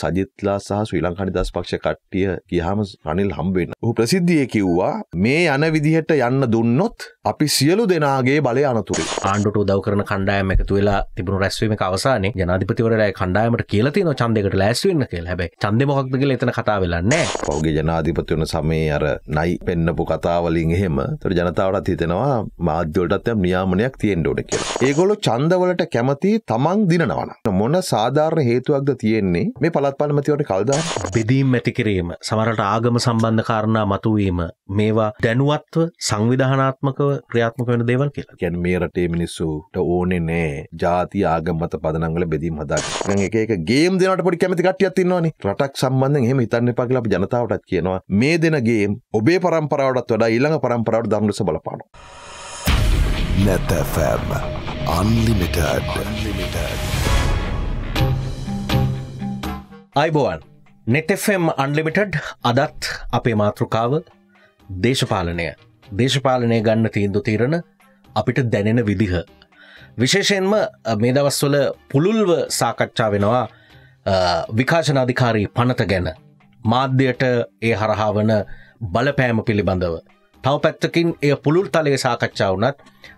සජිත්ලා සහ ශ්‍රී ලංකානි දස් පක්ෂ කට්ටිය කියහම රනිල් හම්බෙන් හු ප්‍රසිද්ධිය කිව්වා මේ යන විදිහට යන්න දුන්නොත් අපි සියලු දෙනාගේ බලය අනතුරේ. ආණ්ඩුට උදව කරන කණ්ඩායම එකතු වෙලා තිබුණු රැස්වීම අවසානේ ජනාධිපතිවරය කණ්ඩායමට කියලතින චන්දෙකට ලෑස්වන්න කියල්. හැබයි චන්ද මොක්ද කියල එතන කතා වෙලන්නේ පෞගේ ජනාධිපති වන සමේ අර නයි පෙන්න්නපු කතාවලින් එහෙම තොර ජනතාවටත් හිතෙනවා මාධ්‍යවලටත් යම් නියාමනයක් තියෙන් ඩෝඩ කියලා. ඒගොලො චන්දවලට කැමති තමන් දිනනවන මොන සාධාරණ හේතුවක්ද තියෙන්නේ? මේ පලත් පලමතිවට කල්දා බෙදීම් ඇතිකිරීම සමරට ආගම සම්බන්ධ කාරණා මතුවීම මේවා දැනුවත්ව සංවිධානාත්මකව ක්‍රියාත්මක වෙන දේවල් කියලා. ගැන් මේ රටේ මිනිස්සුට ඕනෙ නෑ ජාති ආගම මත පදනංගල බෙදීම හදා එක එක ගේම් දෙනට පොඩි කැමති කටියත් ඉන්නවානි. රටක් සම්බන්ධෙන් එහෙම හිතන්න එපා කියලා අපි ජනතාවටත් කියනවා. මේ දෙන ගේම් ඔබේ පරම්පරාවටත් වඩා ඊළඟ පරම්පරාවට දරුණු ලෙස බලපානවා නැතැෆැම් අන්ලිමිටඩ් අයිබෝවන් නෙටFM අන්ලිමිටඩ් අදත් අපේ මාතෘකාව දේශපාලනය දේශපාලනය ගන්න තීන්දු තීරණ අපිට දැනෙන විදිහ. විශේෂයෙන්ම මේ දවස්වල පුළුල්ව සාකච්ඡා වෙනවා විකාශනාධිකාරී පනත ගැන මාධ්‍යයට ඒ හරහාවන බලපෑම පිළිබඳව. තව පැත්තකින් එය පුළුල් තලයේ සාකච්ඡා වනත්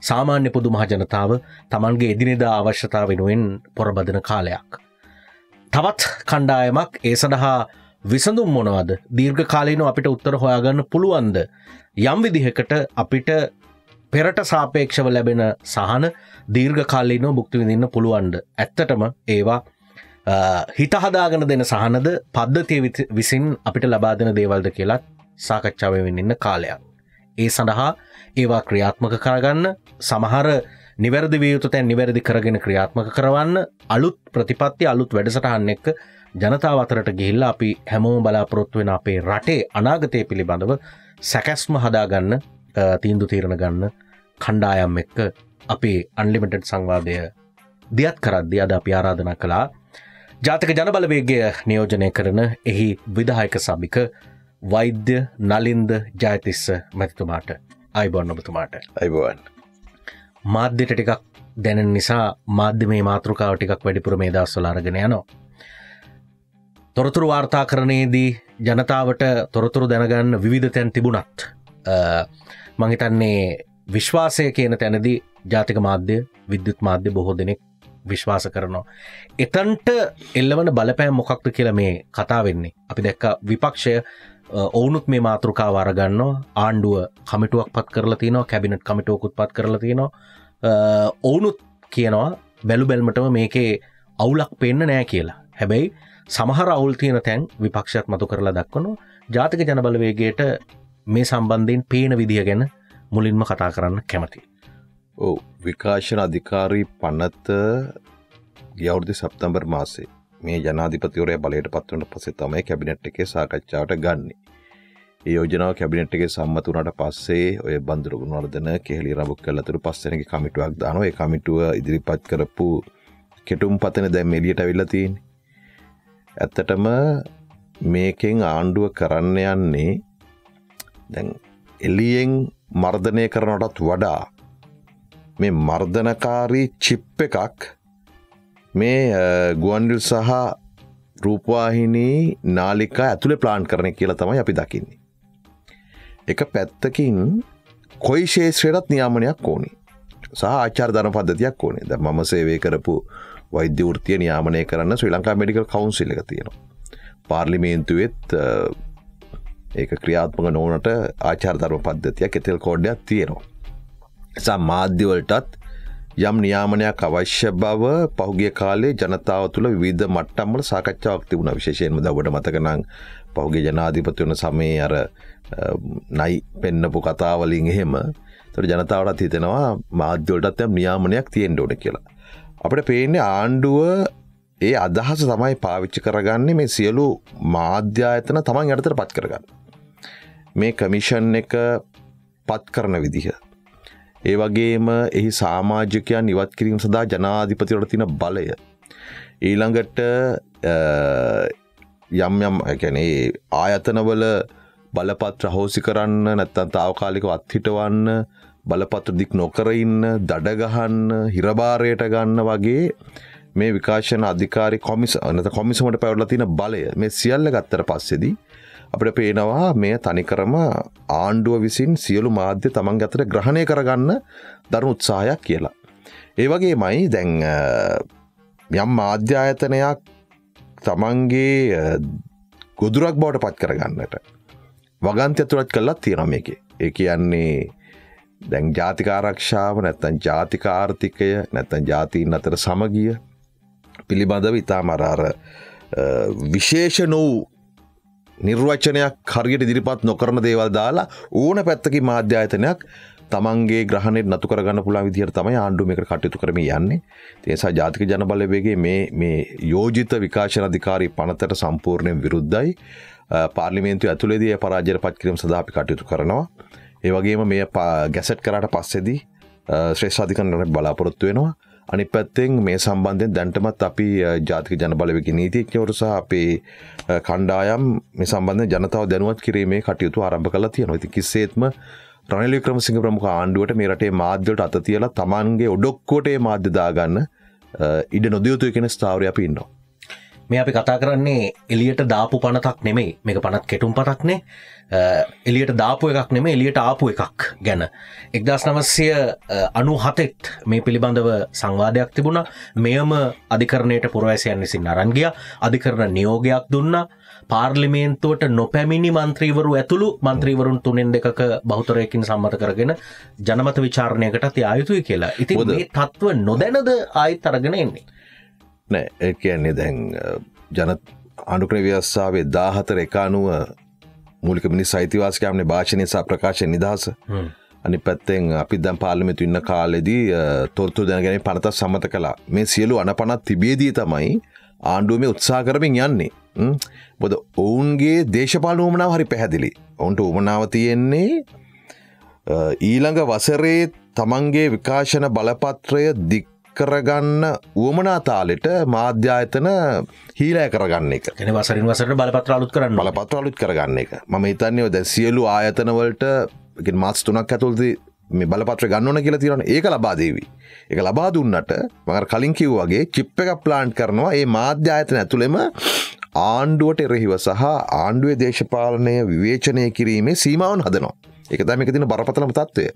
සාමාන්‍ය පුදු මහජනතාව තමන්ගේ එදිනෙදා අවශ්‍යතාව වෙනුවෙන් පොරබදන කාලයක්. තවත් කණ්ඩායමක් ඒ සඳහා විසඳුම් මොනවද? දීර්ඝ කාලීන අපිට උත්තර හොයාගන්න පුළුවන්ද? යම් විදිහකට අපිට පෙරට සාපේක්ෂව ලැබෙන සහන දීර්ඝ කාලීනෝ බුක්ති විඳන්න පුළුවන්ද? ඇත්තටම ඒවා හිතහදාගෙන දෙන සහනද පද්ධතිය විසින් අපිට ලබා දෙන දේවල්ද කියලත් සාකච්ඡාවවෙන් ඉන්න කාලයක්. ඒ සඳහා ඒවා ක්‍රියාත්මක කරගන්න. සමහර නිවැරදි වියයුතු තැන් නිවැරදි කරගෙන ක්‍රියාත්මක කරවන්න අලුත් ප්‍රතිපත්ති අලුත් වැඩසටහන්න එක්ක ජනතාව අතරට ගිහිල්ල අපි හැමෝම බලාපොරොත්තු වෙන අපේ රටේ අනාගතය පිළිබඳව සැකැස්ම හදාගන්න තීන්දු තීරණ ගන්න කණ්ඩායම් එක්ක අපේ අන්ලිමිටඩ් සංවාදය දියත් කරද්දි අද අපි ආරාධනා කළා. ජාතක ජනබලවේගය නියෝජනය කරන එහි විදායක සභික වෛද්‍ය නලින්ද ජයතිස්ස මැතිතුමාට අයිබොන්න ඔබතුමාට. අයිබෝවන් මාධ්‍යට ටිකක් දැන නිසා මාධ්‍ය මේ මාතෘකාව ටිකක් වැඩිපුර මේ දස්සල අරගෙන යනවා. තොරතුරු වාර්තා කරණයේදී ජනතාවට තොරතුරු දැනගන්න විවිධ තැන් තිබුණත් මහිතන්නේ විශ්වාසය කියන තැනදී ජාතික මාධ්‍ය විද්‍යුත් මාධ්‍ය බොහෝ දෙනෙක් විශ්වාස කරනවා. එතන්ට එල්ලවන බලපෑම් මොකක්ද කියලා මේ කතා වෙන්නේ. අපි දැක්ක විපක්ෂය ඔවුනුත් මේ මාතෘකා වරගන්න ආණ්ඩුව කමිටුවක් පත් කරලා තියනවා කැබිනට් කමිටෝකුත් පත් කරලා තියෙනවා ඔවුනුත් කියනවා බැලු බැල්මටම මේකේ අවුලක් පෙන්න්න නෑ කියලා. හැබැයි සමහර අවුල් තියෙන තැන් විපක්ෂත් මතු කරලා දක්වනු ජාතික ජනබලවේගේට මේ සම්බන්ධයෙන් පේන විදිහ ගැන මුලින්ම කතා කරන්න කැමති. ඕ විකාශන අධිකාරී පනත ගියවුරුදි සප්තම්බර් මාසේ මේ ජනාධිපතිවරය බලයට පත්වනට පසේ තමයි කැබිනට් එකේ සාකච්ඡාවට ගන්නේ. ඒ යෝජනාව කැබිනට් එකේ සම්මතුනට පස්සේ ඔය බන්දුරගුණ වර්ධන කෙහෙලි රබුක් කලතුර පස්සනක කමිටුවක් දානවා ඒ කමිටුව ඉදිරිපත් කරපු කෙටුම් පතන දැම් එලියට විල්ලතින් ඇත්තටම මේකෙන් ආණ්ඩුව කරන්න යන්නේ දැන් එලියෙන් මර්ධනය කරනටත් වඩා මේ මර්ධනකාරී චිප් එකක් මේ ගුවන්ඩිල් සහ රූපවාහිනී නාලිකා ඇතුළේ ප්ලාන් කරන කියලා තමයි අපි දකින්නේ. එක පැත්තකින් කොයි ශේෂත්‍රයටත් නියාමනයක් ඕනි සහ ආචාර ධන පද්ධතියක් ඕනේ ද මම සේවය කරපු වෛද්‍ය ෘතිය නියාමනය කරන්න ශ්‍රී ලංකා මඩිකල් කවන්සිල එක තියෙනවා. පාර්ලිමේන්තුවෙත් ඒක ක්‍රියාත්මක නෝනට ආචාර්ධර්ම පද්ධතියක් එතෙල් කෝඩ්ඩයක් තියෙනවා. සා මාධ්‍යවලටත් යම් නියාමනයක් අවශ්‍ය බව පහුගිය කාලේ ජනතාව තුළ විධ මට්ටම්මල සාකච්ඡාවක් තිබුණ විශේෂයෙන්ම දවට මතකනං පහුගේ ජනාධිපති වන සමේ අර නයි පෙන්නපු කතාවලින් එහෙම තොට ජනතාවටත් හිතෙනවා මාධ්‍යවලටත් යම් නියාමනයක් තියෙන් ඩෝඩ කියලා. අපට පේන්නේ ආණ්ඩුව ඒ අදහස තමයි පාවිච්චි කරගන්නේ මේ සියලු මාධ්‍යායතන තමන් යටතර පත් කරගන්න. මේ කමිෂන් එක පත් කරන විදිහ ඒ වගේම එහි සාමාජිකයන් ඉවත් කිරීම සඳහා ජනාධිපතිවට තින බලය. ඊළඟට යම් යම් ඇැනේ ආයතනවල බලපත්‍ර හෝසි කරන්න නැත්තන් තාවකාලික අත්හිටවන්න බලපත්‍ර දික් නොකරඉන්න දඩගහන්න හිරභාරයට ගන්න වගේ මේ විකාශන අධිකාරි කොමිස අනත කොමිසමට පැවරල තින බලය මේ සියල්ල ගත්තර පස්සෙදී අපට පේනවා මේ තනිකරම ආණ්ඩුව විසින් සියලු මාධ්‍ය තමන් ගතර ග්‍රහණය කරගන්න දරුණු උත්සාහයක් කියලා. ඒවගේ මයි දැන් යම් මාධ්‍යායතනයක් තමන්ගේ ගොදුරක් බවට පත් කරගන්නට වගන්තය තුරත් කල්ලත් තියෙනම එක ඒ කියන්නේ දැන් ජාතිකාරක්ෂාව නැත්තන් ජාතික ආර්ථිකය නැත්තන් ජාතීන් අතර සමගිය පිළිබඳව ඉතා මරාර විශේෂ නොවූ නිර්වචනයක් හරියට දිරිපත් නොකරන දේවල් දාලා ඕන පැත්තකි මාධ්‍යායතනයක් තමන්ගේ ග්‍රහණය නතු කරගන්න පුලා විදිහයට තමයි ආණ්ඩුව එක කටයුතු කරම යන්නේ. තියසා ජාතික ජනබලවේගේ මේ මේ යෝජිත විකාශන අධිකාරී පනතට සම්පූර්ණයෙන් විරුද්ධයි. පාර්ලිමේන්තු ඇතුළේදී පරාජර පත් කිරීම සදාපි කටයුතු කරනවා. ඒවගේම මේ ගැසට් කරට පස්සෙදී ශ්‍රේෂාධිකරනට බලාපොරොත්තු වෙනවා. අනි පැත්තෙන් මේ සම්බන්ධයෙන් දැන්ටමත් අපි ජාතික ජනබලවක නීතිඥවරු සහ අපේ කණ්ඩායම් මේ සම්බන්ධ ජනතාව දැනුවත් කිරීමේ කටයුතු ආරම්භ කලා තියෙනවා. ඉති කිස්සේත්ම රනිල ක්‍රමසිංහ ප්‍රමුඛ ආණ්ඩුවට මේ රටේ මාධ්‍යයට අත තියලා තමන්ගේ ඔඩොක්කෝටේ මාධ්‍යදාගන්න ඉඩ නොදයුතු කෙන ස්ථාවරය අපි ඉන්නවා. මේ අපි කතා කරන්නේ එලියට දාපු පනතක් නෙමෙයි. මේක පනත් කෙටුම් පතක්නේ. එලියට දාපු එකක් නෙමේ එලියට ආපු එකක් ගැන. එක්දස් නමස්ය අනු හතෙත් මේ පිළිබඳව සංවාධයක් තිබුණ. මෙයම අධිකරණයට පුරවැසයන් විසින් අරංගිය අධිකරණ නියෝගයක් දුන්නා. පාර්ලිමේන්තුවට නොපැමිණි මන්ත්‍රීවරු ඇතුළු මන්ත්‍රීවරුන් තුනෙන් දෙකක බෞතරයකින් සම්මත කරගෙන ජනමත විචාරණයකට තියායුතුයි කියලා. ඉති තත්ව නොදැනද ආයිත් අරගෙන එන්නේ නෑ. ඒ කියන්නේ දැන් ජන අනුක්‍රේ ව්‍යස්සාාවේ දාහතර එකනුව මූලික මිනිස් අයිතිවාසකයම්නේ භාෂණය සා ප්‍රකාශය නිදහස. අනි පැත්තෙන් අපි දැම් පාලිමිතු ඉන්න කාලෙදී තොරතු දැනගැන පනතත් සමත කලා මේ සියලු අනපනත් තිබේදී තමයි ආණ්ඩුවම උත්සා කරමින් යන්නේ. බොද ඔවුන්ගේ දේශපාල ූමනාව හරි පැහැදිලි. ඔවුන්ට උමනාව තියෙන්නේ ඊළඟ වසරේ තමන්ගේ විකාශන බලපත්‍රය දික් කරගන්න උවමනාතාලෙට මාධ්‍යායතන හීලෑ කරගන්න එක. එන වසරින් වසට බලපත්‍ර අලුත් කරන්න බලපත්‍ර අලුත් කරගන්න එක. ම හිතන්නේ දැ සියලු ආයතනවලට මාස් තුනක් ඇතුල්ති මේ බලපත්‍ර ගන්නවන කියලා තිරන ඒක ලබාදේවී එක ලබා දුන්නට මඟ කලින් කිව් වගේ චිප්ප එක ප්ලාන්් කරනවා. ඒ මාධ්‍යායතන ඇතුළෙම ආණ්ඩුවට එරෙහිව සහ ආණ්ඩුවේ දේශපාලනය විවේචනය කිරීමේ සීමාවන් හදනවා එක තම එක තින බරපතනම තත්වය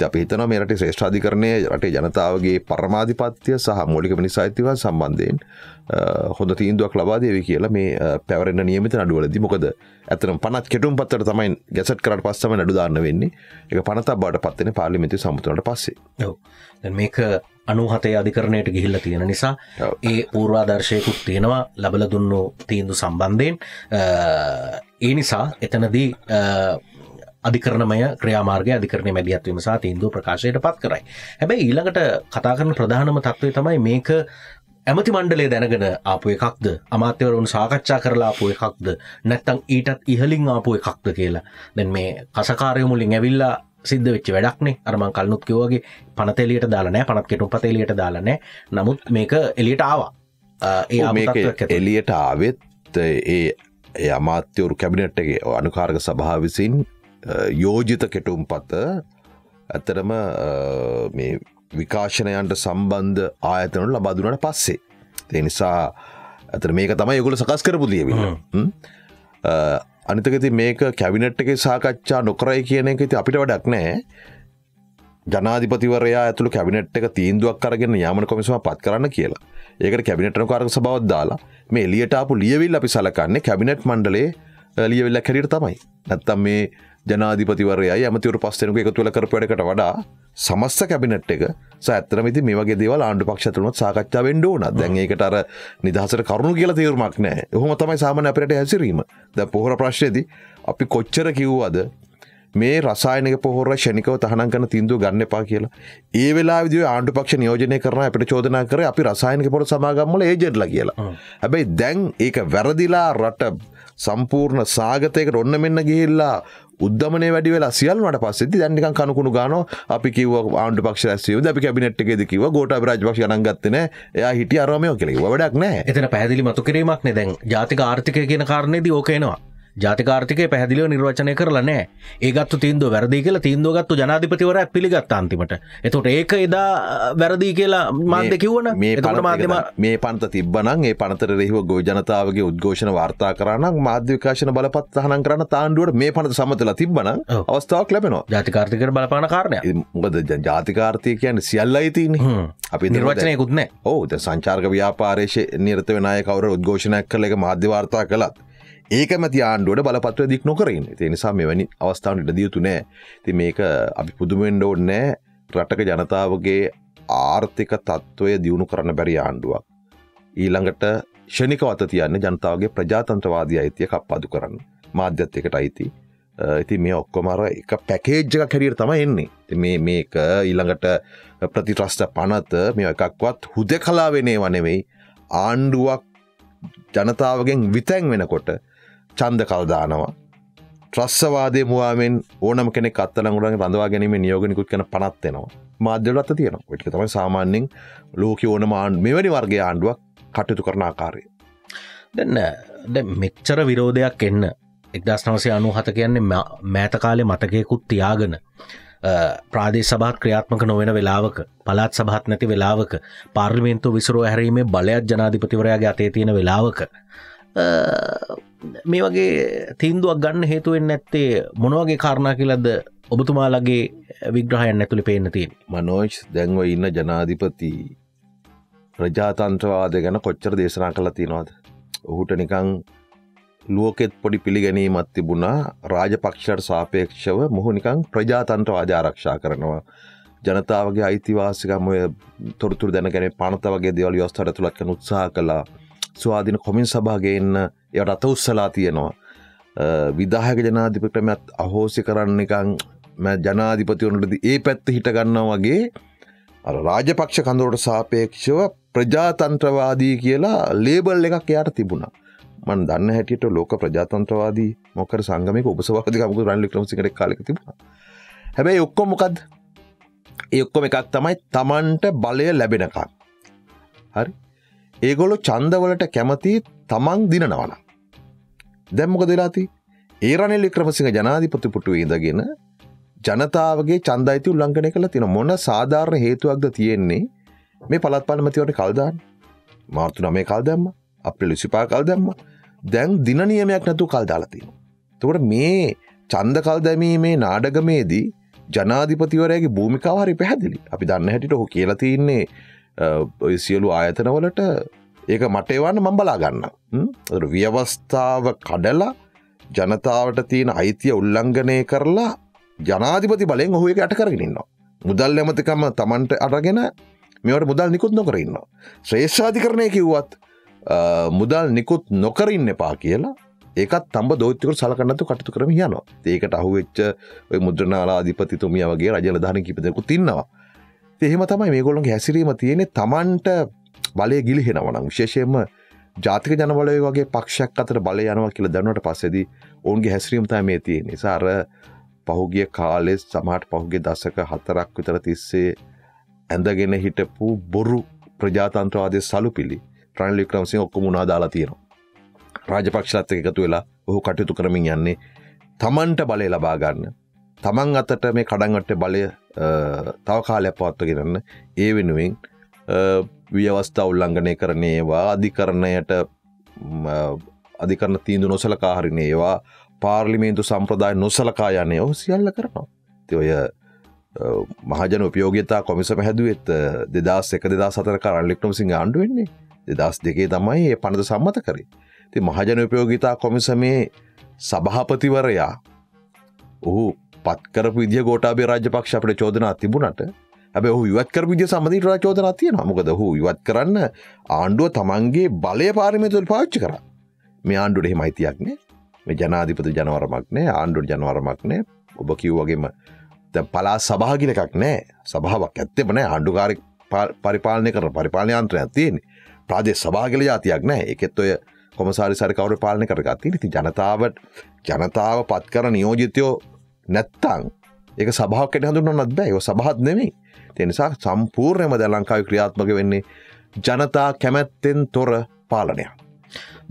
අප හිතන මේ රට ශ්‍රේෂ්ඨාධිකරණය රටේ ජනතාවගේ පරමාධිපත්තිය සහ මෝලික මිනිසායිතිව සම්බන්ධයෙන් හොඳ තීන්දුවක් ලබාදේවි කියලා මේ පැවරෙන නියමිත නඩුවලදි. මොකද ඇතනම් පනත් කෙටුම් පත්තට තමයි ගැසට කරට පස්සම නඩුදාන්න වෙන්නේ. එක පනතක් බට පත්වන පාලිමිති සමුතුනට පස්සේ. මේක අනුහතේ අධිකරණයට ගිහිල්ල තියෙන නිසා ඒ පූර්වාදර්ශයකුත් තියෙනවා ලබල දුන්නු තීන්දු සම්බන්ධයෙන්. ඒ නිසා එතනදී අධිකරණමය ක්‍රියාමාර්ග අධිකරණ මැදිහත්වීම සහ තීන්දුව ප්‍රකාශයට පත් කරයි. හැබැයි ඊළඟට කතා කරන ප්‍රධානම තත්වය තමයි මේක ඇමති මණ්ඩලේ දැනගෙන ආපු එකක්ද? අමාත්‍යවරුන් සාකච්ඡා කරලා ආපු එකක්ද? නැත්තං ඊටත් ඉහලින් ආපු එකක්ද කියලා. දැන් මේ කසකාරය මුලින් ඇවිල්ලා සිද්ධ වෙච්ච වැඩක්නේ. අරමං කල්නුත් කිවගේ පනතෙලියට දාලනෑ පනත් කෙටුම් පතේලියට දාලනෑ නමුත් මේක එලියට ආවා. ඒ එලියට ආවෙත් ඒ අමාත්‍යවරු කැබිනට්ගේ අනුකාරක සභා විසින් යෝජිත කෙටුම් පත ඇතරම මේ විකාශනයන්ට සම්බන්ධ ආයතනට ලබාදුනට පස්සේ. ඒ නිසා ඇතර මේක තමයි යකුල සකස් කරපු ලියවිල. අනිතකති මේක කැවිනට් එක සාකච්ඡා නොකරයි කියන එක ති අපිට වඩක් නෑ ජනාධිපතිවරයා ඇතුළ කැබිනට් එක තීන්දුවක් කරගෙන යාමන කොමිසම පත් කරන්න කියලා. ඒකට කැබිනට්න කාරක සබවත් දාලා මේ ලියටාපු ලියවිල් අපි සලකන්නේ කැබිනට් මණ්ඩලේ ලියවිල්ල කැරිට තමයි. නැත්තම් මේ ජනාධිපතිවරය ඇමතිවර පස්සෙනක එක තුළ කරපයටකට වඩා සමස්ස කැබිනට් එක සඇතරමති මේගේ දේවල් ආණ්ඩු පක්ෂතුනත් සාකච්ඡා වෙන්ඩ ඕන. දැන්ඒකට අර නිදහසට කරුණු කියලා තේරුමක් නෑ හොම තමයි සාමන අපට හැසිරීම. ද පොහොර ප්‍රශ්යති අපි කොච්චර කිව්වද මේ රසායනක පොහොර ෂණිකව තහනම් කන තින්දුව ගන්න එපා කියලා. ඒ වෙලා විදි ආණ්ඩු පක්ෂ නියෝජනය කරන අපට චෝදනා කර අපි රසායනක පොට සමාගම්මල ඒජෙට්ල කියලා. හැබැයි දැන් ඒක වැරදිලා රට සම්පූර්ණ සාගතයකට ඔන්න මෙන්න ගිහිල්ලා උද්දමන වැඩි වෙලා සියල්ලට පස්සෙති දැන්නික කනුකුණු ගන අපි කිව ආන්ඩ පක්ෂ ව අපි කැබිනට්ක කිව ගෝට රජපක්ෂ නගත්තන එයා හිටිය අරමයෝ කෙලෙ වැඩක් නෑ. එතන පැදිලි මතු කිරීමක් නෙ. දැන් ජාතික ආර්ථිකය කියන කාරණයද ඕකේනවා ජාතිකාර්තිකය පැහදිලිව නිර්වචනය කරලා නෑ ඒගත්තු තින්දුව වැරදි කියලා තින්දුවගත්තු ජනාධිපතිවර පිළිගත් අන්තිමට. එතොට ඒක එදා වැරදි කියලා මාධ්‍ය කිව්වන? මේ පනත මාධ්‍යම මේ පන්ත තිබ්බනං ඒ පනතර රෙහිව ගෝ ජනතාවගේ උද්ඝෝෂණ වාර්තා කරන්න මාධ්‍යකාශන බලපත් හන කරන්න තාන්ඩුවට මේ පනත සමතල තිබ්බන ඔව්. අවස්ථාවක් ලැබෙනවා. ජාතිකාර්තිකට බලපාන කාරණය මොකද ජාතිකාර්තය කියන්න සියල්ල අයිතින අපි නිර්වචනයකුත් නෑ ඕද සංචාර්ක ව්‍යාපාරේෂ නිරත වනය කවර උද්ඝෝෂණයක් කළ එක මාධ්‍යවාර්තා කළත් ඒක මති ආණ්ඩුවට බලපත්ව දික් නොකරන්න ඒ නිසා මෙවැනි අවස්ථාවට ඉඩදියයුතු නෑ. ති මේක අපි පුදුමෙන්ඩ ඕන්නෑ රටක ජනතාවගේ ආර්ථික තත්ත්වය දියුණු කරන්න බැරි ආණ්ඩුවක්. ඊළඟට ෂණිකවත තියන්න ජනතාවගේ ප්‍රජාතන්ත්‍රවාදී අයිතිය කප්පාදු කරන්න. මාධ්‍යත් එකට අයිති ඉති මේ ඔක්කොමර එක පැකේජ්ජක කැරියට තම එන්නේ. ඉතින් මේ මේක ඊළඟට ප්‍රතිට්‍රස්ට පනත මේ එකක්වත් හුද කලා වෙනේ වනෙවෙයි ආණ්ඩුවක් ජනතාවගෙන් විතැන් වෙනකොට චන්ද කල්දානවා ත්‍රස්සවාදය මුවාමෙන් ඕනම කෙනෙ කත්තලගුරන් රඳවා ගැනීම නියෝගනිකුත් කන පනත්වෙනවා මාධ්‍යලත්ත තියෙන ටි තමයි සාමාන්‍යෙන් ලෝක ඕනම ආන් මෙවැනි වර්ගය ආණ්ඩුවක් කටයුතු කරන ආකාරය. දෙන්න ද මෙච්චර විරෝධයක් එන්න. එක්දස් නවසය අනු හත කියන්නේ මෑත කාලෙ මතකයකුත් තියාගෙන ප්‍රාදේ සභාත් ක්‍රියාත්මක නොවෙන වෙලාවක පලාත් සභහත් නැති වෙලාවක පාර්ලිමේන්තු විසරුව හැරීමේ බලයක් ජනාධිපතිවරයාගේ අතේ තියෙන වෙලාවක මේ වගේ තින්දුවක් ගන්න හේතුවෙන් නැත්තේ මොනවගේ කාරණා කියලද ඔබතුමාලගේ විග්‍රහයන් ඇතුළි පේන්න තියෙන මනෝජ් දැන්ව ඉන්න ජනාධිපති ප්‍රජාතන්ත්‍රවාද ගැන කොච්චර දේශනා කළ තියෙනවාද? ඔහුට නිකං ලුවකෙත් පොඩි පිළිගැනීමත් තිබුණා. රාජපක්ෂට සාපේක්ෂව මොහු නිකං ප්‍රජාතන්ත්‍රවාජ ආරක්ෂා කරනවා. ජනතාවගේ අයිතිවාසිකම ඔය තොරතුර දැනගැන පනත වගේ දෙවල් යොස්තර තුළත්ක උත්සා කලා ස්වාධින කොමින් සභාගන්න යට අත උත්සලා තියෙනවා. විදාහක ජනාධිපක්‍රමත් අහෝසි කරන්න එකං ජනාධිපතිවනටද ඒ පැත්ත හිටගන්නා වගේ රාජපක්ෂ කඳුරට සාපේක්ෂව ප්‍රජාතන්ත්‍රවාදී කියලා ලේබල් එකක් එයාට තිබුණා. මන් දන්න හැටියට ලෝක ප්‍රජාතන්ත්‍රවාදී මොකර සංගමක උපසවාදිකමක රන් ලික්‍රමසිකට කාලක තිබුණ. හැබැයි ඔක්කො මොකක්ද ඒ ඔක්කොම එකක් තමයි තමන්ට බලය ලැබෙනකක් හරි? ඒගොලො චන්දවලට කැමති තමන් දිනනවන දැම්මක දෙලාති ඒරනිල් ක්‍රමසිංහ ජනාධිපති පුටු ඉදගෙන ජනතාවගේ චන්දයිති උල්ලංඝනය කළ තින මොන සාධාරණ හේතුවක්ද තියෙන්නේ? මේ පලත් පනමතිවට කල්දාන්න මාර්තු නමේ කල් දැම්ම. අප ලිසිපා කල් දැම්ම. දැන් දින නියමයක් නැතු කල් දාලතින. තකට මේ චන්ද කල් දැමීමේ නාඩගමේදී ජනාධිපතිවරයගේ භූමිකාහරි පැහැදිලි අපි දන්න හැටිට හෝ කියලා තියන්නේ ඔය සියලු ආයතනවලට ඒක මටේවන්න මම්බලා ගන්න ව්‍යවස්ථාව කඩලා ජනතාවට තියෙන අයිතිය උල්ලංඝනය කරලා ජනාධිපති බලෙන් ඔහු එක අට කරගෙනන්නවා. මුදල් ඇමතිකම තමන්ට අරගෙන මෙවට මුදල් නිකුත් නොකරන්න. ශ්‍රේෂ්ාධිකරණය කිව්වත් මුදල් නිකුත් නොකරන්න එපා කියලා ඒකත් තම්බ දෝතිකර සලකන්නතු කටතු කරම යනවා ඒකට අහුවෙච්ච මුද්‍රනාලාධිපතිතුමිය වගේ රජල ධන කිපදෙකු තින්නවා. එහෙම තමයි මේ ගොලොන් හැසිරීම තියෙනෙ තමන්ට බලය ගිලිහෙනවනම් විශේෂයෙන්ම ජාතික ජනබලය වගේ පක්ෂයක් අතර බලය යනවා කියල දැනට පස්සෙදී ඔවුන්ගේ හැසිරීමතයි මේ තිය නිසාර පහුගිය කාලෙ සමහට පහුගේ දසක හතරක් විතර තිස්සේ ඇඳගෙන හිටපු බොරු ප්‍රජාතන්ත්‍රවාදය සලු පිළි ප්‍රණලි ක්‍රමසිය ඔක්කොම උනා දාලා තියෙනවා. රාජපක්ෂලත්ත එකතු වෙලා ඔහු කටයුතු කරමින් යන්නේ තමන්ට බලය ලබාගන්න තමන් අතට මේ කඩන්ගට බලය තව කාලයක් පවත්වගෙනන්න ඒ වෙනුවෙන් ව්‍යවස්ථා උල්ලංඝනය කරනේවා අධිකරණයට අධිකරන තීන්දු නොසලකාහරින ඒවා පාර්ලිමේන්තු සම්ප්‍රදාය නොසලකා යනය ඔහු සියල්ල කරනවා. තිඔය මහජන උපයෝගතා කොමිස පැහැදුවත් දෙදස් එක දෙදා සතර කරන්න ලික්නම සිංහ අන්ඩුවෙන්නේ දෙදස් දෙකේ තමයි ඒ පනද සම්මත කරේ. ති මහජන උපයෝගතා කොමිසමේ සභහපතිවරයා ඔහු පත්කර විදිිය ගෝටාබේ රාජපක්ෂ අපට චෝදනා තිබුණට ඇබ හු ඉවත්කර විදි සමධී රා චෝදනා තියෙන මොකද හු ඉවත් කරන්න ආණ්ඩුව තමන්ගේ බලය පාරිමිතුල් පාච්චි කර. මේ ආණ්ඩුට එහෙම අයිතියක්නේ මේ ජනාධිපති ජනවරමක්නේ ආණ්ඩුට ජනවරමක්නේ ඔබ කිව්වගේම දැ පලා සභාගිල එකක් නෑ. සභාවක් ඇත්තෙම නෑ. ආණ්ඩුකාරි පරිපාලනය කර පරිපාලනයන්ත්‍රය ඇතියන්නේ ප්‍රාදේ සභාගල ජාතියක් නෑ. එකෙත් ඔය කොමසාරි සරිකවර පාලන කරගත්ති ති ජනතාවට ජනතාව පත් කර නියෝජිතයෝ නැත්තං? ඒක සභාවකට හඳුන්න නත් බෑ. සභහත් නෙමේ තිනිසා සම්පූර්ණයම ද ලංකාව ක්‍රියාත්මක වෙන්නේ ජනතා කැමැත්තෙන් තොර පාලනයක්.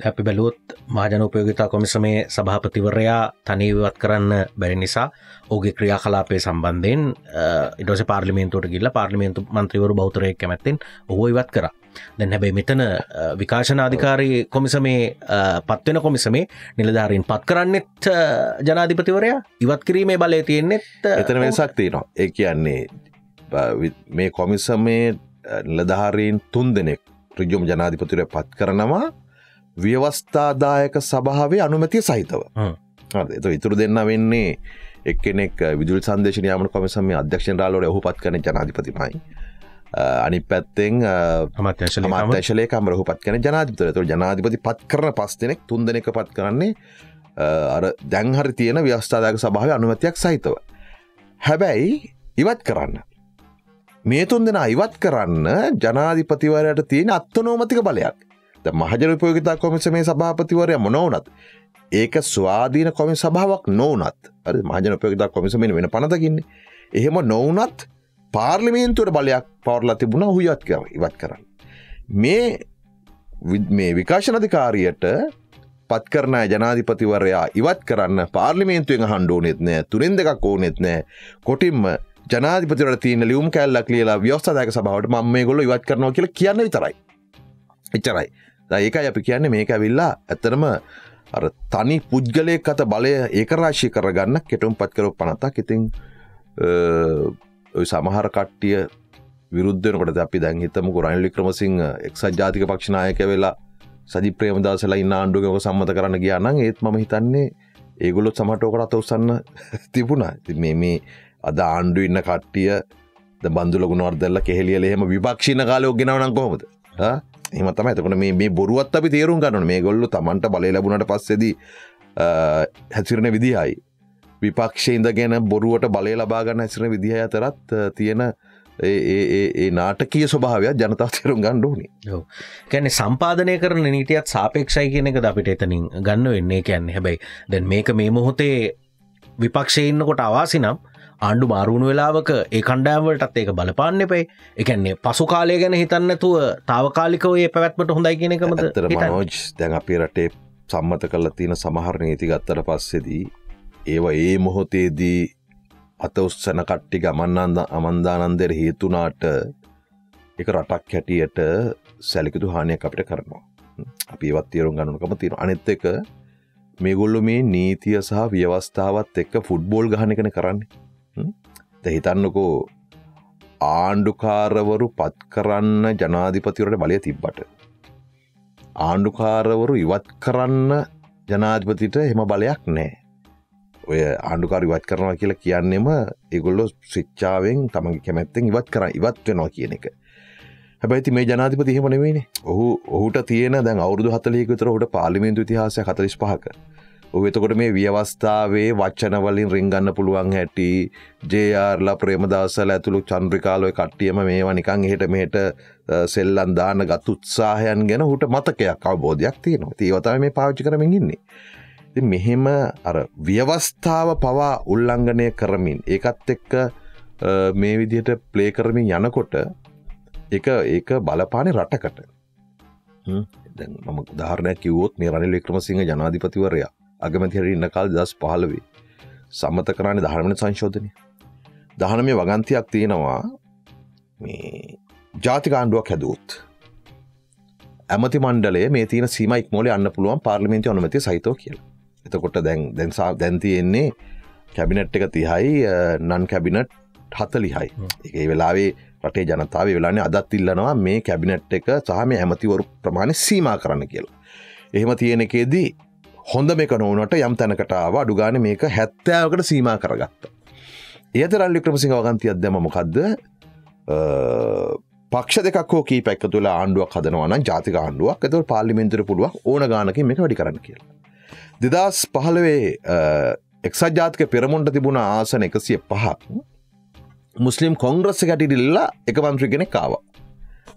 අපි බැලුවොත් මාජනෝපයෝගතා කොමිසමේ සභාපතිවරයා තනීවත් කරන්න බැරි නිසා ඕගේ ක්‍රියා කලාපය සම්බන්ධයෙන් ඉඩස පාර්ලිමේන්තුවට ගිල්ල පාර්ලිමේන්තු මන්ත්‍රීවරු බෞතරය කැමැත්තෙන් ඔහෝ ඉවත් කර. දැන් හැබැයි මෙතන විකාශනාධිකාරී කොමිසමේ පත්වෙන කොමිසමේ නිලධාරීන් පත් කරන්නෙත් ජනාධිපතිවරයා? ඉවත් කිරීමේ බලය තියෙන්නෙත් එතන වෙනසක් තියෙනවා. ඒ කියන්නේ මේ කොමිසමේ නිලධාරීන් තුන් දෙනෙක් රිජුම් ජනාධිපතිරය පත් කරනවා. ව්‍යවස්ථාදායක සභාවේ අනුමැතිය සහිතව. එත ඉතුරු දෙන්න වෙන්නේ එක්කෙනෙක් විදුල් සන්දේශනයාම කොමසම අධ්‍යක්ෂන් රාලෝට ඔහු පත් කන ජනාධිපතිමයි අනි පැත්තෙන් අමාත්‍යශලයකම රහු පත් කන ජනාධිපතර තුළ ජනාධිපති පත් කරන පස් දෙනෙක් තුන් දෙනෙක පත් කරන්නේ අර දැන්හරි තියෙන ව්‍යස්ථාදායක සභාව අනුමතියක් සහිතව. හැබැයි ඉවත් කරන්න. මේ තුන් දෙෙන ඉවත් කරන්න ජනාධිපතිවරයට තියෙන අත්තනෝමතික බලයක්. ද මහජනපයෝගතා කොමිස මේ සභාපතිවරය මොනවනත් ඒක ස්වාධීන කොමි සභාවක් නොවනත් අ මහජනපයෝගතා කොමිසමෙන වෙන පනතකින්නේ. එහෙම නොවනත් පාර්ලිමේන්තුවට බලයක් පවරලා තිබුණ හුයත් කර ඉවත් කරන්න. මේ මේ විකාශනධිකාරියට පත් කරන ජනාධිපතිවරයා ඉවත් කරන්න පාර්ලිමේන්තුවෙන් හන්ඩෝ නෙත්නෑ තුරෙන් දෙකක් ඕ නෙත්නෑ කොටින්ම ජනාධිපතිවට තියන ලියුම් කැල්ලක් ලියලා ව්‍යවස්ථායක සභාවට ම මේ ගොල්ල ඉවත් කරනවා කියල කියන්න විතරයි. එච්චරයි ඒකයි අපි කියන්නේ මේක ඇවිල්ලා ඇතරම අර තනි පුද්ගලය අත බලය ඒකරාශය කරගන්න කෙටුම් පත් කරු පනතක් ඉතිං සමහර කට්ටිය විරුද්ධනකට අපි දැන් හිතමු රනිලි ක්‍රමසිංහ එක්සත් ජාතික පක්ෂනායක වෙලා සජි ප්‍රේමදාසලා ඉන්න ආණ්ඩුවක සම්මත කරන්න කියන්න ඒත් ම හිතන්නේ ඒගොලොත් සමටෝකට අත උසන්න තිබුණා. මේ මේ අද ආණ්ඩු ඉන්න කට්ටිය බන්දුල ගුණවර්දල්ල කෙහෙලියල එහෙම විපක්ෂණ කාලයෝ ගෙනවනක් කොහොමද? එහමතම ඇතකට මේ බොරුවත් අපි තේරුම් ගන්නන මේ ගොල්ලු තමන්ට බල ලැබුණට පස්සෙද හැසිරණ විදිහයි. විපක්ෂ ඉඳගෙන බොරුවට බලය ලබාගන්න හැසිරන විදිහ අතරත් තියෙන ඒ නාටකිය ස්වභාවයක් ජනතා තේරුම් ගණ්ඩෝනි කැනෙ සම්පාධනය කරන නීටියත් සාපේක්ෂයි කියනක අපිට එතනින් ගන්න වෙන්නේ? කියන්නේ හැබැයි දැන් මේක මේ මොහොතේ විපක්ෂයඉන්නකොට අවාසි නම් ආණ්ඩු මාරුණු වෙලාවක ඒ කණ්ඩෑවලටත් ඒක බලපාන්න එපයි. එකන්නේ පසු කාලය ගැන හිතන්නතුව තාවකාලිකවේ පැවැත්මට හොඳයි කියනකමද මනෝජ් දැන් අපේ රටේ සම්මත කල්ල තියෙන සමහරණ ඒති ගත්තර පස්සෙදී ඒවා ඒ මොහොතේදී අත උත්සන කට්ටි ගමන්නන්ද අමන්දානන්දර හේතුනාට එක රටක් හැටියට සැලිකුතු හානියක් අපිට කරනවා අපි ඒවත් තේරුම් ගණනුකම තියෙන අනෙත් එක මේගොල්ලු මේ නීතිය සහ ව්‍යවස්ථාවත් එක්ක ෆුඩ්බෝල් ගහනකන කරන්නේ හිතන්නකෝ ආණ්ඩුකාරවරු පත් කරන්න ජනාධිපතිවරට බලය තිබ්බට. ආණ්ඩුකාරවරු ඉවත් කරන්න ජනාධිපතිට හෙම බලයක් නෑ. ඔය ආණ්ඩුකාර ඉවත් කරනවා කියලා කියන්නෙම ඒගොල්ලො ශිච්චාවෙන් තමගේ කැමැත්තෙන් ඉවත් කර ඉවත් වෙනවා කියන එක. හැබැති මේ ජනාධිපති හෙමනවෙනේ ඔහු ඔහුට තියෙන දැන් අවුදු හතලයකුතර හට පාලිමෙන්තු තිහාස හතලිස් පහක. ඔවෙතකොට මේ ව්‍යවස්ථාවේ වච්චනවලින් රිංගන්න පුළුවන් හැටි ජේආර්ලා ප්‍රේමදවසල ඇතුළු චන්ද්‍රිකාලොය කට්ටියම මේවා නිකං එහෙට මෙහට සෙල්ලන් දාන්න ගත් උත්සාහයන් ගැන හුට මතකයක් අවබෝධයක් තියෙනවා. ඒවතම මේ පාවිච්චි කරමින්ගන්නේ මෙහෙම අර ව්‍යවස්ථාව පවා උල්ලංඝනය කරමින් ඒකත් එක්ක මේ විදිහට ප්ලේ කරමින් යනකොට එක ඒක බලපාන රටකට. මම ධාරණයක් කිවෝත් මේ රනිල් වික්‍රමසිංහ ජනාධිපතිවරයා අගමතිහට ඉන්න කාල් දස් පහලවේ සම්මත කරන්නේ දහරමන සංශෝධනය. දහනමය වගන්තියක් තියෙනවා මේ ජාතිකාණ්ඩුවක් හැදුවත්. ඇමති මණ්ඩලේ මේ තියන සීමයික් මොල අන්න පුළුවන් පාර්ලිමෙන්ති අනුමති සහිතෝ කියලා. එතකොට දැන් දැන්සා දැන්තියෙන්නේ කැබිනට් එක තිහයි නන් කැබිනට් හතලිහයි. ඒ වෙලාවේ රටේ ජනතාව වෙලානේ අදත් ඉල්ලනවා මේ කැබිනට් එක සහ මේ ඇමතිවරු ප්‍රමාණය සීමා කරන්න කියලා. එහෙම තියෙන එකේදී හොඳ මේක නොවනට යම් තැනකටාව අඩුගාන මේක හැත්තෑවකට සීම කරගත්ත. ඒත රල්ලි ක්‍රමසිංහ වගන්තියක් දැම මොකක්ද පක්ෂ දෙකක් හෝ කී පැක් තුළ ආණ්ඩුවක් හදනවන ජාතික ආණ්ඩුවක්. ඇතුව පාලිමෙන්තර පුළුවක් ඕන ගානකින් මේක වැඩි කරන්න කියලා. දෙදස් පහළවේ එක්සත් ජාතික පෙරමුන්ට තිබුණ ආසන එකසිය පහක්. මුස්ලිම් කොංග්‍රස්ස කැටිඩිල්ලා එක මන්ත්‍රී කෙනෙක් කාවා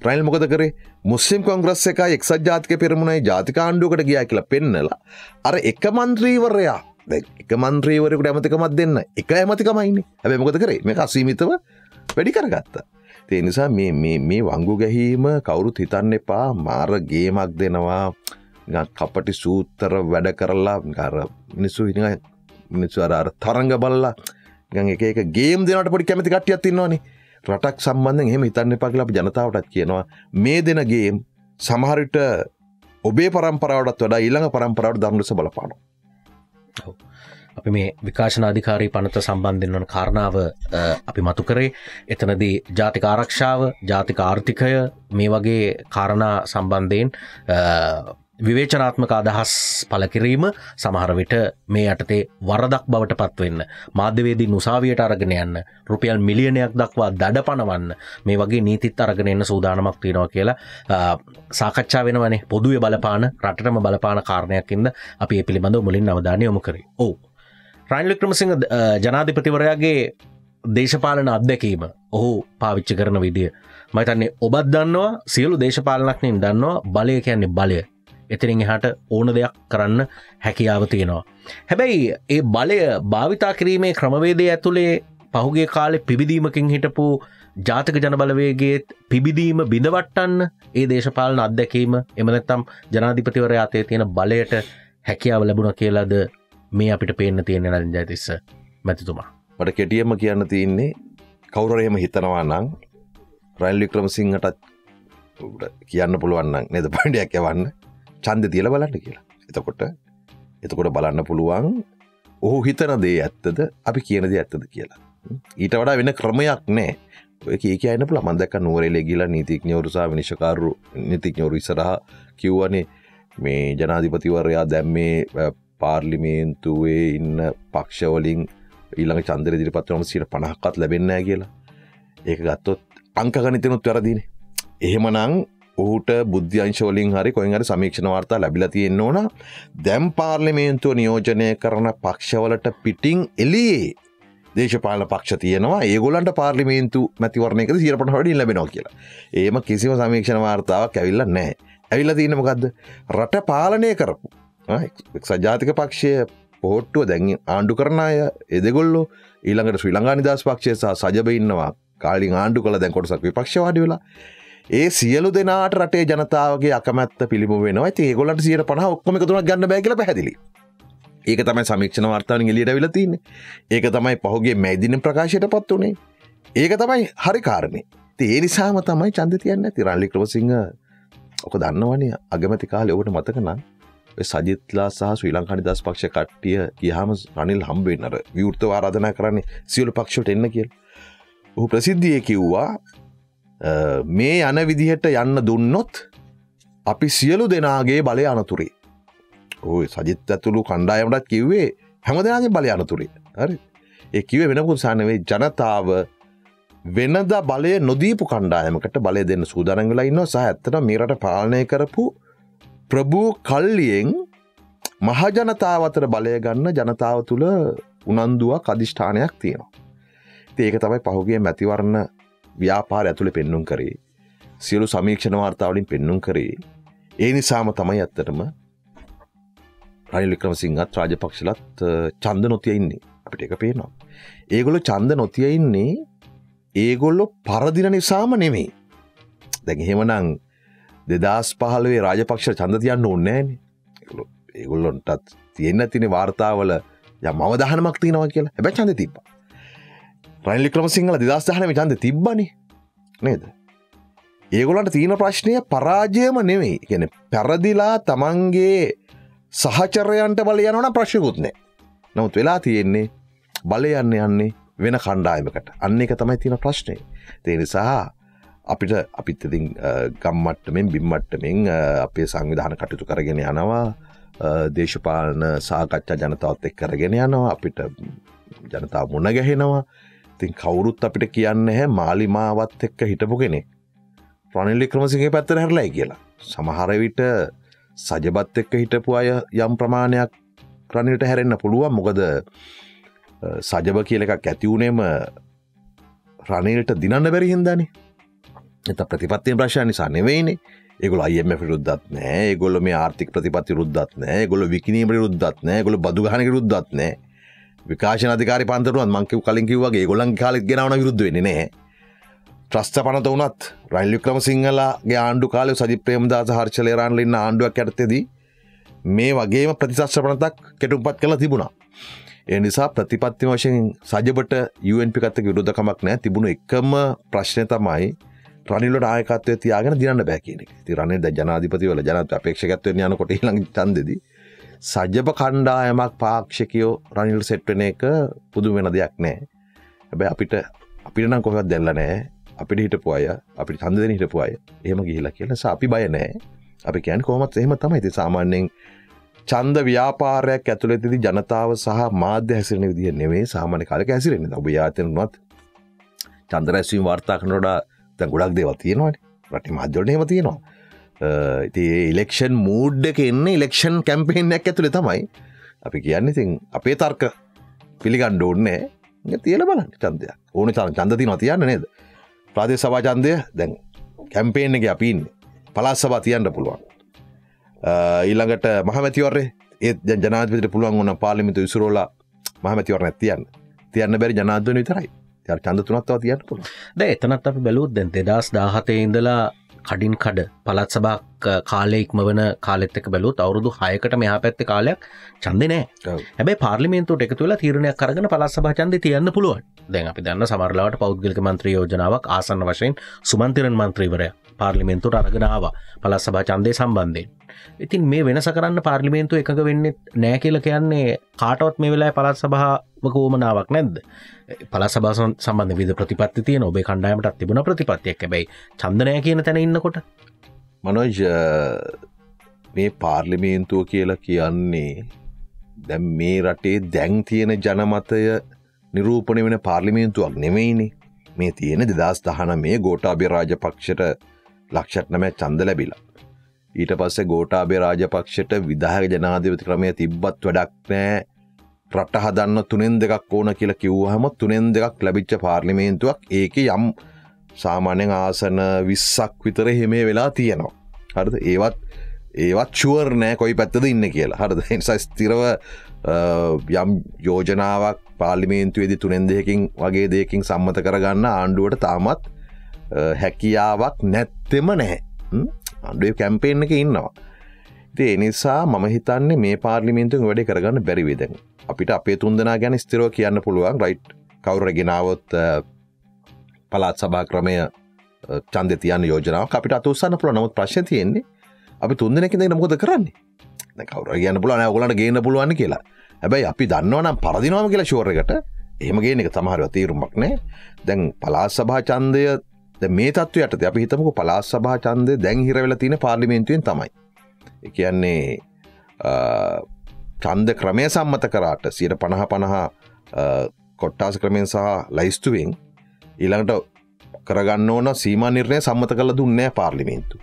රයිල් මොකද කරේ? මුස්ලිම් කොංග්‍රස් එක එක්සත් ජාතික පෙරමුණයි ජාතිකාණ්ඩුවකට ගියා කියලා පෙන්නලා අර එක මන්ත්‍රීවරයා එක මන්ත්‍රීවරකට ඇමතිකමත් දෙන්න එක ඇමතිකමයින්න ඇැ මොකද කරේ? මේ අසීමිතව වැඩි කරගත්තා. ඒ නිසා මේ වංගු ගැහීම කවුරුත් හිතන්න එපා. මාර ගේමක් දෙනවා. නිකන් කපටි සූත්තර වැඩ කරලා ගර මිනිස්සු හිනික මිනිස්සු අර අර තරංග බල්ලා ගන් එක එක ගේම් දෙනට පොඩි කැමති කටියත් ඉන්නවානේ. රටක් සම්බන්ධෙන් එහෙම හිතන්න එපා කියලා අපි ජනතාවටත් කියනවා. මේ දෙන ගේම් සමහරිට ඔබේ පරම්පරාවටත් වඩා ඊළඟ පරම්පරාවට දම්ලෙස බලපානවා. අපි මේ විකාශනාධිකාරී පනත සම්බන්ධෙන් වන කාරණාව අ, අපි මතු කරේ. එතනදී ජාතික ආරක්ෂාව ජාතික ආර්ථිකය මේ වගේ කාරණා සම්බන්ධයෙන් අ, විවේචනාත්මක අදහස් පලකිරීම සමහරවිට මේ යටතේ වරදක් බවට පත්වවෙන්න මාධ්‍යවේදී නුසාවියට අරගෙන යන්න රුපියල් මිලියනයක් දක්වා දඩ පනවන්න මේ වගේ නීතිත් අරගෙන එන්න සූදානමක් තියෙනවා කියලා අ, සාකච්ඡා වෙනවනේ. පොදුවේ බලපාන රටටම බලපාන කාරණයක්කින්ද අපි ඒ පිළිබඳව මුලින් අවධානය යොමු කරේ. ඕ රයින්ලික්‍රමසිංහ ජනාධිපතිවරයාගේ දේශපාලන අත්දැකීම. ඔහු පාවිච්චි කරන විදිය. මතන්නේ ඔබත් දන්නවා සියලු දේශපාලනක්නින් දන්නවා බලය කියන්නේ බලය. එතිරින් එහට ඕන දෙයක් කරන්න හැකියාව තියෙනවා. හැබැයි ඒ බලය භාවිතා කිරීමේ ක්‍රමවේදය ඇතුළේ පහුගේ කාලෙ පිබිදීමකින් හිටපු ජාතක ජනබලවේගේත් පිබිදීම බිඳවට්ටන්න ඒ දේශපාලන අත්දැකීම එමනැත්තම් ජනාධිපතිවර අතේ තියෙන බලයට හැකියාව ලැබුණ කියලාද මේ අපිට පේන්න තියෙන නලින් ජයතිස්ස මැතිතුමා. මට කෙටියම කියන්න තියන්නේ කවුරරහෙම හිතනවා නං රයිල්ලි ක්‍රමසිංහටත් කියන්න පුළුවන්න නෙද පඩියක් යවන්න චන්ද තියල බලන්න කියලා. එතකොට එතකොට බලන්න පුළුවන් ඔහු හිතන දේ ඇත්තද අපි කියනද ඇත්තද කියලා. ඊට වඩා වෙන ක්‍රමයක් නෑ. ඔය කිය කියන්න පුළ මන්දක නුවරේ ගිලා නීතිඥවරුසා විනිශකාරු නිතිඥවරු ඉසරහ කිව්වනේ මේ ජනාධිපතිවරයා දැම්මේ පාර්ලිමේන්තුවේ ඉන්න පක්ෂවලින් ඊළඟ චන්දර දිරිපත්වම සිට පණහක්කත් ලැබෙන්නෑ කියලා. ඒක ගත්තොත් අංකගනිතනුත් වැරදින. එහෙමනං ඔහුට බුද්ධ්‍යංශවලින් හරි කොයිහරි සමීක්ෂණ වාර්තා ලැබිල තියෙන්න ඕන. දැම් පාර්ලිමේන්තුව නියෝජනය කරන පක්ෂවලට පිටිං එලියේ දේශපාල පක්ෂ තියෙනවා. ඒගොලන්ට පාර්ලිමේන්තු මැතිවරණයක සිරපට හොඩින් ලබෙනවා කියලා. ඒම කිසිම සමීක්ෂණ වාර්තාවක් ඇවිල්ල නෑ ඇවිල්ල තියනමකක්ද රට පාලනය කරපු. සජාතික පක්ෂය පොහොට්ටුව දැන් ආණ්ඩු කරන අය එදගොල්ලෝ ඊළඟට ශ්‍රී ලංඟා නිදස් පක්ෂය සහ සජබ ඉන්නවා. කාලින් ආණ්ඩු කළ දැන් කොටසක් විපක්ෂවාඩි වෙලා. ඒ සියලු දෙනාට රටේ ජනතාවගේ අකමැත්ත පිළිම වෙනවා. ඒගොලට සියට පහ ඔක්කොම තුන ගන්න බැගල පැදිලි ඒක තමයි සමීක්ෂණ වර්තාවන එලියට විලතින්නේ ඒක තමයි පහුගේ මැදින ප්‍රකාශයට පත් වනේ ඒක තමයි හරි කාරණය ඒ නිසාම තමයි චන්ද තියන්න ඇති රල්ලි ක්‍රවසිංහ ඕක දන්නවනය අගමැති කාලය ඔබට මතකනම් සජිත්ලා සහ ශ්‍රී ලංකානි දස් පක්ෂ කට්ටිය කියහම රනිල් හම්බෙන්නර විවෘත ආරාධනා කරන්නේ සියලු පක්ෂට එන්න කියල්. ඔහු ප්‍රසිද්ධිය කිව්වා මේ යන විදිහට යන්න දුන්නොත් අපි සියලු දෙනාගේ බලය අනතුරේ. ඔය සජිත් ඇතුළු කණ්ඩායමටත් කිව්වේ හැම දෙනාගේ බලය අනතුරේ. හරි. ඒ කිවේ වෙනකුත් සානවේ ජනතාව වෙනද බලය නොදීපු කණ්ඩායමකට බලය දෙන්න සූදානංගලා ඉන්න සහ ඇත්තන මේරට පාලනය කරපු ප්‍රභූ කල්ලියෙන් මහජනතාව අතර බලය ගන්න ජනතාව තුළ උනන්දුවක් අධිෂ්ඨානයක් තියෙනවා. ඒක තමයි පහුගේ මැතිවරණ ව්‍යාපාර ඇතුළ පෙන්නුම් කරේ. සියලු සමීක්ෂණ වාර්තාවලින් පෙන්නුම් කරේ. ඒ නිසාම තමයි ඇත්තටම රනිලික්‍රම සිංහත් රාජපක්ෂලත් චන්ද නොතිය ඉන්නේ. අපිට එක පේනවා. ඒගොලො චන්ද නොතිය ඉන්නේ ඒගොල්ලො පරදින නිසාම නෙමෙයි. දැන් එහෙමනං දෙදස් පහලවේ රාජපක්ෂ චන්ද තියන්න ඕන්නෑන ඒගොල්ලොන්ටත් තියෙන්න්න තින වාර්තාවල ය මව දහනමක් තිනවා කියලා. හැබැ චන්ද තිබ රනිලි ක්‍රම සිංහල දෙදස්ථානම චන්ද තිබ්බනි. නේද? ඒගොලන්ට තියෙන ප්‍රශ්නය පරාජයම නෙවෙයි. ගැන පැරදිලා තමන්ගේ සහචරයන්ට බලයනවන ප්‍රශ්යකුත්නෑ නමුත් වෙලා තියෙන්නේ බලය යන්න යන්නේ වෙන කණ්ඩායමකට. අන්න එක තමයි තියෙන ප්‍රශ්නය තේ නිසා අපිට අපිත්තතින් ගම්මට්ටමෙන් බිම්මට්ටමෙන් අපේ සංවිධාන කටයුතු කරගෙන යනවා. දේශපාලන සාකච්ඡා ජනතාවත් එක් කරගෙන යනවා. අපිට ජනතාව මුණ ගැහෙනවා. තින් කවුරුත් අපිට කියන්න හැ මාලිමාවත් එක්ක හිටපු කෙනෙ ප්‍රනිල්ලි ක්‍රමසිගේ පැත්තර හැරලයි කියලා. සමහරවිට සජබත් එක්ක හිටපු අය යම් ප්‍රමාණයක් රනිට හැරෙන්න්න පුළුවන්. මොකද සජබ කියල එකක් ඇතිවුණේම රනිල්ට දිනන්න බැරි හින්දානේ. එත ප්‍රතිපත්තිය ප්‍රශ්ය නිසා නෙවෙයිනේ. ඒගොල අයම රුද්දත් නෑ ගොල මේ ආර්ථික ප්‍රතිපත්ති රුද්දත් නෑ ගොල විකිනීමට රුද්දත් නෑ ගොල බදුගහනක රුද්දත් නෑ විකාශනධකාර පන්තරුවන් මංකිව කලින් කිව්වගේ ගොලන් කාලෙක් ගෙනවන විරුද්ධ වෙන්නේ නෑ ත්‍රස්ත පනත වනත් රයිල්ලි ක්‍රම සිංහලගේ ආණ්ඩු කාල සජි ප්‍රේමදාස හර්චලේරන්ලන්න ආණ්ඩුවක් ඇතෙදී මේ වගේම ප්‍රතිශස්්‍රපනතක් කෙටුම්පත් කළ තිබුණා. ඒ නිසා ප්‍රතිපත්ති වශයෙන් සජබට UNපිකත්ත විරුද්ධකමක් නෑ තිබුණු එකම ප්‍රශ්නය තමයි රනිලට ආයකත්වය තියාගෙන දිනන්න බැකිනෙ ති රනේ ද ජනාධිපතිවල ජනත අපේක්ෂකත්වය යනකොට ළඟ චන්දෙදී. සජ්‍යප කණ්ඩායමක් පාක්ෂකයෝ රනිල් සෙට්වන එක පුදු වෙන දෙයක් නෑ. හැබැ අපිට අපිට නම් කොහත් දෙල්ල නෑ. අපිට හිටපු අය අපි චන්දන හිටපු අය එහෙම ගිහිලා කියලා. අපි බය නෑ. අපි කියන් කොමත් එහෙම තමයි. ති සාමාන්‍යෙන් චන්ද ව්‍යාපාරයක් ඇතුළෙතිදි ජනතාව සහ මාධ්‍ය හැසිරෙන විදිහ නෙවේ සාමාන්‍ය කාලක ඇසිරෙන ඔබ යාතනවත් චන්දරැස්වීම වාර්තා කනොඩා තැ ගොඩක් දේව තියෙනවාට රටි මධ්‍යලට හෙම තියෙනවා. ඉති ඉලෙක්ෂන් මූඩ් එක එන්න ඉලෙක්ෂන් කැම්පේෙන්යක් ඇතුළෙ තමයි. අපි කියන්න ඉතින් අපේ තර්ක පිළිගණ්ඩ ඕන්නෑ තියල බලන්න චන්දයක් ඕන චන් චන්දති නොතියන්න නේද? ප්‍රාදේ සවා චන්දය දැන් කැම්පේෙන් එක අපින් පලාස් සබා තියන්න පුළුවන්. ඊළඟට මහමැතිවරේ ඒත් ජනාතිට පුළුවන් වන්න පාලිමිතු විසුරෝලා මහමැතිවර නැතියන්න තියන්න බැරි ජනාධන විතරයි. ය චන්ද තුනත්ව තියන්න පුළුව ද එතනත් අපි බැලූත් දැන් දෙදස් දාහතේ ඉඳලා කඩින් කඩ. පළත් සබක් කාලෙක්ම වන කාලෙත්තක බැලුත් අවුරුදු හයකට මෙහා පැත්ත කාලයක් චන්දනෑ හැබයි පාර්ලිමේන්තුට එක තුළ තීරණයක් කරගෙන පලස් සභාචන්ද තියන්න පුළුවන්. දැන් අපි දන්න සමරලාට පෞද්ගලික මන්ත්‍ර යෝජනාවක් ආසන්න වශයෙන් සුමන්තිරන් මන්ත්‍රීවරය පාර්ලිමේන්තුට අරගෙනාව පලස් සභා චන්දය සම්බන්ධයෙන්. ඉතින් මේ වෙනස කරන්න පාර්ලිමේන්තු එකක වෙන්න නෑ කියල කියන්නේ කාටවත් මේ වෙලා පලත් සභාවක ෝමනාවක් නැද්ද පල සබාසන් සම්බන්ධ විද ප්‍රතිපත්ති තියන ඔබේ කණ්ඩායමට තිබුණ ප්‍රතිපත්තියක්. හැබයි චන්දනය කියන තැන ඉන්නකොට? මනෝජ මේ පාර්ලිමේන්තුව කියලා කියන්නේ දැම් මේ රටේ දැන් තියෙන ජනමතය නිරූපණය වෙන පාර්ලිමේන්තුවක් නෙමෙයිනි මේ තියෙන දෙදස් දහන මේ ගෝටාභි රාජපක්ෂට ලක්ෂටනමෑ චන්ද ලැබිලා. ඊට පස්සේ ගෝටාබේ රාජපක්ෂට විදාහක ජනාධිපති ක්‍රමය තිබ්බත් වැඩක් නෑ. රට හදන්න තුනෙන් දෙකක් ඕන කියලා කිව්හම තුනෙන් දෙකක් ලැබිච්ච පාර්ලිමේන්තුවක් ඒක යම් සාමාන්‍යෙන් ආසන විස්සක් විතර හෙමේ වෙලා තියෙනවා. හරද? ඒවත් ඒවත් ශුවර් නෑ කොයි පැත්තද ඉන්න කියලා. හරද? නිසා ස්තිරව යම් යෝජනාවක් පාලිමේන්තුවේදි තුනෙන් දෙකින් වගේ දෙකින් සම්මත කරගන්න ආණ්ඩුවට තාමත් හැකියාවක් නැත්තෙම නැහැ. අන්ඩුව කැම්පේෙන් එක ඉන්නවා. ඒ නිසා මම හිතන්නේ මේ පාර්ලිමින්තුන් වැඩ කරගන්න බැරිවිදෙන් අපිට අපේ තුන්දනා ගැන ස්තිරෝ කියන්න පුළුවන් රයිට් කවුර ගෙනාවොත් පලාත් සභා ක්‍රමය චන්ද තියන්න යෝජනාව අපිට අතුසන්න පුළ නමුත් ප්‍රශ් තියෙන්නේ අපි තුන්දනක නමුද කරන්නේ? කවර ගන්න පුලන ගලට ගේන්න පුළුවන් කියලා. හැබැයි අපි දන්නවනම් පරදිනවාම කියලා ශෝරකට එහෙමගේ එක තමහරව තීරුමක් නෑ. දැන් පලාත් සභා චන්දය මේ තත්වයට අපි හිතමක පලාස් සභා චන්ද දැන් හිරවෙල තියෙන පාර්ලිමේන්තුවෙන් තමයි. එකන්නේ චන්ද ක්‍රමය සම්මත කරාට සියට පණහ පණහා කොට්ටාස ක්‍රමයෙන් සහ ලයිස්තුවෙන් ඊළඟට කරගන්න ඕන සීම නිර්ණය සම්මත කළ දුන්නෑ පාර්ලිමේන්තු.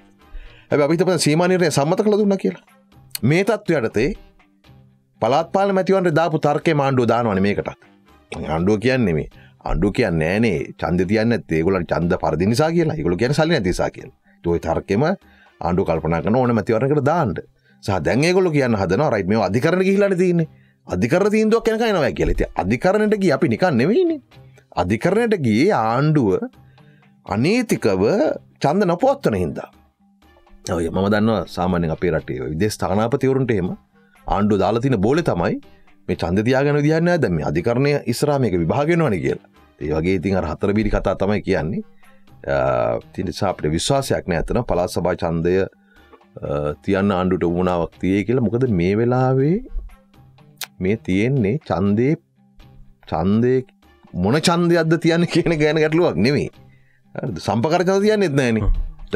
ඇ අපිතප සීම නිර්ණය සම්මත කළ දුන්න කියලා. මේ තත්ත්වයටතේ පලාත් පාල මැතිවන්ට දාපු තර්කය මාණ්ඩුව දානවන මේකටත්. අන්ඩුව කියන්නෙමේ අන්ඩු කියන්න නෑනේ චන්ද තියන්න ඒගුලන් චන්ද පරදි නිසා කියලා ඉගුල කියන සල්ලි ඇතිසා කියල තුයි තර්කෙම ආණ්ඩු කල්පනා කන ඕන මතිවරකට දාන්ට සහ දැන්ගේගොල කියන්න හදන රයිට මේ අධිකරන හිලට තියන්නේ. අධිකර තීන්දුවක් කැනක නව කියලෙති අධිකරණට ගිය අපි නිකන් නෙවෙයිනි. අධිකරණයට ගියේ ආණ්ඩුව අනීතිකව චන්ද නොපොත්තන හින්දා. ඔය මම දන්න සාමාන්‍ය අපේ රටේ විදේ ස්ථානාපතිවරුන්ට එහෙම ආණ්ඩු දාලතින බෝල තමයි මේ චන්ද තියාගෙන දියන්න දැම අධිකරණය ඉස්රාමයක විභාගෙනවන කියලා. ඒ වගේ ඉතින් අර හතර බිරි කතා තමයි කියන්නේ. තිනිසාපට විශ්වාසයක් නෑ. ඇතන පලාත් සභා චන්දය තියන්න ආණ්ඩුට වුණාවක් තියේ කියලා. මොකද මේ වෙලාවේ මේ තියෙන්නේ චන්දේ චන්දය මොන චන්දයක්ද තියන්න කියන ගැන ගැටලුවක් නෙමේ සම්පකර චද තියන්න එත්නෑන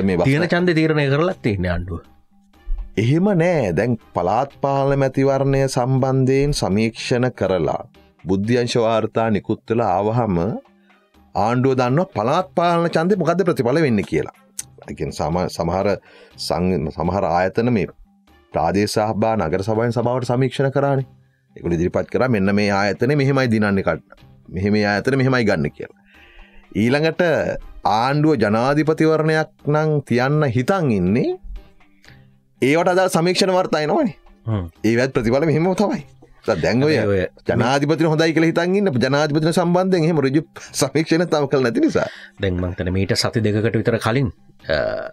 මේ තියෙන චන්ද තීරණය කරලත් තියන්න අන්ඩුව එහෙම නෑ. දැන් පලාත් පාල මැතිවරණය සම්බන්ධයෙන් සමීක්ෂණ කරලා බුද්ධ්‍යංශවාර්තා නිකුත්තල ආවහම ආණ්ඩුව දන්න පලාත් පාලන චන්ද මොකද ප්‍රතිඵල වෙන්න කියලා. ඇගෙන් සම සමහර සමහර ආයතන මේ ප්‍රාදේශහබා නගර සබයින් සභාවට සමීක්ෂණ කරන. එකු ඉදිරිපත් කර මෙන්න මේ ආයතන මෙහෙමයි දිනන්න කට මෙහෙම ආයතන මෙහෙමයි ගන්න කියලා. ඊළඟට ආණ්ඩුව ජනාධිපතිවරණයක් නං තියන්න හිතන් ඉන්නේ. ඒවට අදා සමීක්ෂණ වර්තාය නොවනේ. ඒවත් ප්‍රතිඵල මෙහෙම තමයි දැන්ගොය ඔය ජනාධිපති හොඳයි කළ හිතන්ගන්න ජනාධිපතින සම්බන්ධයෙන් එහෙම රජු සමීක්ෂණ තම කළ නැති නිසා. දැන්මන්තන මීට සති දෙකට විතර කලින්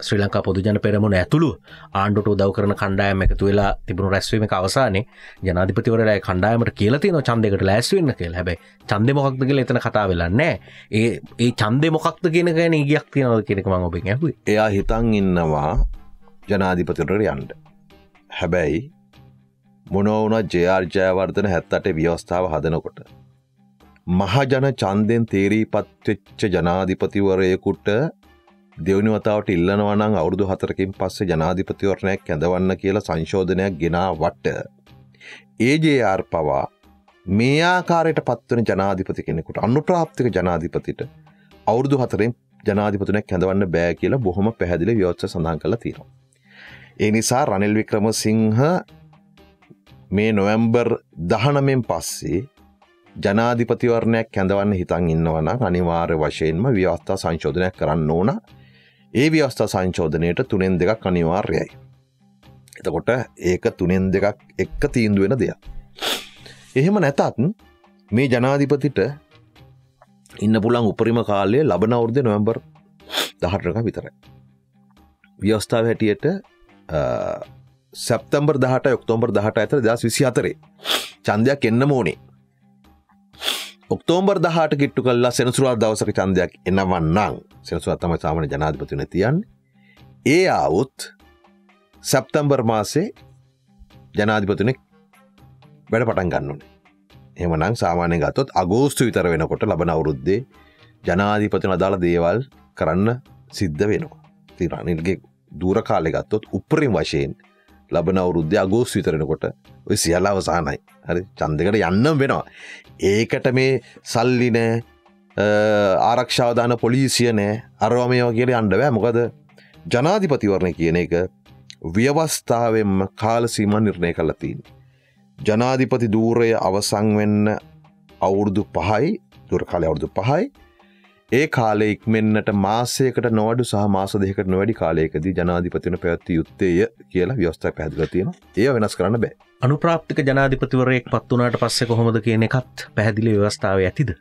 ශ්‍රී ලංකා පොදුජන පෙරමුණ ඇතුළු ආණ්ඩුට උදව් කරන කණ්ඩායම එකතු වෙලා තිබුණු රැස්වීම අවසානේ ජනාධිපතිවරලා කණ්ඩායමට කියලතින චන්දකට ලෑස්වෙන්න කියල. හැබයි චන්ද මොකක්ද කියල එතන කතා වෙලන්නේ ඒ ඒ චන්දය මොකක්ද කියෙන ගැන ගියක් තියනව කෙනෙක ම ඔබෙන් ඇහුයි එයා හිතන් ඉන්නවා ජනාධිපතිට යන්ඩ හැබැයි මොනවුන ජයාර්ජයවර්ධන හැත්තට ව්‍යවස්ථාව හදනකොට. මහජන චන්දෙන් තේරී පත්වෙච්ච ජනාධිපතිවරයකුට දෙවනිවතාවට ඉල්ලනවනං අවුදු හතරකින් පස්සේ ජනාධිපතිවරණයක් කැඳවන්න කියලා සංශෝධනයක් ගෙනා වට. ඒජR පවා මේ ආකාරයට පත්වන ජනාධිපති කෙනෙකුට අනුප්‍රාප්තික ජනාධිපතිට අවුරදු හතරෙන් ජනාධිපතුනක් කැඳවන්න බෑ කියලා බොහොම පැහැදිලි ව්‍යෝත්ස සඳහන් කළ තියෙනවා. ඒ නිසා රනිල් වික්‍රම සිංහ මේ නොවැම්බර් දහනමෙන් පස්සේ ජනාධිපතිවරණයක් කැඳවන්න හිතන් ඉන්නවන අනිවාර්ය වශයෙන්ම ව්‍යවස්ථා සංශෝධනයක් කරන්න ඕන ඒ ව්‍යවස්ථා සංශෝධනයට තුනෙන් දෙකක් අනිවාර්යයි. එතකොට ඒක තුනෙන් දෙකක් එක්ක තීන්දුවෙන දෙයක්. එහෙම නැතත් මේ ජනාධිපතිට ඉන්න පුළන් උපරිම කාලය ලබන අවුද්ධ නොවම්බර් දහටක විතරයි. ව්‍යවස්ථාව හැටියට සැප්තම්බර් දහට ඔක්තෝම්බර් දහට ඇතර දස් විසි අතරේ චන්දයක් එන්න මෝනේ ඔක්තෝම්බර් දහට කිට්ටු කල්ලා සෙනසුරා දවසක චන්දයක් එන්නවන්නං සෙනසු අත්තම සාමන ජනාධපතින තියන් ඒ අවුත් සැප්තම්බර් මාසේ ජනාධිපතිනෙක් වැඩ පටන් ගන්නුනේ එමනං සාමානය ගත්තොත් අගෝස්තු විතර වෙනකොට ලබන අවුරුද්දේ ජනාධිපතින අදාළ දේවල් කරන්න සිද්ධ වෙනවා. තිරනිල්ගේ දූර කාලෙ ගත්තොත් උපරින් වශයෙන් ලබන අවුරුද්ධ අගෝස් විතරෙනකොට ඔය සියල්ල අවසානයි. හරි? චන්දකට යන්නම් වෙනවා. ඒකට මේ සල්ලි නෑ ආරක්ෂාවධාන පොලිසිය නෑ අරවාමයෝ කියල අන්ඩවෑ මොකද ජනාධිපතිවරණය කියන එක ව්‍යවස්ථාවෙන්ම කාලසීම නිර්ණය කලතින්. ජනාධිපති දූරය අවසං වෙන්න අවුරුදු පහයි දුර කාලය අවුරුදු පහයි ඒ කාලෙ ඉක්මෙන්න්නට මාසයකට නොවඩු සහ මාස දෙකට නොවැඩි කාලයකද ජනාධිපතින පැත්ති යුත්තේය කියලා ව්‍යවස්ථ පැදිල තියෙන ඒ වෙනස් කරන්න බෑ. අනුප්‍රාප්තික ජනාධිපතිවරයෙක් පත්වනාට පස්සෙ කොහොමද කියන එකත් පැහැදිලි ව්‍යවස්ථාව ඇතිද?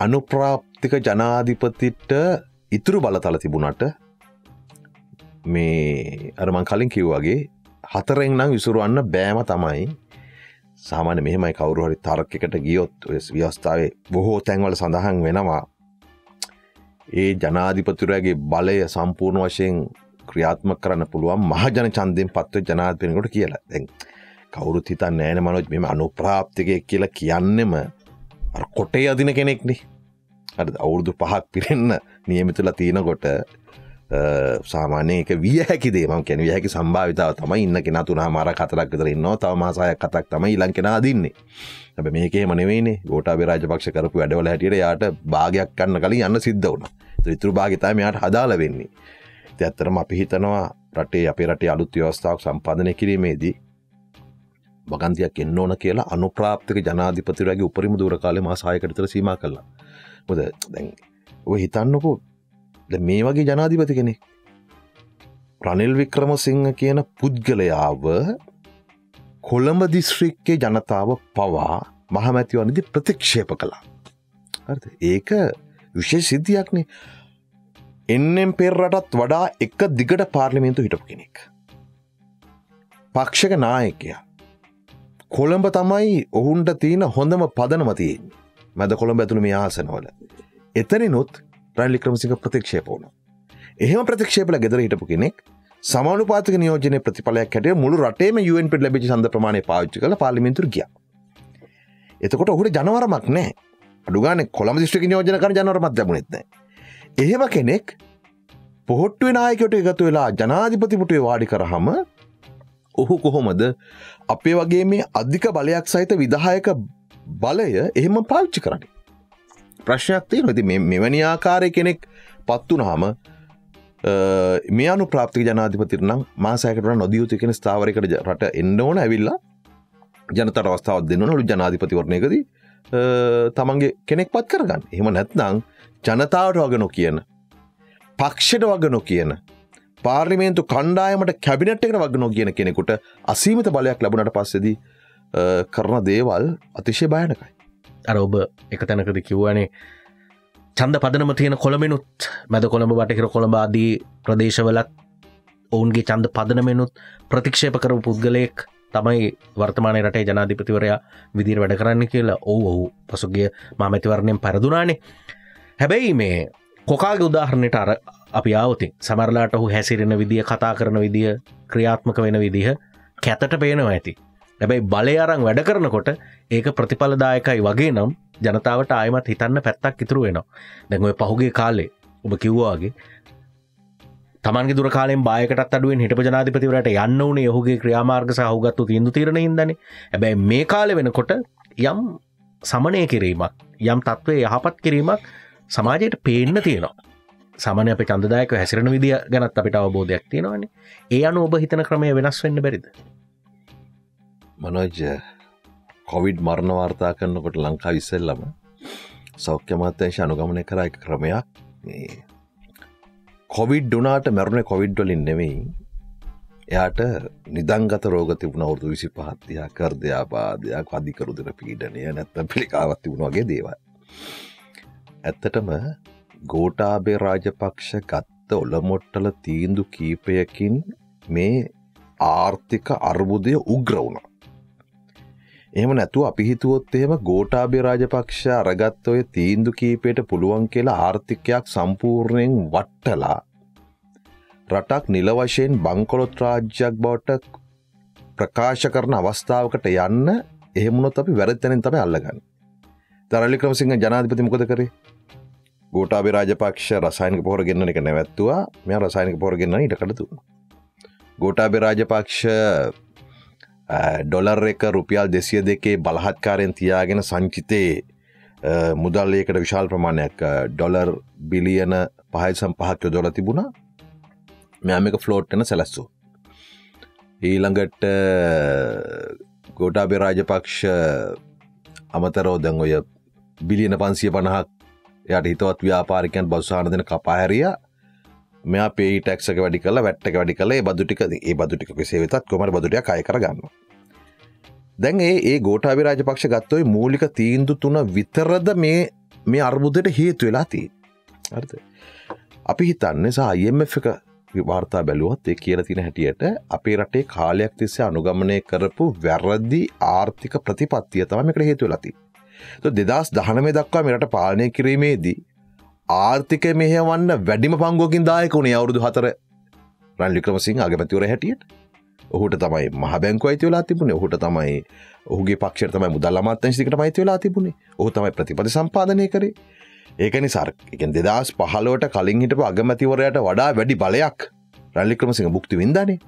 අනුප්‍රාප්තික ජනාධිපතිට ඉතුරු බලතල තිබුණට මේ අරමං කලින් කිව්වගේ හතරෙන් නම් විසුරුවන්න බෑම තමයි සාමාන්‍ය මෙහෙමයි කවරුහරි තර්කකට ගියොත් ව්‍යවස්ථාවේ බොහෝ තැන්වල සඳහන් වෙනවා. ඒ ජනාධිපතුරගේ බලය සම්පූර්ණ වශයෙන් ක්‍රියාත්ම කරන්න පුළුවන් මහජන චන්දයෙන් පත්ව ජනාධපෙනකොට කියලා. දැන් කවුරුත් හිතන් නෑන මනොජ් මෙම අනුප්‍රාප්තිකය කියලා කියන්නෙම කොටේ අදින කෙනෙක්නේ. අ අවුරුදු පහක් පිරෙන්න නියමිතුල තියෙනකොට සාමානයක විය හැකි දේම කැන හැකි සම්භාවිතාව තම ඉන්න කෙන තුනා මර කතරක් විතර ඉන්නවා. තව මාසායක් කතක් තම ඉලං කෙනා දින්නේ ඇබ මේකේ මනවේනේ ගෝට රාජපක්ෂ කරපු වැඩවල හැටියට යාට භාගයක් කන්න කලින් යන්න සිද්ධ වුණ. ත්‍රිතුර භාගතාම යාට හදාල වෙන්නේ. ඇත්තරම අපි හිතනවා රටේ අපේ රටේ අලුත් ව්‍යවස්ථාවක් සම්පාධනය කිරීමේදී බගන්තියක් එන්න ඕන කියලා අනුප්‍රාප්තික ජනාධිපතිරගේ උපරිම දුර කාලය මාසායකටතර සීම කල්ලා මොද දැන් ඔය හිතන්නකෝ මේ වගේ ජනාධිපති කෙනෙ ප්‍රනිල් වික්‍රමසිංහ කියන පුද්ගලයාව කොළඹ දිස්ශ්‍රික්කේ ජනතාව පවා මහමැතිවනිදි ප්‍රතික්ෂේප කළා. ඒක විශේෂ සිද්ධියක්නේ. එන්නෙම් පෙරටත් වඩා එක දිගට පාර්ලිමෙන්තු හිටපු කෙනෙක්. පක්ෂක නායකය. කොළඹ තමයි ඔහුන්ට තියෙන හොඳම පදනමතියෙන් මැද කොළඹ ඇතුළ මේ ආසනවල. එතනිනුත් රැල්ලික්‍රමසික ප්‍රතික්ෂේපෝන එහෙම ප්‍රතික්ෂේපල ගෙදර හිටපු කෙනෙක් සමානු පාතික නියෝජන ප්‍රතිඵලයක් හැට මුළු රටේම යුවන් පිට ලැබි සඳ ප්‍රමාණය පාච්චි කළ පාලිමිතුර ගිය. එතකොට ඔහුට ජනවරමක් නෑ අඩුගාන කොළම දිස්ට්‍රික නියෝජන කර ජනවරමත් ලැබුණෙත්න එහෙම කෙනෙක් පොහොට්ටුව නායකට එකතු වෙලා ජනාධිපතිපුටේ වාඩි කරහම ඔහු කොහොමද අපේ වගේ මේ අධික බලයක් සහිත විදහයක බලය එහෙම පාවිච්චි කරන්නේ? ප්‍රශ්නයක් තිය නොති මෙවැනි ආකාරය කෙනෙක් පත්වනහම මේ අනු ප්‍රාප්තික ජනාධිපතිරනම් මාසයකට නොදියුතු කෙන ස්ථාවරකට රට එන්න ඕන ඇවිල්ලා ජනතට අවස්ථාවත් දෙන්න නොලු ජනාධිපතිවරණයකද තමන්ගේ කෙනෙක් පත් කරගන්න. එහම නැත්නං ජනතාවට වගනො කියන පක්ෂට වගනො කියන පාර්ලිමේන්තු කණ්ඩායමට කැබිනට් එකට වගනො කියන කෙනෙකුට අසීමත බලයක් ලැබුණට පස්සෙදී කරන දේවල් අතිශය භයනකයි. අර ඔබ එක තැනකද කිව්වනේ. චන්ද පදනම තියෙන කොළමෙනුත් මැද කොළඹ බටහිර කොළඹාදී ප්‍රදේශවලත් ඔවුන්ගේ චන්ද පදනමෙනුත් ප්‍රතික්ෂේප කරපු පුද්ගලයෙක් තමයි වර්තමාන රටේ ජනාධිපතිවරයා විදිර වැඩ කරන්න කියලා ඔවු ඔහු පසුගේ මාමැතිවරණයෙන් පැරදුනානේ. හැබැයි මේ කොකාගේ උදාහරණයට අර අපි ආවතින් සමරලාට ඔහු හැසිරෙන විදිිය කතා කරන විදිිය ක්‍රියාත්මක වෙන විදිහ කැතට පේනවා ඇති. හැබැයි බලය අරං වැඩ කරනකොට ඒක ප්‍රතිඵලදායකයි වගේ නම් ජනතාවට ආයමත් හිතන්න පැත්තක් ඉතුරු වෙනවා. දැන්ඔය පහුගේ කාලේ ඔබ කිව්වාගේ තමන්ගේ දුර කාලෙන් බායකට අඩුවෙන් හිට ජනාතිපතිවරට යන්න වනේ ඔහුගේ ක්‍රියාමාර්ග සහුගත්තු තිීන්දු තිරණ හිදන ඇබැයි මේ කාලෙ වෙනකොට යම් සමනය කිරීමක් යම් තත්ත්වය යහපත් කිරීමක් සමාජයට පේන්න තියෙනවා. සමන අප චන්දදායක හැසිරෙන විදිිය ගැනත් අපිට අවබෝධයක් තියෙනවානේ. ඒ අනු ඔබ හිතන ක්‍රමය වෙනස් වෙන්න බැරිද? මනෝජ කොවිඩ් මරණවාර්තා කරන්නකොට ලංකා විස්සෙල්ලම සෞඛ්‍ය මත්තයශ අනුගමනය කර එක ක්‍රමයක්. කොවිඩ් ඩුනාට මැරුණ කොවිඩ්ඩලින් නෙවෙයි එයාට නිදංගත රෝග තිබුණ අවුදු විසි පහත්තියා කරදයාපාදයක් අධිකරුදර පීඩනය නැත්තම් පිළිකාවත් තිබුණ වගේ දේවල්. ඇත්තටම ගෝටාබේ රාජපක්ෂ ගත්ත ඔලමොට්ටල තීන්දු කීපයකින් මේ ආර්ථික අර්බුදය උග්‍රවුණ එහම නැතු අපිහිතුවොත් එහෙම ගෝටාබේ රාජපක්ෂ අරගත්ත ඔය තීන්දු කීපයට පුළුවන් කියලා ආර්ථිකයක් සම්පූර්ණයෙන් වට්ටලා රටක් නිල වශයෙන් බංකොලොත් රාජ්‍යයක් බවට ප්‍රකාශ කරන අවස්ථාවකට යන්න එහෙමුණොත් අපි වැරත්තැනින් තම අල්ලගන්න. තරලි ක්‍රමසිංහ ජනාධිපති මොකද කරේ? ගෝටාබේ රාජපක්ෂ රසායනික පොර ගෙන්න්න එක නැවැත්තුවා. මෙ රසායනික පොර ගෙන්න්න ඉට කළතු ගෝටාබේ රාජපක්ෂ ඩොලර් එක රුපියල් දෙසිය දෙකේ බලහත්කාරයෙන් තියාගෙන සංචිතයේ මුදල්ලයකට විශාල් ප්‍රමාණයක් ඩොලර් බිලියන පහයිසම් පහක් යොදොල තිබුණා. මෙයාමික ෆ්ලෝට්ටන සැලස්සු. ඊළඟට ගෝටාබේ රාජපක්ෂ අමතරෝ දැන් ඔය බිලියන පන්සිය පණහක් යට හිතවත් ව්‍යාපාරිකයන් බස්සාන දෙන කපාහැරිය මෙයා පේ ටක්ක වැඩි කල වැට්ට වැඩි කලේ බදුටික ඒ බදුටික සේවිතත් කොමට බදුටිය කය කරගන්න දැන් ඒ ඒ ගෝටාවි රාජපක්ෂ ගත්තොයි මූලික තීන්දු තුන විතරද මේ මේ අර්බුදයට හේතු වෙලා තිී අර්ථ අපි හිතන්නේ සායම එක වාර්තා බැලුවත් ඒ කියල තින හැටියට අපේ රටේ කාලයක් තිස්සේ අනුගමනය කරපු වැරදි ආර්ථික ප්‍රතිපත්තිය තමකට හේතු ලති දෙදස් දහනමේ දක්වා මෙරට පාලනය කිරීමේදී ආර්ථික මෙහවන්න වැඩිම පංගෝකින් දායකුණේ අවුරුදු හතර. රන්ලික්‍රමසිං අගමතිවර හැටියට. ඔහුට තමයි මහ බැංකු අයිතිවෙලා තිබුණේ. ඔහුට තමයි ඔහුගේ පක්ෂ තමයි මුදල් අමාත්‍යංශිකට මයිතිවෙලා තිබුණේ. ඔහු තමයි ප්‍රතිපති සම්පාදනය කරේ. ඒකනි සර් එකෙන් දෙදස් පහලෝට කලින් හිටපු අගමතිවරයට වඩා වැඩි බලයක් රල්ලික්‍රමසිංහ බුක්ති වින්දානේ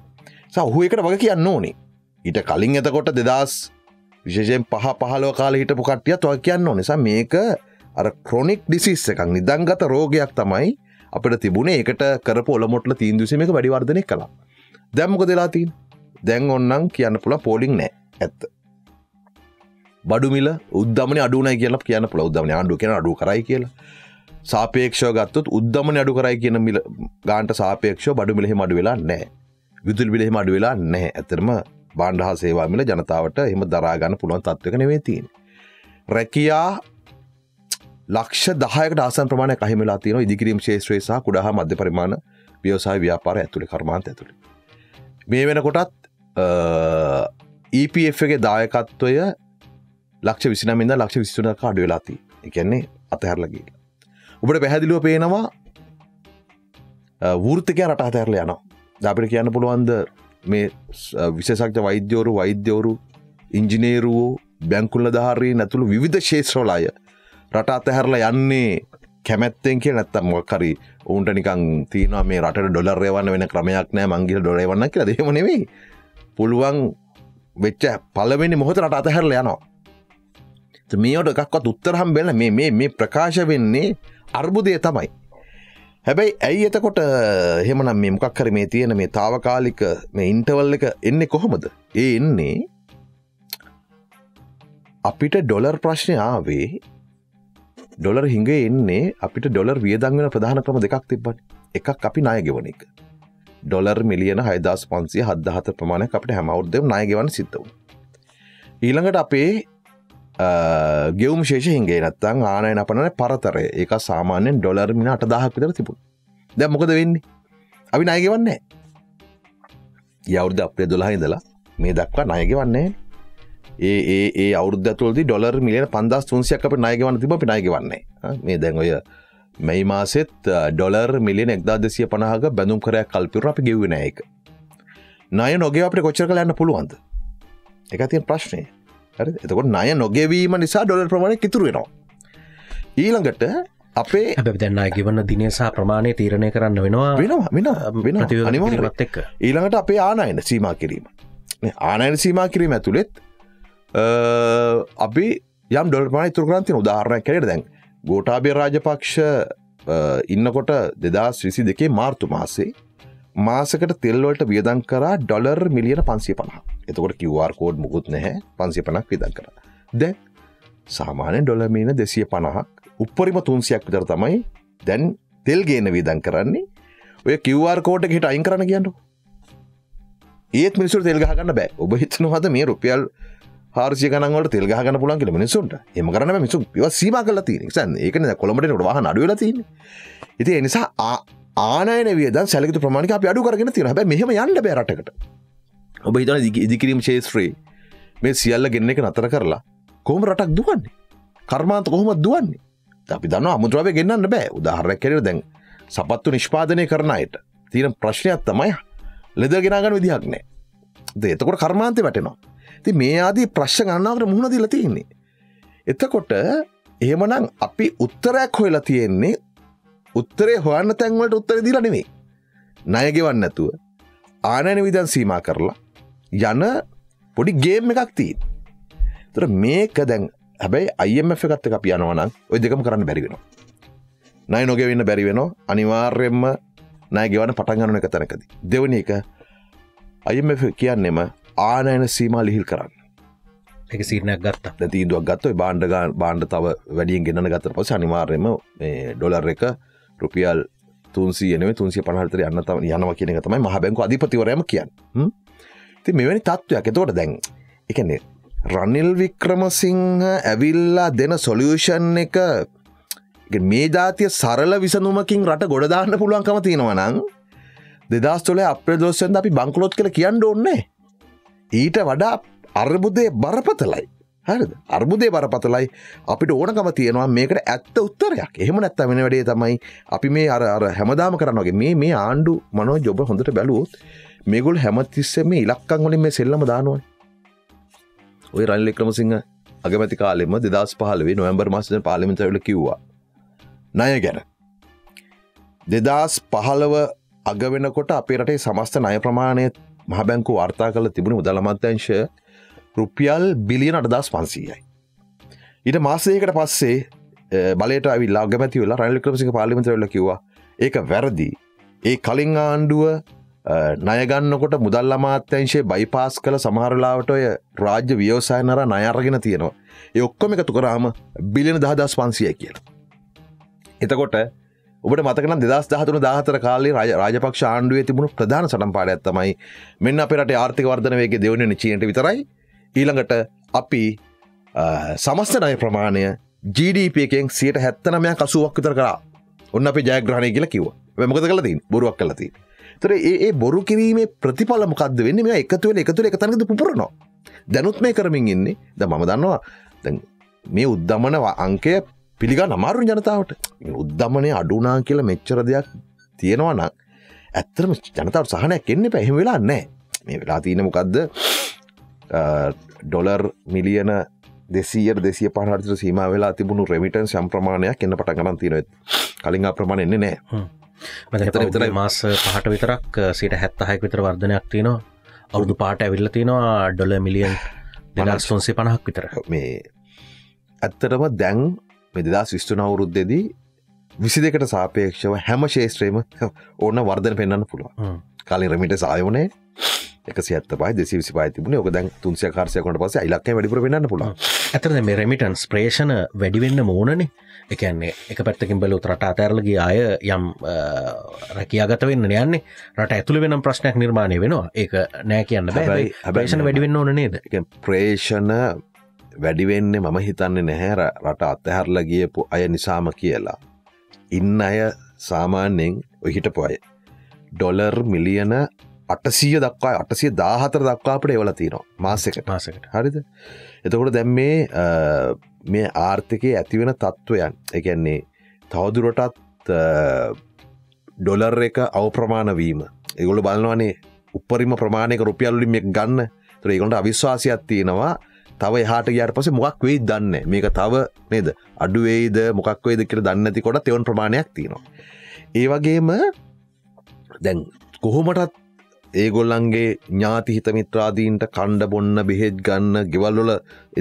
සහු එකට වග කියන්න ඕනේ. ඊට කලින් එතකොට දෙදස් විශේෂයෙන් පහ පහලෝ කාල හිටපු කට්ටියත් ව කියන්න නිසා මේක අර ක්‍රොනික් ඩිසිස් එකක් නිදංගත රෝගයක් තමයි අපට තිබුණේ. ඒකට කරපු ඔලමොටල තීන්දුසමක වැඩිවර්ධනය කලා දැම්මක දෙලාතින් දැන් ඔන්නන් කියන්න පුළ පෝලිින් නෑ. ඇත්ත. බඩුමිල උද්දමන අඩුනයි කියලා කියන්න පුළ උද්දමන අඩු කියෙන අඩු කරයි කියලා. සාපේක්ෂ ගත්තුත් උද්දමන අඩු කරයි කියන මිල ගාන්ට සාපේක්ෂ බඩු මිලෙහි මඩු වෙලා නෑ. විදුල් විලෙහි මඩු වෙලා නෑ. ඇතරම බාණ්ඩහා සේවාමිල ජනතාවට එම දරාගන්න පුළුවන් තත්වක නෙවේතින්. රැකයා ලක්ෂ දහයක ආසන් ප්‍රමාණ කහිමලා තියන ඉදිකිරීම් ශේත්‍රයේ සහ කුඩහ මධ්‍ය පරිමාණ ව්‍යවසාය ව්‍යාපාර ඇතුළි කර්මාන්ත ඇතුළි. මේ වෙනකොටත් EPFගේ දායකත්වය ලක්ෂ විසිනමින්ද ලක්ෂ විස්තුනක අඩු වෙලාති එකන්නේ අතහැරලගේ. ඔබට පැහැදිලුව පේනවා වෘර්තිකය රට අතැරල යනවා දපිට කියන්න පුළුවන්ද මේ විශේෂක්ජ වෛද්‍යවරු වෛද්‍යවරු ඉංජිනේරුවෝ බැංකුල්ල ධාරී නැතුළු විධ ශේත්‍රෝලාය රට අතහැරලා යන්නේ කැමැත්තෙන් කිය නැත්තම් මොක්කරි ඔවුන්ට නිකං තියනවා මේ රට ඩොලර්යවන්න වෙන ක්‍රමයක් නෑ මංගිල ඩොලවන්න කියලා. දෙම නෙවෙයි. පුළුවන් වෙච්ච පලවෙනි මොහොත රට අතහැරල යනවා. මේට එකක්වත් උත්තරහම් බෙල මේ මේ ප්‍රකාශ වෙන්නේ අර්බුදය තමයි. හැබැයි ඇයි එතකොට හෙමනම් මේ මොකක් කර මේ තියෙන මේ තාවකාලික මේ ඉන්ටවල් එක එන්නේ කොහොමද? ඒ එන්නේ අපිට ඩොලර් ප්‍රශ්නය ආවේ ඩොලර් හිඟ එන්නේ අපිට ඩොලර් වියදංගෙන ප්‍රධාන ක්‍රම දෙකක් තිබට එකක් අපි නායගෙවන එක. ඩොලර් මිලියන හයිදස් පන්සිය හදහත ප්‍රමාණය අපට හැමවුද්ද නායගෙවන සිතව ඊළඟට අපේ ගෙවම් ශේෂ හිගේ නත්තං ආනයන අපනන පරතරය. ඒක සාමාන්‍යෙන් ඩොලර් මින අට දහක් විතර තිබුණ. දැ මොකද වෙන්නේ? අපි නයගෙවන්නේ යවුද්ධ අපේ දොලා ඉඳලා මේ දක්වා නයගෙවන්නේ ඒ ඒ ඒ අවුද්ධ තුළද ඩොලර් මිලියන පන්දස් තුන්සියක් අප නයගවන්න තිබ පිනායගවන්නේ මේ දැන් ඔය මෙයි මාසෙත් ඩොලර් මිලියන එක්දා දෙසිය පනහක බැඳුම් කරයක් කල්පිර අපි ගෙව්වෙන එක නය නොගේ අපට කොච්චර කලන්න පුළුවන්ද? එක තිය ප්‍රශ්නය හරි? එතකොට නය නොගෙවීම නිසා ඩොලර් ප්‍රමාණය කිතුරුවෙනවා ඊළඟට අපේ දැන්නයි ගෙවන්න දිනසා ප්‍රමාණය තීරණය කරන්න වෙනවා. වෙනවා වෙන එක්ක. ඊළඟට අපේ ආනයන සීමා කිරීම. ආනයන සීමා කිරීම ඇතුළෙත් අපි යම් ඩොල්පන තුරක්‍රන්තින උදාහරණයක් කරට දැන් ගෝටාබේ රාජපක්ෂ අ, ඉන්නකොට දෙදස් විසි දෙකේ මාර්තු මාසේ මාසකට තෙල්වලට වියදන් කරා ඩොලර් මිලියන පන්සිය පහ එතකොට කිවර් කෝඩ් මුකුත් නැහැ. පන්සිය පනක් විදන් කර. දැන් සාමානය ඩොලමීන දෙසිය පණහක් උපරිම තුන්සියක් විතර තමයි දැන් තෙල් ගේන විදන් කරන්නේ. ඔය කිවර් කෝට හිට අයින් කරන කියන්නු ඒත් මිනිසු තෙල් ගහගන්න බෑ. ඔබ හිතනවද මේ රුපියල් හාර්සිය ගනන්වලට තෙල් ගහගන්න පුලන් කියල මිනිසුන්ට එම කරන මිසු ව සීම කල තින සන් ඒකන කොළමට වාහ අඩුවල තින ඉති එනිසා ආ- ආනයන වියද සැලක ප්‍රමාණික අප අඩු කරගෙන තින හැබ මෙහම යන්න බෑරටකට ඔබ හිතන ඉදිකිරීම ශේත්‍රී මේ සියල්ල ගෙන්න්න එක නතර කරලා කොහම රටක් දුවන්නේ? කර්මාන්ත කොහොමත් දුවන්නේ? අපි දන්න අමුද්‍රවය ගෙන්න්න බෑ. උදාහරයක් කෙර දැන් සපත්තු නිෂ්පාදනය කරනයට තියෙන ප්‍රශ්නයක් තමයි ලෙද ගෙනගන්න විදිහක් නෑ. ද එතකොට කර්මාන්තය වැටෙනවා. ති මේ ආදී ප්‍රශ්න ගන්නාවට මුහුණ දිල තියෙන්නේ. එතකොට එහෙමනම් අපි උත්තරයක් හොයලා තියෙන්නේ උත්තරේ හොයන්න තැන්වලට උත්තර දිල නෙවේ නයගෙවන්න ඇතුව ආනයන විදන් සීමා කරලා යන පොඩි ගේම් එකක් තිීන් තර මේක දැන් හැබැයි අයම එකත් එක අපි යනවනම් ඔය දෙකම කරන්න බැරිවෙනවා නයි නොගෙවන්න බැරිවෙනවා අනිවාර්යෙන්ම නය ගෙවන පටන්ගන්න එක තැනකද. දෙවනි එක අයම කියන්නෙම ආනයන සීමා ලිහිල් කරන්න. එක සිරණයක් ගත්තා. තීදුවක් ගත්ත. බාණ්ඩග බාණ්ඩ තව වැඩියෙන් ගෙනන ගත පස අනිවාර්යම ඩොලර් එක රුපියල් තුන්සියනව තුන්සිය පනහතර යන්න තම යනව කියන තමයි මහබැංකු අධිපතිවරයම කියන්න? ති මෙවැනි තත්ත්වයක් එතවට දැන් එකනෙ රනිල් වික්‍රමසිංහ ඇවිල්ලා දෙන සොලියෂන් එක මේ ජාතිය සරල විසඳුමකින් රට ගොඩදාන්න පුළුවන්කම තියෙනවනං දෙදස්තොල අප්‍රදෝෂෙන්ද අපි බංකලොත් කළ කියන්න ඕන්නේ ඊට වඩා අර්බුදය බරපතලයි. හරිද? අර්බුදය බරපතලයි. අපිට ඕනකම තියෙනවා මේකට ඇත්ත උත්තරයක්. එහෙම නැත්ත වෙන වැඩේ තමයි අපි මේ අර අර හැමදාම කරනගේ මේ මේ ආණ්ඩු මනෝ ජොබ හොඳට බැලුවොත් මේගුල් හැමතිස්සේ මේ ඉලක්කං වලින් මේ සෙල්ලම දානුවන්. ඔය රනිල් වික්‍රමසිංහ අගමැති කාලෙම දෙදස් පහලවේ නොවම්බර් මාසන පාලිමිතවල කිව්වා. ණය ගැන. දෙදස් පහළව අගවෙනකොට අපේ රටේ සමස්ත ණය ප්‍රමාණය මහබැංකු වාර්තා කල තිබුණ මුදලමත්‍යංශ රුපියල් බිලියන අටදස් පන්සීයයි. ඊට මාසයකට පස්සේ අ, බලට විල්ලා ගමැති වෙලා රනිල්ක්‍රමසික පාලිමතවෙල කිවා ඒක වැරදි ඒ කලින් ආණ්ඩුව නයගන්නකොට මුදල් අමාත්‍යංශයේ බයිපාස් කළ සමහරලාවට ඔය රාජ්‍ය ව්‍යවසාය නර නයරගෙන තියෙනවා ඒ ඔක්කොම එකතු කරාම බිලියන දහදස් පන්සිය කියලා. එතකොට ඔබට මතකන දෙදස් දහතුන දාහතර කාලේ රාජ රාජපක්ෂ ආණ්ඩුවේ තිබුණු ප්‍රධාන සටම් පාඩ ඇත්තමයි මෙන්න අපට ආර්ථික වර්ධන වේගේ දෙවන නිචීනට විතරයි. ඊළඟට අපි අ, සමස්තනය ප්‍රමාණය ජීඩපකෙන් සියට හැත්තනමයක් අසුවක් විතර කරා. ඔන්න අපි ජයග්‍රහණය කියලා කිව වැමකද කලතින් බොරුවක් කලති තර ඒ ඒ බොරු කිරීමේ ප්‍රතිඵල මොකක්ද වෙන්න? මේ එකතුවල එකතුර එක තනද පුරනවා දැනුත් මේ කරමින් ඉන්නේ. ද මම දන්නවා දැන් මේ උද්ධමන අංකය පිළිගා නමාරු ජනතාවට. උද්ධමනය අඩුනා කියලා මෙච්චර දෙයක් තියෙනවා නම් ඇත්තරම ජනතාවට සහනයක් එන්න පැහෙම වෙලා නෑ මේ වෙලා තියෙන මොකක්ද ඩොලර් මිලියන දෙසිය දෙසිය පහට සීම වෙලා තිබුණු රෙමිටන් සම්ප්‍රමාණයක් එන්න පට ගන තිනත් කලින් ප්‍රමාණ එන්නේ නෑ විතරයි. මාස පහට විතරක් සිට හැත්තහයක් විතර වර්ධනයක් තියෙනවා. අවුදු පාට ඇවිල්ල තියෙනවා ඩොල මිලියන් දෙදස් තුන්සේ පණහක් විතර. මේ ඇත්තටම දැන් මෙදදා විස්තුන අවුරුද්දෙදී විසි දෙකට සාපේක්ෂව හැම ශේත්‍රයම ඕන්න වර්ධන පෙන්න්න පුළුව. කාලින් රමිට සායවනේ එක සිත පයි දෙසි විසි පයි තිබුණ. ඔක දැන් තුන්සිය කාර්සයකට පස ඉලක්ක වැඩිපුර වෙන්න පුළුව ඇතර මේ රෙමිටන්ස් ප්‍රේෂණ වැඩිවෙන්න මෝනනේ. එකන්නේ එක පැත්තකින් බලු රට අතැරලගේ අය යම් රැකියාගත වෙන්න යන්නේ. රට ඇතුළ වෙනම් ප්‍රශ්නයක් නිර්මාණය වෙනවා. ඒක නෑ කියන්න බැයි ප්‍රේෂණ වැඩිවෙන්න ඕන නේද? ඒ ප්‍රේෂණ වැඩිවෙන්නේ මම හිතන්නේ නැහැ. ර- රට අත්හැරල ගියපු අය නිසාම කියලා. ඉන්න අය සාමාන්‍යයෙන් ඔහිටපු අය. ඩොලර් මිලියන අටසිය දක්වා අටසිය දාහතර දක්වාපට එවල තියෙනවා. මාසකට මාසකට හරිද? එතකොට දැම් මේ මේ ආර්ථකය ඇතිවෙන තත්ත්වයන් එකන්නේ තවදුරටත් ඩොලර් එක අවප්‍රමාණවීම ඒගොල බලනවානේ උපරිම ප්‍රමාණයක රුපියල්ලිම ගන්න. තර ඒගොට අවිශ්වාසයක් තියෙනවා තව එහට ගයාට පස මොකක් වෙයි දන්න. මේක තව නේද? අඩුවේද මොකක් වේද කියර දන්නති කොට තෙවන් ප්‍රමාණයක් තියෙනවා. ඒ වගේම දැන් කොහොමටත් ඒගොල්ලන්ගේ ඥාති හිත මිත්‍රාදීන්ට කණ්ඩ බොන්න බෙහෙත් ගන්න ගෙවල්ලොල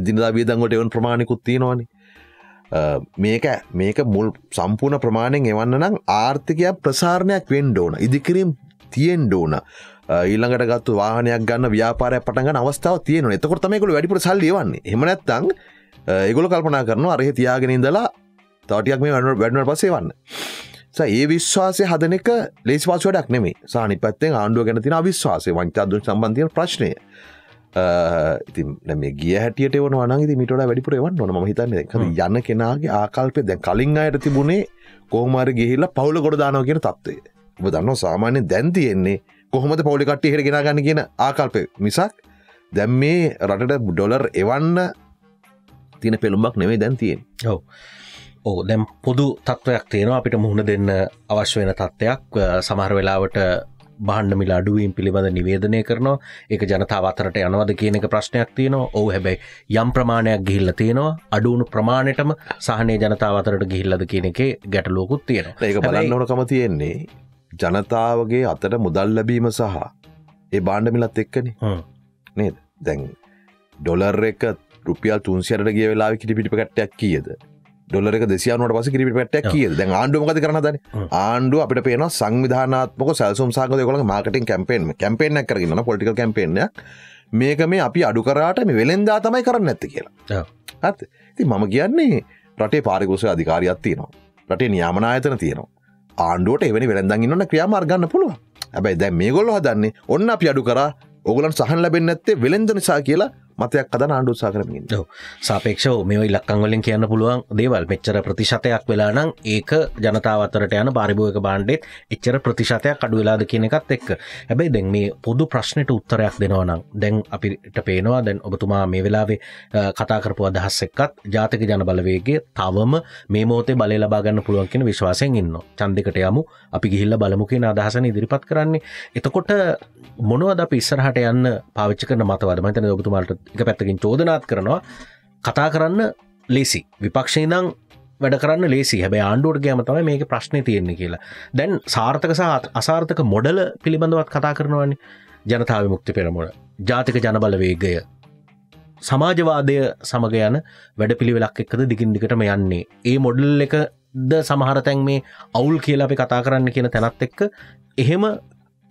එදිනදා වියදංගොට එවන් ප්‍රමාණිකුත් තියෙනවානි. මේක මේක මුල් සම්පූර්ණ ප්‍රමාණයෙන් එවන්න නම් ආර්ථිකයක් ප්‍රසාරණයක් වෙන්ඩ ඕන. ඉදිකිරීම් තියෙන්ඩ ඕන. ඊළඟට ගත්තු වාහනයක් ගන්න ව්‍යාපාරය පටග අවස්ථාව තියෙන එතකොට මේකල වැඩිපුර සල්ලියවන්නේ හෙමනැත්තං ඒගොල කල්පනා කරන අරහ තියාගෙන ඉඳලා තවටයක් මේ වන්න වැඩනට පසේ වන්න ඒ විශ්වාසය හදන එක ලේසි පසුවඩක් නෙමේ සානි පත්තෙන් ආණ්ඩුව ගැන තින විශ්වාසය වංචාදු සම්බන්ධය ප්‍රශ්නය. ඉති මේ ගිය හැටියට වන වනගේ මිට වැඩිපුර වන්න නොම හිතන්න. යන්න කෙනගේ ආකල්පය දැන් කලින් අයට තිබුණේ කෝමාර ගිහිල්ල පවුල ගොඩ දානව කියන තත්වේ ඔබ දන්න සාමාන්‍ය දැන් තියෙන්නේ කොහොමද පොලිකට්ටි හට ගෙන ගන්න කියන ආකල්පය? මිසක් දැම් මේ රටට ඩොලර් එවන්න තින පෙළුම්බක් නෙවේ දැන් තියෙන් ඔව. ඕ දැම් පොදු තත්ත්වයක් තියෙනවා. අපිට මුහුණ දෙන්න අවශ්‍ය වෙන තත්ත්වයක් සමහර වෙලාවට බහන්ඩ මිල අඩුවීම් පිළිබඳ නිවේදනය කරනවා. එක ජනතාව අතරට යනවද කියන එක ප්‍රශ්නයක් තියෙනවා. ඕ හැබැයි යම් ප්‍රමාණයක් ගිහිල්ල තියෙනවා. අඩුවුණු ප්‍රමාණයටම සහනය ජනතාව අතරට ගිහිල්ලද කියන එක ගැටලෝකුත් තියෙනවා. ඒක බලන්න ඕනකම තියෙන්නේ ජනතාවගේ අතට මුදල් ලැබීම සහ ඒ බාණ්ඩමිලත් එක්කන. නේද? දැන් ඩොලර් එක රුපියල් තුන්සියට ගිය වෙලා කිරිපිටි කට්ටයක් කියද? ඩොලර දෙසියනට පස කිරිපි පටක් කිය දැන් ආණ්ඩුවමකද කරනද හ්ම්. ආණ්ඩුව අපිට පේන සංවිධානාත්මක සැල්සුම් සාකය කොළ මාර්කටින් කැම්පේෙන් කැම්පේෙන් කරන්න පොටිකල් කැම්පේෙන්ය මේක මේ අපි අඩුකරාට මේ වෙළෙන්දා තමයි කරන්න ඇත්ත කියලා. ඇත් ති මම කියන්නේ රටේ පාරිකුස අධිකාරයක් තියෙනවා. රටේ නියාමනායතන තියෙනවා ආණ්ඩුවට එවැනි වෙළඳන් ඉන්න ක්‍රියාම අර්ගන්න පුළුව ඇබැයි දැ මේ ගොල්ල හදන්නේ ඔන්න අපි අඩු කර ඔගලන් සහන් ලැබෙන් ඇත්තේ වෙළෙන්ද නිසා කියලා මතයක් අද ආණ්ඩු සාකරමින් සාපේක්ෂව මේ ඉලක්කංවලින් කියන්න පුළුවන් දේවල්. මෙච්චර ප්‍රතිශතයක් වෙලානම් ඒක ජනතාව අතරට යන පාරිභෝයක බාණ්ඩෙත් එච්චර ප්‍රතිශතයක් අඩු වෙලාද කියන එකත් එක්ක. හැබැයි දැන් මේ පොදු ප්‍රශ්නයට උත්තරයක් දෙනවනම් දැන් අපිට පේනවා දැන් ඔබතුමා මේ වෙලාවේ අ, කතා කරපු අදහස් එක්කත් ජාතික ජන බලවේගේ තවම මේ මෝතේ බලය ලබාගන්න පුළුවන් කියන විශ්වාසයෙන් ඉන්න චන්දකට යමු. අපි ගිහිල්ල බලමු කියන අදහසන ඉදිරිපත් කරන්නේ. එතකොට මොනවද අප ඉස්සරහට යන්න පාවිච්ච කරන මතවද? මතන ඔබතුමාට එක පැත්තකින් චෝදනාත් කරනවා. කතා කරන්න ලේසි. විපක්ෂයිනං වැඩ කරන්න ලේසි. හැබැ ආණ්ඩුවට ගෑම තමයි මේක ප්‍රශ්නය තියෙන්නේ කියලා. දැන් සාර්ථක සහත් අසාර්ථක මොඩල පිළිබඳවත් කතා කරනවන්නේ ජනතාව මුක්ති පෙරමුණ. ජාතික ජනබලවේගය සමාජවාදය සමග යන වැඩ පිළිවෙලක් එක්කද දිගින් දිගටම යන්නේ. ඒ මොඩල් එක ද සමහර තැන් මේ අවුල් කියලා අපි කතා කරන්න කියන තැනත් එක්ක. එහෙම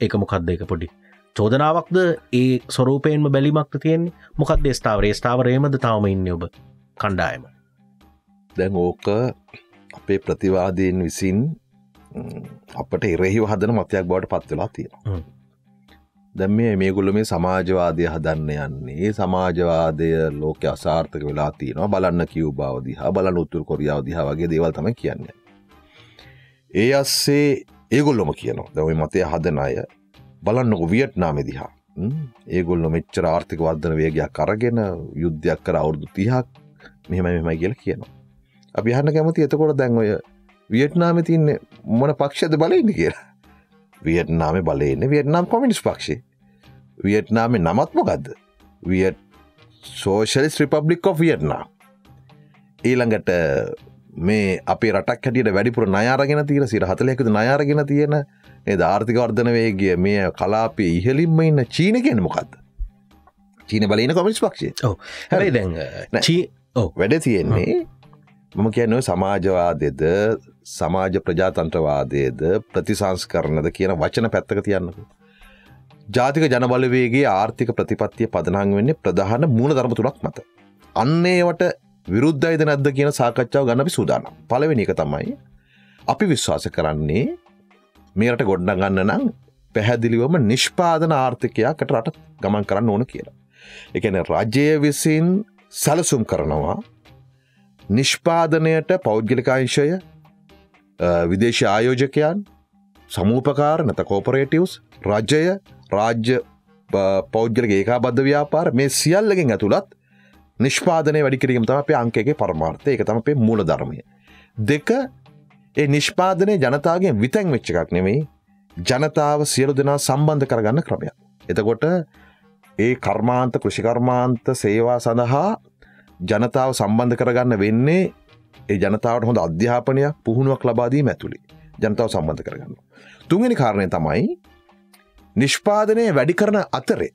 ඒක මොකක්ද එක පොඩි චෝදනාවක්ද ඒ ස්වරූපයෙන්ම බැලිමක්ද තියෙන්නේ? මොකක්ද ස්ථාවරේ ස්ථාවරයමද තවම ඉන්න ඔබ කණ්ඩායම? දැන් ඕක අපේ ප්‍රතිවාදයෙන් විසින් අපට එරෙහිව හදන මතයක් බවට පත්වෙලා තියෙන. දැම් මේ මේගුල්ල මේ සමාජවාදය හදන්න යන්නේ. සමාජවාදය ලෝක අසාර්ථක වෙලා තියෙනවා. බලන්න කිව් බවදිහා බලන්න උත්තුර කොරියාව දිහා වගේ දේවල් තම කියන්න. ඒ අස්සේ ඒගොල්ලොම කියනවා. දැවයි මතය හදන අය බලන්නක වියට්නාම දිහා ම්, ඒගොල්ල මෙච්චර ආර්ථික වර්ධන වේගයක් කරගෙන යුද්ධයක් කර අවුරදු තිහක් මෙහෙම මෙමයි කියල කියනවා. අපි හන්න කැමති එතකොට දැන් ඔය වියට්නාම තියන්නේ මොන පක්ෂද බලන්න කියලා. වියට්නාම බලන්න වියට්නම් කොමිනිස් පක්ෂේ. Vietnam නමත්මොකක්ද Viet socialist republic of Vietnam ඊළඟට මේ අපි රටක් හැටියට වැඩිපුර නයාරගෙන තීර සිර හතලයකද නයාරගෙන තියෙන ඒ ආර්ථික වර්ධන වේගිය මේ කලාපේ ඉහලින්ම ඉන්න චීනගෙන මොකක්ද චීන බලන කොමිස් පක්ෂේ හැබයි දැන් නෑ. චී වැඩ තියෙන්නේ මම කියන්න සමාජවාදයද සමාජ ප්‍රජාතන්ත්‍රවාදයද ප්‍රතිසංස්කරණද කියන වචන පැත්තක තියන්නක. ජාතික ජනබලවේගේ ආර්ථික ප්‍රතිපත්තිය පදනං වෙන්නේ ප්‍රධාන මූුණ ධර්ම තුළක් මත. අන්නේවට විරුද්ධයිද නැද්ද කියන සාකච්ඡාව ගන්න අපි සූදානම් පලවෙනි එක තමයි අපි විශ්වාස කරන්නේ මේට ගොඩ්ඩ ගන්න නම් පැහැදිලිවම නිෂ්පාදන ආර්ථිකයකට රට ගමන් කරන්න ඕන කියලා. එකන රජය විසින් සැලසුම් කරනවා නිෂ්පාදනයට පෞද්ගලිකාංශය විදේශ ආයෝජකයන් සමූපකාර නැත කෝපරේටියවස් රජය රාජ්‍ය පෞද්ගල ඒකාබද්ධ ව්‍යාපාර මේ සියල්ලගෙන් ඇතුළත් නිෂ්පාදනය වැඩි කිරීම තම අපේ අංකගේ පරමාර්ථය එක තම අපේ මූල ධර්මය. දෙක ඒ නිෂ්පාදනය ජනතාවගේ විතැන් වෙච්ච එකක් නෙමෙයි ජනතාව සියලු දෙනා සම්බන්ධ කරගන්න ක්‍රමයක්. එතකොට ඒ කර්මාන්ත කෘෂිකර්මාන්ත සේවා සඳහා ජනතාව සම්බන්ධ කරගන්න වෙන්නේ ඒ ජනතාවට හොඳ අධ්‍යාපනයක් පුහුණුවක් ලබාදී මැතුළි ජනතාව සම්බන්ධ කරගන්න. තුන්ගනි කාරණය තමයි නිෂ්පාදනය වැඩි කරන අතරේ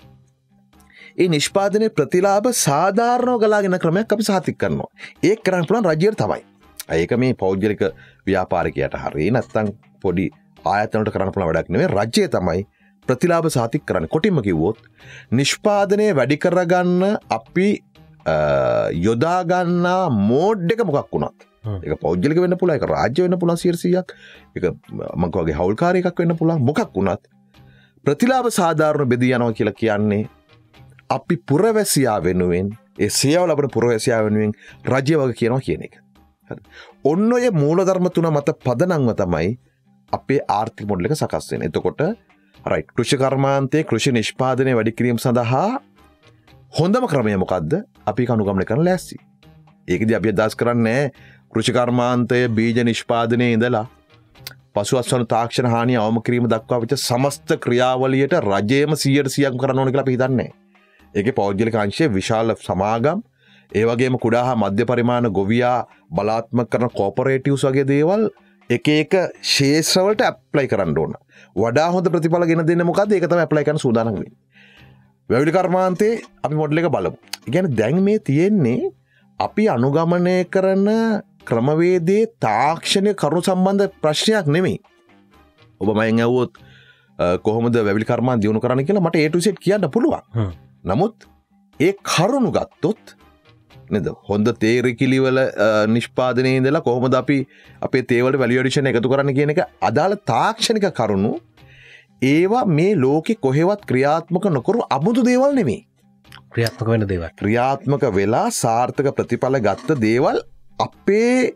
ඒ නිෂ්පාදනය ප්‍රතිලාබ සාධාරණෝ ගලාගෙන ක්‍රමයක් අපි සාතික් කරනවා. ඒ කරන්න පුළන් රජයට තමයි. ඒක මේ පෞද්ගලික ව්‍යාපාරිකයට හරි නැත්තං පොඩි ආයතනට කරන්න පුළ වැඩක් නෙවේ රජ්‍යය තමයි ප්‍රතිලාබ සාතික් කරන්න. කොටිම කිව්වොත් නිෂ්පාදනය වැඩි කරගන්න අපි යොදාගන්නා මෝඩ් එක මොකක් වුණත්. එක පෞද්ගලික වෙන්න පුළ එක රාජ්‍ය වෙන්න පුළන් සිරසියක් එක මංකවගේ හවල්කාරයක් වෙන්න පුළන් මොකක් වුණත් ප්‍රතිලාබ සාධාරණ බෙදී යනවා කියලා කියන්නේ අපි පුරවැසියා වෙනුවෙන් ඒ සියාව ලබන පුරවැසියා වෙනුවෙන් රජ්‍ය වග කියනවා කියන එක. ඔන්න ඔය මූලධර්ම තුන මත පදනංව තමයි අපේ ආර්ථික මොඩ්ලක සකස්වෙන එතකොට රයි කෘෂිකර්මාන්තය කෘෂි නිෂ්පාදනය වැඩිකිරීම සඳහා හොඳම ක්‍රමය මොකක්ද අපි කනුගමන කරන ලැස්සි. ඒකද අපි අදස් කරන්නේ කෘෂිකර්මාන්තය බීජ නිෂ්පාදනය ඉඳලා පසුවස්වන තාක්ෂණ හානි අවම කිරීම දක්වා විච සමස්ත ක්‍රියාවලියට රජයම සියයට සියක් කරන ඕන කියලා පිහිතන්නේ. ඒක පෞද්ගලික අංශය විශාල සමාගම් ඒවගේම කුඩා මධ්‍ය පරිමාණ ගොවයා බලාත්ම කරන කෝපරේටියස් වගේ දේවල් එක එක ශේෂවලට ඇප්ලයි කරන්න ඕන. වඩා හොඳ ප්‍රතිඵල ගෙන දෙන්න මොකද ඒකතම ඇප්ලයි කන සූදානගින් වැවිලි කර්මාන්තේ අපි මොඩ්ල එක බලමු. ගැන දැන් මේ තියෙන්නේ අපි අනුගමනය කරන ක්‍රමවේදේ තාක්ෂණය කරුණු සම්බන්ධ ප්‍රශ්නයක් නෙමෙයි. ඔබ මයෙන් ඇවුවොත් කොහොමද වැවිලි කර්මාන් දියුණු කරන්න කියලා මට ඒටුසෙට් කියන්න පුළුවන්. නමුත් ඒ කරුණු ගත්තොත් නද? හොඳ තේරකිලිවල නිෂ්පාදනය ඉදලා කොහොමද අපි අපේ තේවල වැලියඩිෂණ එකතු කරන්න කියන එක අදාළ තාක්ෂණික කරුණු ඒවා මේ ලෝකෙ කොහෙවත් ක්‍රියාත්මක නොකරු අමුතු දේවල් නෙමේ ක්‍රියාත්මක වෙන දේවල්. ක්‍රියාත්මක වෙලා සාර්ථක ප්‍රතිඵල ගත්ත දේවල් අපේ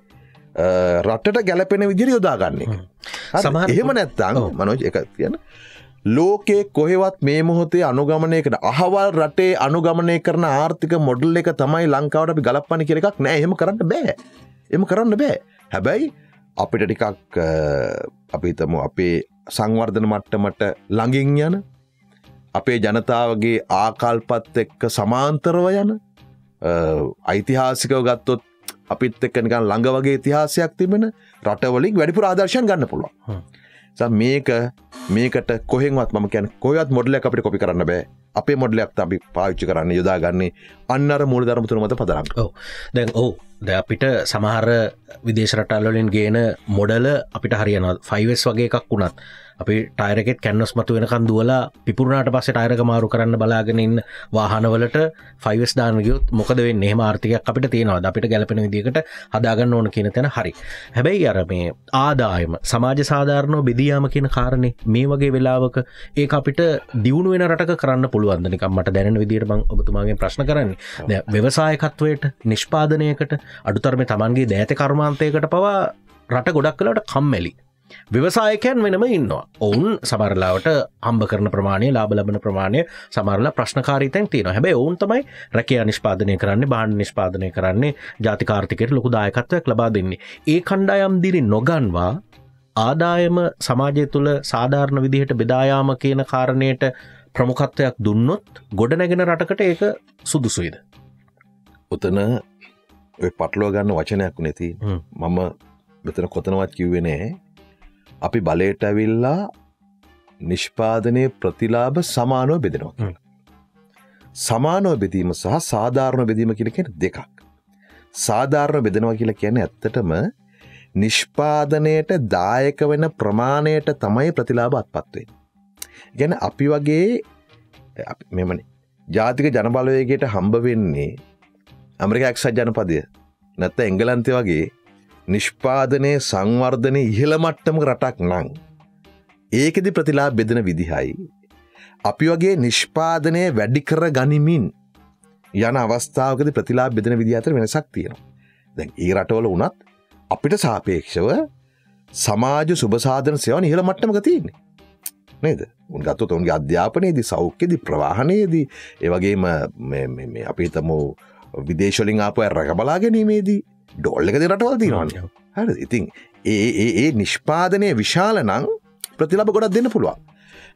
රටට ගැලපෙන විදිරි යොදාගන්නේ සමහ එහෙම නැත්තං මනෝජ එක තියන ලෝකේ කොහෙවත් මේ මොහොතේ අනුගමනයකට අහවල් රටේ අනුගමනය කරන ආර්ථික මොඩල් එක තමයි ලංකාවට අපි ගලප්පනි කෙරෙක් නෑ. එහෙම කරන්න බෑ. එම කරන්න බෑ. හැබැයි අපිට ටිකක් අපිතම අපේ සංවර්ධන මට්ටමට ළඟින් යන අපේ ජනතාවගේ ආකල්පත් එක්ක සමාන්තරව යන ඓතිහාසිකව ගත්තොත් අපිත් එක්ක නිකන් ළඟ වගේ ඉතිහාසයක් තිබෙන රටවලින් වැඩිපුර ආදර්ශයන් ගන්න පුළුවන්. මේක මේකට කොහෙන්වත් ම කියන් කොයත් මොඩලයක් අපිට කොපි කරන්න බෑ. අපේ මොඩලයක් අපි පාච්චි කරන්න යොදාගන්නේ අන්නර මුල් ධර්මතුර මත පදරම් දැන් ඕ ද අපිට සමහර විදේශරටල්ලින් ගේන මොඩල අපිට හරියන ෆයිවස් වගේ එකක් වුණත් අපි ටයරකෙත් කැන්නස් මතු වෙනකන් දුවලා පිපුරණට පස්ස ටයරක මාරු කරන්න බලාගෙනන්න වාහනවලට ෆයිවස් දානගයොත් මොකද වෙන්න? එහම ආර්ථිකයක් අපිට තියෙනවා. අපිට ගැලපෙන විදිකට හදාගන්න ඕන කියන තැන හරි. හැබැයි අර මේ ආදායම සමාජ සාධාරණෝ බෙදියාම කියන කාරණය මේ වගේ වෙලාවක ඒ අපිට දියුණු වෙන රටක කරන්න පුළුවන්දනිකම්මට දැන විදිර බං ඔබතුමාගේ ප්‍රශ්න කරන්නේ. ව්‍යවසායකත්වයට නිෂ්පාදනයකට අඩුතරම තමන්ගේ දෑත කර්මාන්තයකට පවා රට ගොඩක් කලට කම්මැලි. ව්‍යවසායකයන් වෙනම ඉන්නවා. ඔවුන් සමරලාවට අම්භ කරන ප්‍රමාණය ලාබ ලබන ප්‍රමාණය සමරලා ප්‍රශ්නකාරීතැන් තියෙන හැබැයි ඔවුන් තමයි රැකයා නිෂ්පාදනය කරන්න බාණ්ඩ නිෂ්පාදනය කරන්නේ ජාතිකාර්ථිකට ලොකු දායකත්වයක් ලබා දෙන්නේ. ඒ කණ්ඩායම් දිරි නොගන්වා ආදායම සමාජය තුළ සාධාරණ විදිහට බෙදායාම කියන කාරණයට ප්‍රමුකත්වයක් දුන්නොත් ගොඩ නැගෙන රටකට ඒක සුදුසුයිද? උතන පටලුව ගන්න වචනයක් නැති මම මෙතන කොතනවත් කිව්වෙනේ අපි බලයට ඇවිල්ලා නිෂ්පාදනය ප්‍රතිලාබ සමානෝ බෙදෙනවා කියලා. සමානෝ බෙදීම සහ සාධාරණ බෙදීම කියලකෙන දෙකක්. සාධාරණ බෙදෙනවා කියලා කියන ඇත්තටම නිෂ්පාදනයට දායක වෙන ප්‍රමාණයට තමයි ප්‍රතිලාබ අත්පත්වේ. ගැන අපි වගේ මෙමන ජාතික ජනබලවයගේට හම්බ වෙන්නේ ඇමරික එක්සත් ජනපදය නැත්ත එංගලන්තය වගේ නිෂ්පාදනය සංවර්ධනය ඉහළ මට්ටම රටක් නං. ඒකෙදි ප්‍රතිලා බෙදෙන විදිහයි. අපි වගේ නිෂ්පාදනය වැඩි කර ගනිමින් යන අවස්ථාවකද ප්‍රතිලා බෙදෙන විදි අතර වෙනසක් තියෙනවා. දැන් ඒ රටවල වනත් අපිට සාපේක්ෂව සමාජ සුභසාධන සයවන ඉහළ මට්ටමක තියන්නේ. නේද උන්ගත්තු ඔවුන්ගේ අධ්‍යාපනයේදී සෞඛ්‍යදි ප්‍රවාහනයේදී ඒවගේම අපි තමෝ විදේශලින් ආපය රැක බලා ගැනීමේදී ඩොල්ලක දෙරටවල් තිරන්න හ ඉතින් ඒ ඒ නිෂ්පාදනය විශාල නං ප්‍රතිලබ ගොඩක් දෙන්න පුළුවන්.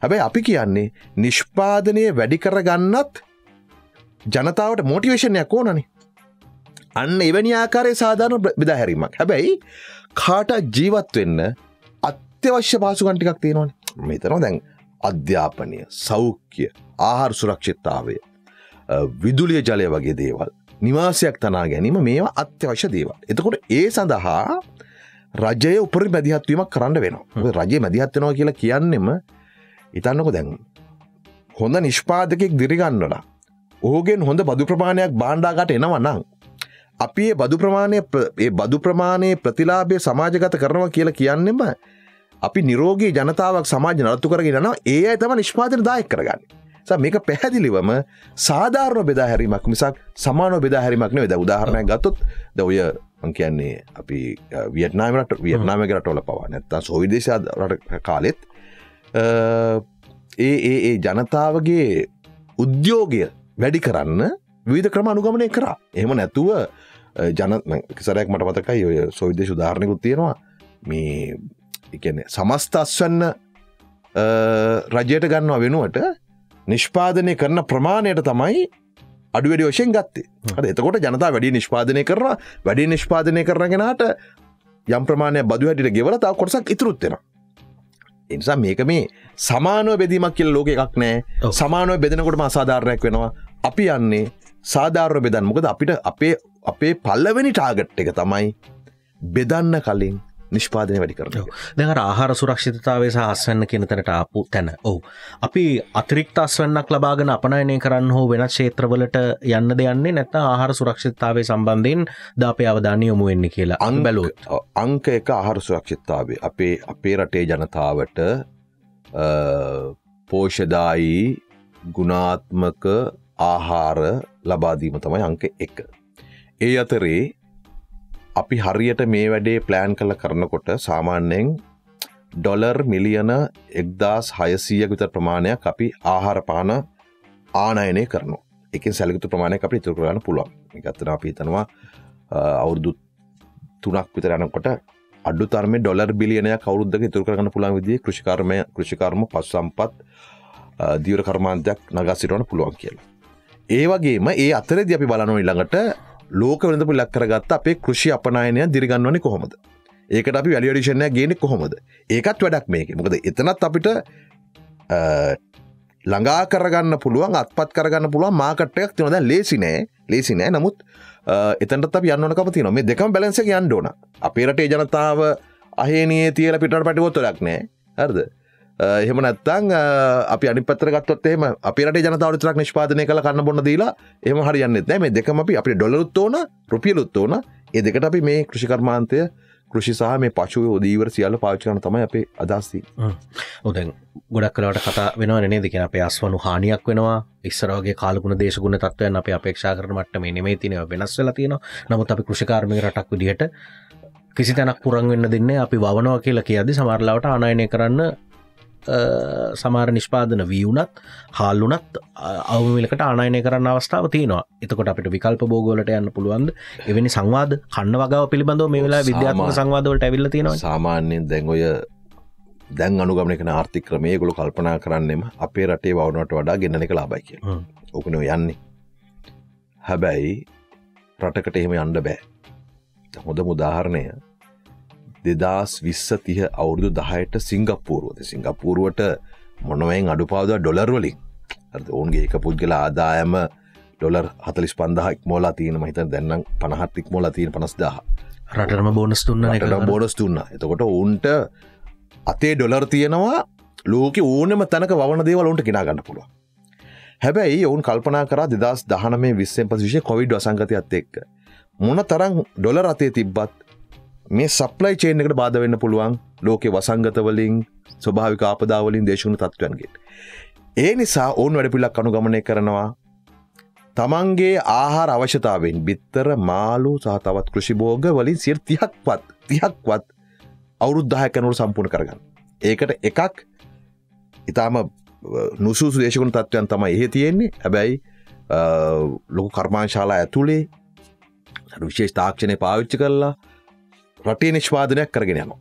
හැබැයි අපි කියන්නේ නිෂ්පාදනය වැඩි කරගන්නත් ජනතාවට මෝටිවේශණයක් ඕනනේ. අන්න එවැනි ආකාරය සාධාරණ බිදාහැරීමක් හැබැයි කාට ජීවත් වෙන්න අත්‍යවශ්‍ය පාසුකන්ටිකක් තියෙනවන. මෙතනවා දැන් අධ්‍යාපනය සෞඛ්‍ය ආහාර සුරක්ෂිත්තාවය විදුලිය ජලය වගේ දේවල් නිවාසයක් තනා ගැනීම මේවා අත්‍යවශ්‍ය දේවල්. එතකොට ඒ සඳහා රජය උපරි මැදිහත්වීමක් කරන්න වෙනවා. රජය මැදිහත්වෙනවා කියලා කියන්නෙම ඉතන්නක දැන් හොඳ නිෂ්පාදකෙක් දිරිගන්නලා ඕගෙන් හොඳ බදු ප්‍රමාණයක් බාණ්ඩාගට එනවා නං අපි ඒ බදු ප්‍රමාණය ඒ බදු ප්‍රමාණයේ ප්‍රතිලාබය සමාජගත කරනවා කියලා කියන්නෙම අපි නිරෝගී ජනතාවක් සමාජ නරත්තු කරගෙනනවා ඒ අයි තම නිෂ්පාදන දායක් කරගන්න මේක පැහැදිලිවම සාධාරණ බෙදා හැරීමක් මිසක් සමානෝ බෙදා හැරිමක් නෙවෙද උදාහරණයක් ගත්තොත් ද ඔය කියන්නේ අපි වියට්නාමට වියට්නාමක රටවල පවා නැත්තා සොවිදේශ කාලෙත් ඒ ඒ ඒ ජනතාවගේ උද්‍යෝගය වැඩි කරන්න විධ ක්‍රම අනුගමනය කරා. එහෙම නැතුව ජන සරයක් මට පතකයි ඔය සොවිදේශ උදාහරණකුත් තියෙනවා. මේ එකන සමස්තස්වන්න රජයට ගන්නවා වෙනුවට නිෂ්පාදනය කරන ප්‍රමාණයට තමයි අඩුවැඩි වශයෙන් ගත්තේ. අද එතකොට ජනතා වැඩි නිෂ්පාදනය කරන වැඩි නිෂ්පාදනය කරනගෙනට යම් ප්‍රමාණය බදු හැටිට ගෙවල තා කොටසක් ඉතුරුත්වෙන එනිසා මේක මේ සමානුව බෙදීමක් කියල ලෝක එකක් නෑ සමානුව බෙදනකොට අසාධාරණයක් වෙනවා. අපි යන්නේ සාධාරණ බෙදන් මොකද අපිට අපේ අපේ පල්ලවෙනි ටාගට් එක තමයි බෙදන්න කලින් නිෂ්පාදනය වැඩි කරන දැක ආහාර සුරක්ෂිතතාවේ සහ අස්වන්න කියන තැනට ආපු තැන. ඔවු. අපි අතිරික්ත අස්වන්නක් ලබාගෙන අපනයනය කරන්න හෝ වෙනත් ක්ෂේත්‍රවලට යන්න දෙයන්නේ නැත්ත ආහාර සුරක්ෂිතාවේ සම්බන්ධයෙන් ද අපේ අවධානය යොමු වෙන්න කියලා අං බැලුව අංක එක ආහාර සුරක්ෂිත්තාවේ අපේ අපේ රටේ ජනතාවට පෝෂදායි ගුණාත්මක ආහාර ලබාදීම තමයි අංක එක. ඒ අතරේ අපි හරියට මේ වැඩේ ප්ලෑන් කළ කරනකොට සාමාන්‍යයෙන් ඩොලර් මිලියන එක්දස් හයසීය විතර ප්‍රමාණයක් අපි ආහාර පාන ආනයනය කරන එක සැලිතු ප්‍රමාණය අපි ඉතුර කරන්න පුළුවන් ගත්තන අපි තනවා අවුරුදු තුනක් විතර යනකොට අඩු තරම ඩොලර් බිලියනය කවරුද්දක ඉතුර කරන්න පුළන් විදි කෘෂිකර්මය කෘෂිකර්ම පස් සම්පත් දීවර කර්මාන්තයක් නගස්සිටවන පුළුවන් කියලා. ඒ වගේම ඒ අතරද අපි බලනො ඉළඟට ලෝක වෙනඳපු ලක්කරගත්ත අපේ කෘෂි අපනායනය දිරිගන්නවන කොහොමද? ඒකට අපි වැලිඩිෂණය ගෙන කොහොමද? ඒකත් වැඩක් මේක. මොකද එතනත් අපිට ළඟා කරගන්න පුළුවන් අත්පත් කරගන්න පුළුවන් මාකටයක් තිනොද ලේසිනෑ ලේසිනෑ නමුත් එතට යන්න කපති නොම දෙකම් බැලන්ස යන්න ඕන. අපේ රටේ ජනතාව අහේනයේ තියල පිට පටිවොත්තොලක් නෑ. හරද? Uh, එහෙම නැත්තං uh, අපි අනිපතර ගත්තොත් එම අපිට ජනතාවටක් නිෂ්පාදනය කළ කන්න බොන්න දීලා එම හරියන්න නෑ. මේ දෙකම අපි අපි ඩොලරුත් ඕන රුපියලුත් ඕන. ඒ දෙකට අපි මේ කෘෂිකර්මාන්තය කෘෂි සහ මේ පශුව ෝදීවර සියල්ල පාචකන තමයි අපේ අදස්ති ඔදැන් ගොඩක් කලට කතා වෙනවා නේ දෙක අපේ අස්වනු හානියක් වෙනවා. ඉස්සරගේ කාලගුණ දේශගුණ තත්වයන් අප අපේක්ෂා කරන මට මේ නෙමේ තිනව වෙනස්වල තියෙන නමුත් අපි කෘෂිකාර්මය රටක් විදිහට කිසි තැනක් පුරන් වෙන්න දෙන්න අපි වනවා කියලා කියද සමරලාවට අනායනය කරන්න සමාර නිෂ්පාදන වියවුනත් හාල්ලුනත් අවමිලකට ආනයනය කරන්න අවස්ථාව තියෙනවා. එතකොට අපිට විකල්ප බෝගෝලට යන්න පුළුවන්ද? එවැනි සංවාද කන්න වගාව පිළිබඳව මේ වෙලා විද්‍යාත්මක සංවාදවලට ඇවිල්ල තියෙනවා සාමාන්‍යයෙන් දැන්ඔය දැන් අනුගමනකන ආර්ථික ක්‍රමය ගොලු කල්පනා කරන්නෙම අපේ රටේ වවනට වඩා ගෙන්න්න එක ලාබයි කිය ඕකනෝ යන්නේ. හැබැයි රටකට එහෙම යන්ඩ බෑ. හොඳ මුදාහරණය දෙදස් විස්ස තිහ අවුරුදු දහයට සිංගප්පූරුවද? සිංගපූරුවට මොනවයෙන් අඩුපාද ඩොලර්වලින් ඔවුන්ගේ එක පුද්ගල ආදායම ඩොලර් හතලිස් පන්දහක් මෝලා තියන මහිත දැන්නම් පනහත්තික් මෝලා තියන පනස්දාහ රටම බෝනස් තුන්න එකට බෝනස් තුන්න එතකොට ඔවුන්ට අතේ ඩොලර් තියෙනවා. ලෝක ඕනම තැනක වන දේවල ඔන්ට කෙනා ගන්න පුළුව හැබැයි ඔවුන් කල්පනා කර දෙදස් දහන මේ විස්සෙන් පසිෂය කොවිඩ් වසංගතයත් එක්ක. මොන තරං ඩොල රතය තිබ්බත් මේ සප්ලයි චේන් එකට බාධ වෙන්න පුළුවන් ලෝකෙ වසංගතවලින් ස්වභාවික ආපදාවලින් දේශුණු තත්ත්වන්ගේ. ඒ නිසා ඔවුන් වැඩපිලක් අනුගමනය කරනවා තමන්ගේ ආහාර අවශ්‍යතාවෙන් බිත්තර මාලු සහ තවත් කෘෂිභෝග වලින් සිර තිහක්වත් තිහක්වත් අවුරුද්ධහයකනුට සම්පූර්ණ කරගන්න. ඒකට එකක් ඉතාම නුසුසු දේශකුණු තත්ත්වයන් තමයි එහෙ තියෙන්නේ හැබැයි ලොකු කර්මාංශාලා ඇතුළේ විශේෂ තාක්ෂණය පාවිච්චි කරලා රටේ නිශ්වාදනයක් කරගෙන යනවා.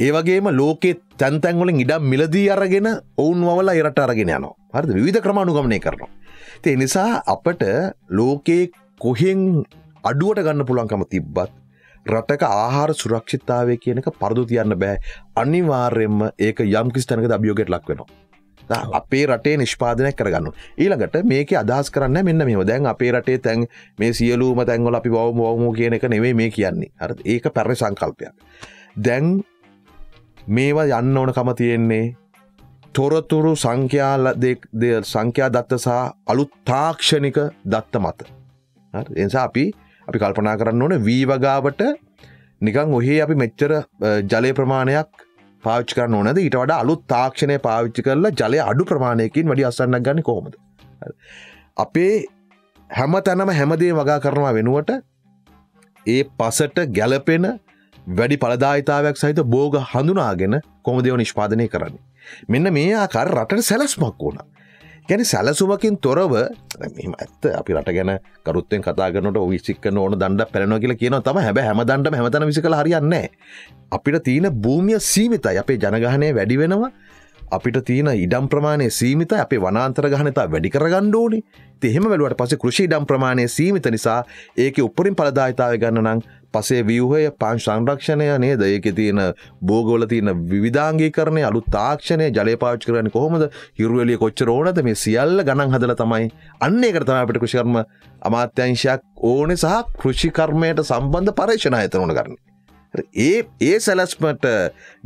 ඒ වගේම ලෝකෙ තැන්තැන්වලින් ඉඩම් මිලදී අරගෙන ඔවුන් වල ඉරට අරගෙන යනවා හරද විධ ක්‍රමාණුගමනය කරනවා. තේ නිසා අපට ලෝකයේ කොහෙන් අඩුවට ගන්න පුළන්කම තිබ්බත් රටක ආහාර සුරක්ෂිතාවය කියනක පරදු තියන්න බෑ අනිවාර්යෙන්ම ඒක යම් කිස්තනක අභියෝගෙට ලක් වෙනවා. අපේ රටේ නිෂ්පාදනයක් කරගන්න ඊළඟට මේක අදහස් කරන්න මෙන්න මෙම දැන් අපේ රටේ තැන් මේ සියලූම තැන්වල අපි බවම වවම කියන එක නෙවේ මේ කියන්නේ. හර ඒක පැරි සංකල්පයක්. දැන් මේවා යන්න ඕනකම තියෙන්නේ තොරතුරු සංඛ්‍යාල සංඛ්‍යා දත්ත සහ අලුත් තාක්ෂණික දත්ත මත. එනිසා අපි අපි කල්පනා කරන්න ඕන වී වගාවට නිකං ඔහේ අපි මෙච්චර ජලය ප්‍රමාණයක් පාච්චි කරන්න ඕනද ඊට වඩා අලුත් තාක්ෂණය පාවිච්චි කරලා ජලය අඩු ප්‍රමාණයකින් වැඩි අසන්න ගන්න කොහොමද අපේ හැම තැනම හැමදේ වගා කරනවා වෙනුවට ඒ පසට ගැලපෙන වැඩි පලදායිතාවයක් සහිත බෝග හඳුනාගෙන කොමදේව නිෂ්පාදනය කරන්නේ. මෙන්න මේ ආකර රටට සැලස්මක් වුණ. ගැන සැලසුමකින් තොරව ඇත්ත අපි රට ගැන කරුත්තෙන් කතාගනට විසික්ක ඕන දණ්ඩ පැරනො කියල කියන තම හැබ හැම දන්ට හැමතන විසිකල හරියන්නේ. අපිට තියෙන භූමිය සීමිතයි. අපේ ජනගහනය වැඩි වෙනවා. අපිට තියෙන ඉඩම් ප්‍රමාණය සීමිත අපේ වනාන්තර ගහනතා වැඩි කරගණ්ඩෝනි එහෙම වැලුවට පස කෘෂි ඩම් ප්‍රමාණය සීමිත නිසා ඒක උපරින් පලදායිතාව ගන්න නම් පසේ වියහය පාන් සංරක්ෂණය නේද? ඒක තියෙන බෝගෝල තියන විධාංගේ කරනය අලු තාක්ෂණය ජලය පාච් කරන කොහොමද? හිරුවලිය කොච්චර ඕනද? මේ සියල්ල ගණන් හදල තමයි අන්නේ කරතම අපට කෘෂිකර්ම අමාත්‍යංශයක් ඕනෙ සහ කෘෂිකර්මයට සම්බන්ධ පර්ේෂණ ඇතරුණ කරන්න. ඒ ඒ සැලස්මට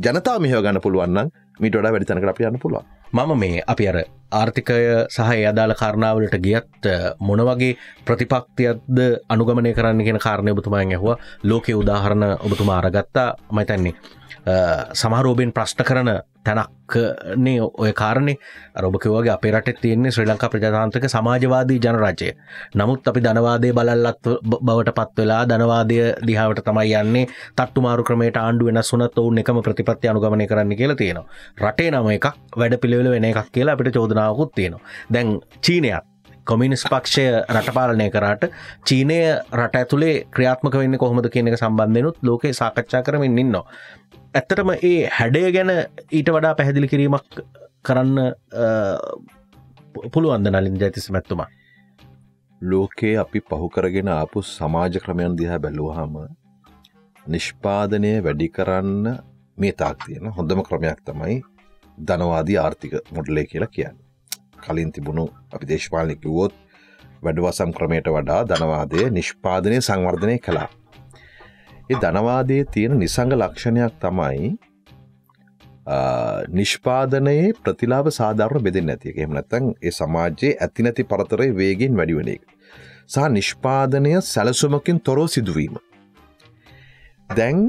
ජනතාව මෙහෝ ගන්න පුළුවන්න මිට ඩ වැඩිතනකට අප යන්න පුළුවන්. මම මේ අපි අර ආර්ථිකය සහ අදාළ කාරණාවලට ගියත් මොන වගේ ප්‍රතිපක්තියක්ද අනුගමනය කරන්න කියෙන කාරණය ඔබතුමාන් ඇහවා. ලෝකෙ උදාහරණ ඔබතුමා අරගත්තා. මතැන්නේ සමහරෝබෙන් ප්‍රශ්න කරන තැනක්නේ ඔය කාරණය රොබකවගේ අපේ රට තියන්නේ ශ්‍රී ලංකා ප්‍රජාතාන්තක සමාජවාදී ජනරජය. නමුත් අපි ධනවාදය බලල්ලත් බවට පත් වෙලා ධනවාදය දිහාවට තමයි යන්නේ. තත්තුමාරු ක්‍රමයට ආණ්ඩු වෙන සුනත් ඔවුන් එකම ප්‍රතිපත්ති අනුගමනය කරන්න කියලා තියෙනවා. රටේ නම එකක් වැඩ පිළිවෙල වෙන එකක් කියලා අපිට චෝදනාවකුත් තියෙනවා දැන් චීනයක් කොමිනිස් පක්ෂය රටපාලනය කරට චීනය රට ඇතුළේ ක්‍රියාත්මක වෙන්න කොහොමද කියන එක සම්බන්ධයනුත් ලෝකේ සාකච්ඡා කරමින් ඉන්නවා. ඇත්තටම ඒ හැඩය ගැන ඊට වඩා පැහැදිලි කිරීමක් කරන්න පුළුවන්ද නලින් ජැතිස මැත්තුමා. ලෝකයේ අපි පහු කරගෙන ආපු සමාජ ක්‍රමයන් දිහා බැලූහම නිෂ්පාදනය වැඩි කරන්න මේ තාක් තියෙන හොඳම ක්‍රමයක් තමයි ධනවාදී ආර්ථික මොඩලේ කියලා කියන්න. කලින් තිබුණු අපි දේශපාලනික වුවොත් වැඩවසම් ක්‍රමයට වඩා ධනවාදය නිෂ්පාදනය සංවර්ධනය කළා. ඒ ධනවාදයේ තියෙන නිසංග ලක්ෂණයක් තමයි නිෂ්පාදනයේ ප්‍රතිලාබ සාධාරණ බෙදෙන් ඇතික එමනැතන් ඒ සමාජයේ ඇති නැති පරතරය වේගෙන් වැඩිවන එක. සහ නිෂ්පාදනය සැලසුමකින් තොරෝ සිදුවීම. දැන්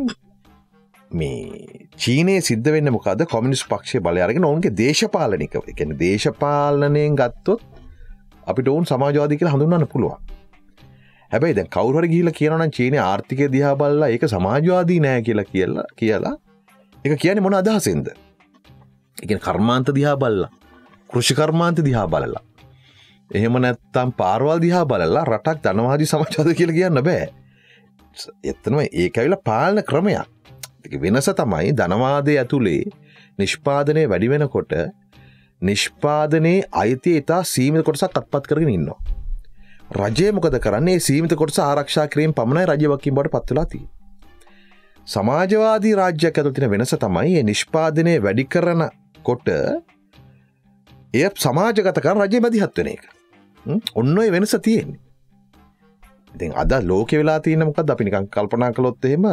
මේ චීනයේ සිද්ධ වෙන්න මොකද කොමිනිස් පක්ෂය බලයාරගෙන ඔවුන්ගේ දේශපාලනික එකන දේශපාලනයෙන් ගත්තොත් අපිට ඔවුන් සමාජවාදී කියලා හඳුන්වන්න පුළුවන්. හැබැයි දැ කවුර ගිල කියනන චීන ආර්ථිකය දිහා බල්ලා එක සමාජවාදී නෑ කියලා කියලා කියලා එක කියන මොන අදහසෙන්ද? එක කර්මාන්ත දිහා බල්ලා කෘෂිකර්මාන්ත දිහා බලලා. එහෙම නැත්තම් පාරවල් දිහා බලලා රටක් ධනවාදී සමචාද කියල කියන්න බෑ. එත්තනම ඒ ඇවිල පාලන ක්‍රමයක්. වෙනස තමයි ධනවාදය ඇතුළේ නිෂ්පාදනය වැඩි වෙනකොට නිෂ්පාදනයේ අයිතිය ඉතා සීමිත කොටසක් අත්පත් කරගෙන ඉන්නවා. රජය මොකද කරන්නේ සීමිත කොටස ආරක්ෂා කිරීම පමණයි රජවකින් බට පත්වලාති. සමාජවාදී රාජ්‍යයක් ඇතු තින වෙනස තමයි නිෂ්පාදනය වැඩි කරන කොට එය සමාජගත කර රජය මැදිහත්වන එක. ඔන්න ඔය වෙනස තියෙන්නේ. ඉතින් අද ලෝක වෙලා තියන මොකද අපි නිකං කල්පනා කළොත් එහෙම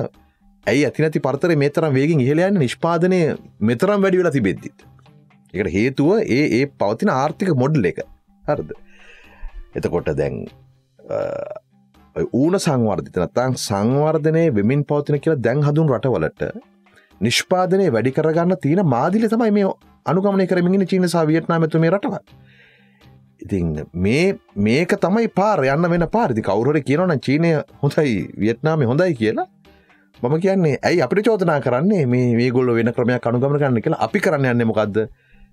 ඇයි ඇතිනැති පර්තර මෙතරම් වේගෙන් ඉහලයන්න නිෂ්පාදනය මෙතරම් වැඩි වෙලා තිබෙද්දිත්. එකට හේතුව ඒ ඒ පවතින ආර්ථික මොඩ්ල එක. හරද? එතකොට දැන් ඌන සංවර්ධිත නත්තං සංවර්ධනය වෙමින් පවතින කියලා දැන් හදුන් රටවලට නිෂ්පාදනය වැඩි කරගන්න තියෙන මාදිල තමයි මේ අනුගමනය කරමින් චීන සා වියට්නාමතු මේ රටව ඉතින් මේ මේක තමයි පාර යන්න වෙන පාරිදි කවුරට කියනවන චීනය හොඳයි වියට්නාම හොඳයි කියලා මම කියන්නේ ඇයි අපිට චෝතනා කරන්නේ මේ ගොල්ල වෙන ක්‍රමයක් අනුගමන කරන්න කියලා? අපි කරන්න යන්න මොකක්ද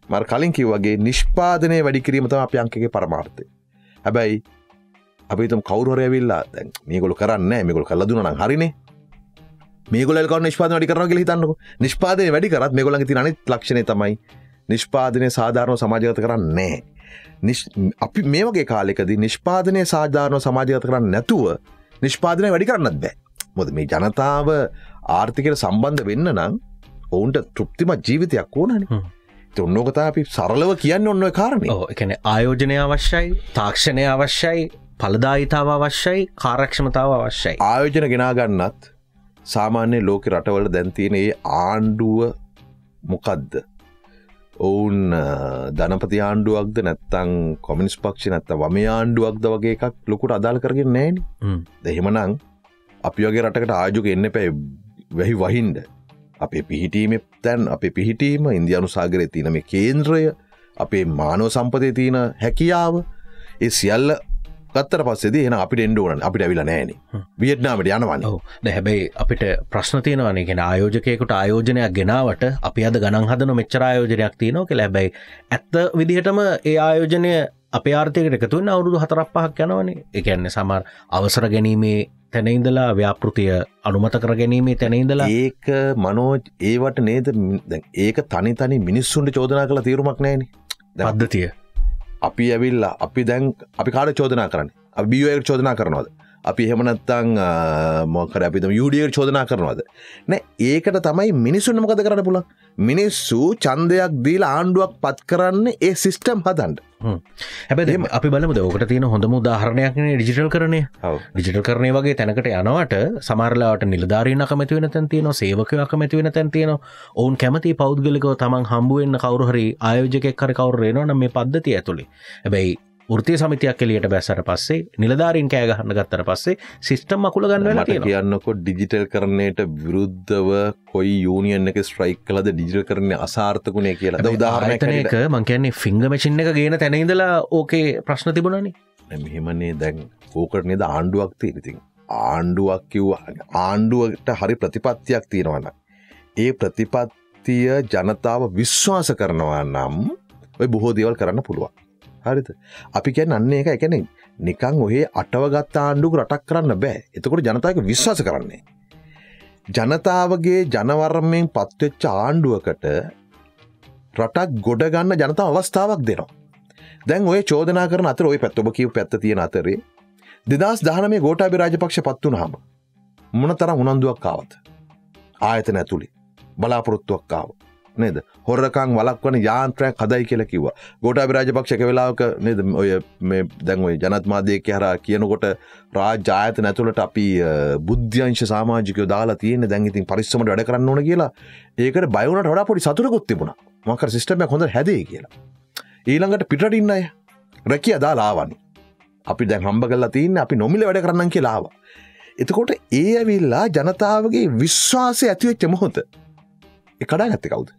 මර කලින් කිව්වගේ නිෂ්පාදනය වැඩි කිරීමතම අප අංකගේ පරමාර්ථය. හැබැයි අපිතුම් කවරුරයවිල්ලා දැන් මේගොල කරන්න මේගොල් කල දුන හරිනේ. මේගොල නිෂ්පාද වැඩි කරන ගෙ හිතන්නක. නිෂ්පාදය වැඩි කරත් මේගොලඟ ති අනිත් ලක්ෂණය තමයි නිෂ්පාදනය සාධාරණව සමාජගත කරන්නේ අපි මේ වගේ කාලෙකද නිෂ්පාදනය සාධාරණව සමාජගත කරන්න නැතුව නිෂ්පාදනය වැඩි කරන්නත් බෑ. මොද මේ ජනතාව ආර්ථිකට සම්බන්ධ වෙන්න නම් ඔවුන්ට තෘප්තිමත් ජීවිතයක් ඕනන ඔන්නෝකතා අපි සරලව කියන්න ඔන්න කාරණ. එකන ආයෝජනය අවශ්‍යයි තාක්ෂණය අවශ්‍යයි පලදායිතාව අවශ්‍යයි කාරක්ෂමතාව අවශ්‍යයි. ආයෝජන ගෙනාගන්නත් සාමාන්‍ය ලෝක රටවල දැන්තියන ඒ ආණ්ඩුව මොකදද? ඔවුන් ධනපති ආණ්ඩුවක්ද නැත්තං කොමිනිස් පක්ෂ නැත්ත වම ආණ්ඩුවක්ද වගේ එකක් ලොකුට අදාල් කරගෙන නෑන දෙහෙමනං අපි වගේ රටකට ආජුක එන්න පැයි වැහි වහින්ඩ අපේ පිහිටීම තැන් අපේ පිහිටීම ඉන්දියනු සාගරය තියන මේ කේන්ද්‍රය අපේ මානව සම්පතය තියෙන හැකියාව ඒ සියල්ල ගත්තර පස්සෙද එන අපිට එන්ඩෝන අපිට ඇවිල නෑන වියට්නාමට යනවන්න දැහැබැයි අපිට ප්‍රශ්න තියනවන ගෙන ආයෝජකයකුට ආයෝජනයක් ගෙනාවට අපි අද ගණන් හදන මෙච්චර ආයෝජනයක් තියනෝ කෙ ලැබැයි ඇත්ත විදිහටම ඒ ආයෝජනය අප ආර්ථයකට එකතුන්න අවුරුදු හතරක් පහක් යනවනේ. එකන්නේ සමර් අවසර ගැනීමේ තැනඉදලා ව්‍යාපෘතිය අනුමත කර ගැනීමේ තැනඉදලා ඒක මනෝජ් ඒවට නේද? ඒක තනි තනි මිනිස්සුන්ට චෝදනා කළ තීරුමක් නෑන පද්ධතිය. අපි ඇවිල්ලා අපි දැන් අපි කාඩ චෝදනා කරන්න? බියෝයට චෝදනා කරනවද අපි එහෙමනත්තං මොකර අපිතම යුඩියට චෝදනා කරනවද? නෑ ඒකට තමයි මිනිසුන් මොකද කරන්න පුළන් මිනිස්සු චන්දයක් දීල ආණ්ඩුවක් පත් කරන්න ඒ සිිස්ටම් හදන්ට හැබැ අපි බලමුද? ඕකට තියෙන හොඳම උදාහරණයක්න ඩිජිටල් කරනය ඩිජිටල් කරනය වගේ තැනකට යනවට සමරලාට නිලධාරීන කමැති වෙන තැන් තියෙන සේවකය අකමැති වෙන තැන් තියෙන ඔවුන් කැමති පෞද්ගලිකව තමන් හම්බුවෙන්න්න කවරුහරි ආයෝජකෙක් කර කවරුරේනවන මේ පද්ධති ඇතුළි හැබැයි ෘතිය සමිතියක් එලියට බැස්සට පස්සේ නිලධාරින් කෑගහන්න ගත්තර පස්සේ සිිස්ටම් මකුල ගන්න කියන්නකො ඩිජිටල් කරනයට විරුද්ධව කොයි යුනියන් එක ස්ට්‍රයික් කලද ඩිජිල් කරන අසාර්ථකුණය කියලා. උදාහරණයක මංකන්නේ ෆිංග මචින්න එක ගේන තැනඉදලා ඕකේ ප්‍රශ්න තිබුණනි. මෙහෙමනේ දැන් ඕකරනේද ආණ්ඩුවක් තීරතින් ආණ්ඩුවක් කිව් ආණ්ඩුවට හරි ප්‍රතිපත්තියක් තියෙනවන්න ඒ ප්‍රතිපත්තිය ජනතාව විශ්වාස කරනවා නම් ඔය බොහෝ දේවල් කරන්න පුළුවන් හරිත අපි කියැන් අන්නේ එක එකනෙ නිකං ඔහේ අටවගත් ආණ්ඩුක රටක් කරන්න බෑ. එතකොට ජනතාවක විශ්වාස කරන්නේ. ජනතාවගේ ජනවර්මයෙන් පත්වෙච්ච ආණ්ඩුවකට රටක් ගොඩගන්න ජනතා අවස්ථාවක් දෙනවා. දැන් ඔය චෝදනා කරන අතර ඔය පැත්තොබ කිව පැත්ත තියෙන අතරේ දෙදස් දහනමේ ගෝටාබි රාජපක්ෂ පත්වන හම මොන තරම් උනන්දුවක් කාවත් ආයතන ඇතුළි බලාපොරොත්තුවක් කාව නේද? හොරකං වලක් වන යාන්ත්‍රයක් හදයි කියල කිව ගොට රාජපක්ෂක වෙලාවක නද ඔය මේ දැන් ඔය ජනත් මාධයක හර කියනකොට රාජායත නැතුළට අපි බුද්ධංශ සාමාජිකය දාලා තියෙන දැන්ඉතින් පරිස්සමට වැඩ කරන්න ඕන කියලා. ඒකට බයවනට වඩා පොඩි සතුරකොත් තිබුණ. මකර සිිටම හොඳ හැදේ කියලා. ඊළඟට පිටඉන්න අය රැකි අදාලාවනි අපි දැන් හම්බ කල්ලා තියන්න අපි නොමිල වැඩ කරන්න කියලාව එතකොට ඒ ඇවිල්ලා ජනතාවගේ විශ්වාසය ඇතිවෙච්ච මොහොත. කඩා ගත්ත කවුද?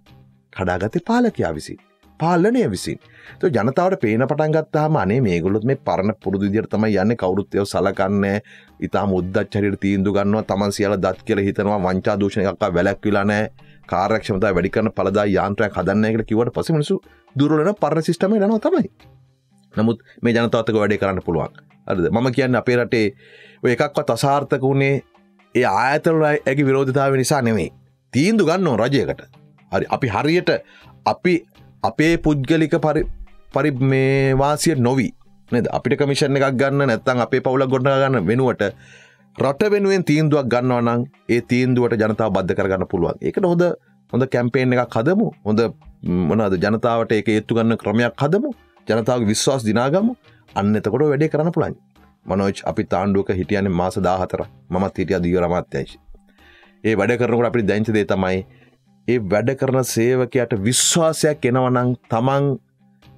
කඩාගත පාලකයා විසින් පාලනය විසින්. තු ජනතාවට පේන පටන් ගත්තාම අනේ මේගොලොත් මේ පරණ පුරුදු දිර තමයි යන්න කවරුත්තයව සලකන්න ඉතා මුද්දත් චරිට තීන්දු ගන්නවා තමන් සියල දත් කියල හිතනවා වංචා දූෂණයක්ක් වැලක් විලානෑ කාරක්ෂමතා වැඩිකරන පලදා යාන්ත්‍රයක් හදන්නයකට කිවට පස මිනිසු දුරලන පරණ සිිටම ලනවා තමයි. නමුත් මේ ජනතාවතක වැඩේ කරන්න පුළුවන්. අද මම කියන්න අපේ රටේ ඔය එකක්වත් අසාර්ථක වුණේ ඒ ආයතලයි ඇකි විරෝධතාව නිසා නෙමේ තීන්දු ගන්න රජයකට. හරි අපි හරියට අපි අපේ පුද්ගලික පරි පරි මේ වාසිය නොවී. නද? අපිට කමිෂණ එකක් ගන්න නැත්තන් අපේ පවුල ගොඩ ගන්න වෙනුවට රට වෙනුවෙන් තීන්දුවක් ගන්නවනම් ඒ තීන්දුවට ජනතාව බද්ධ කරගන්න පුළුවන්. එක හොඳ හොඳ කැම්පේෙන් එකක් හදමු. හොඳ මොනද ජනතාවට ඒක ඒත්තු ගන්න ක්‍රමයක් හදමු. ජනතාව විශ්වාස් දිනාගමු. අන්න එතකොට වැඩේ කරන්න පුළන් මනෝච් අපි තාණ්ඩුවක හිටියන මාස දාහතර මත් හිටිය දියරමත්‍යයිශ ඒ වැඩ කරනකට අපි දැංචදේ තමයි ඒ වැඩ කරන සේවකයට විශ්වාසයක් එනවනං තමන්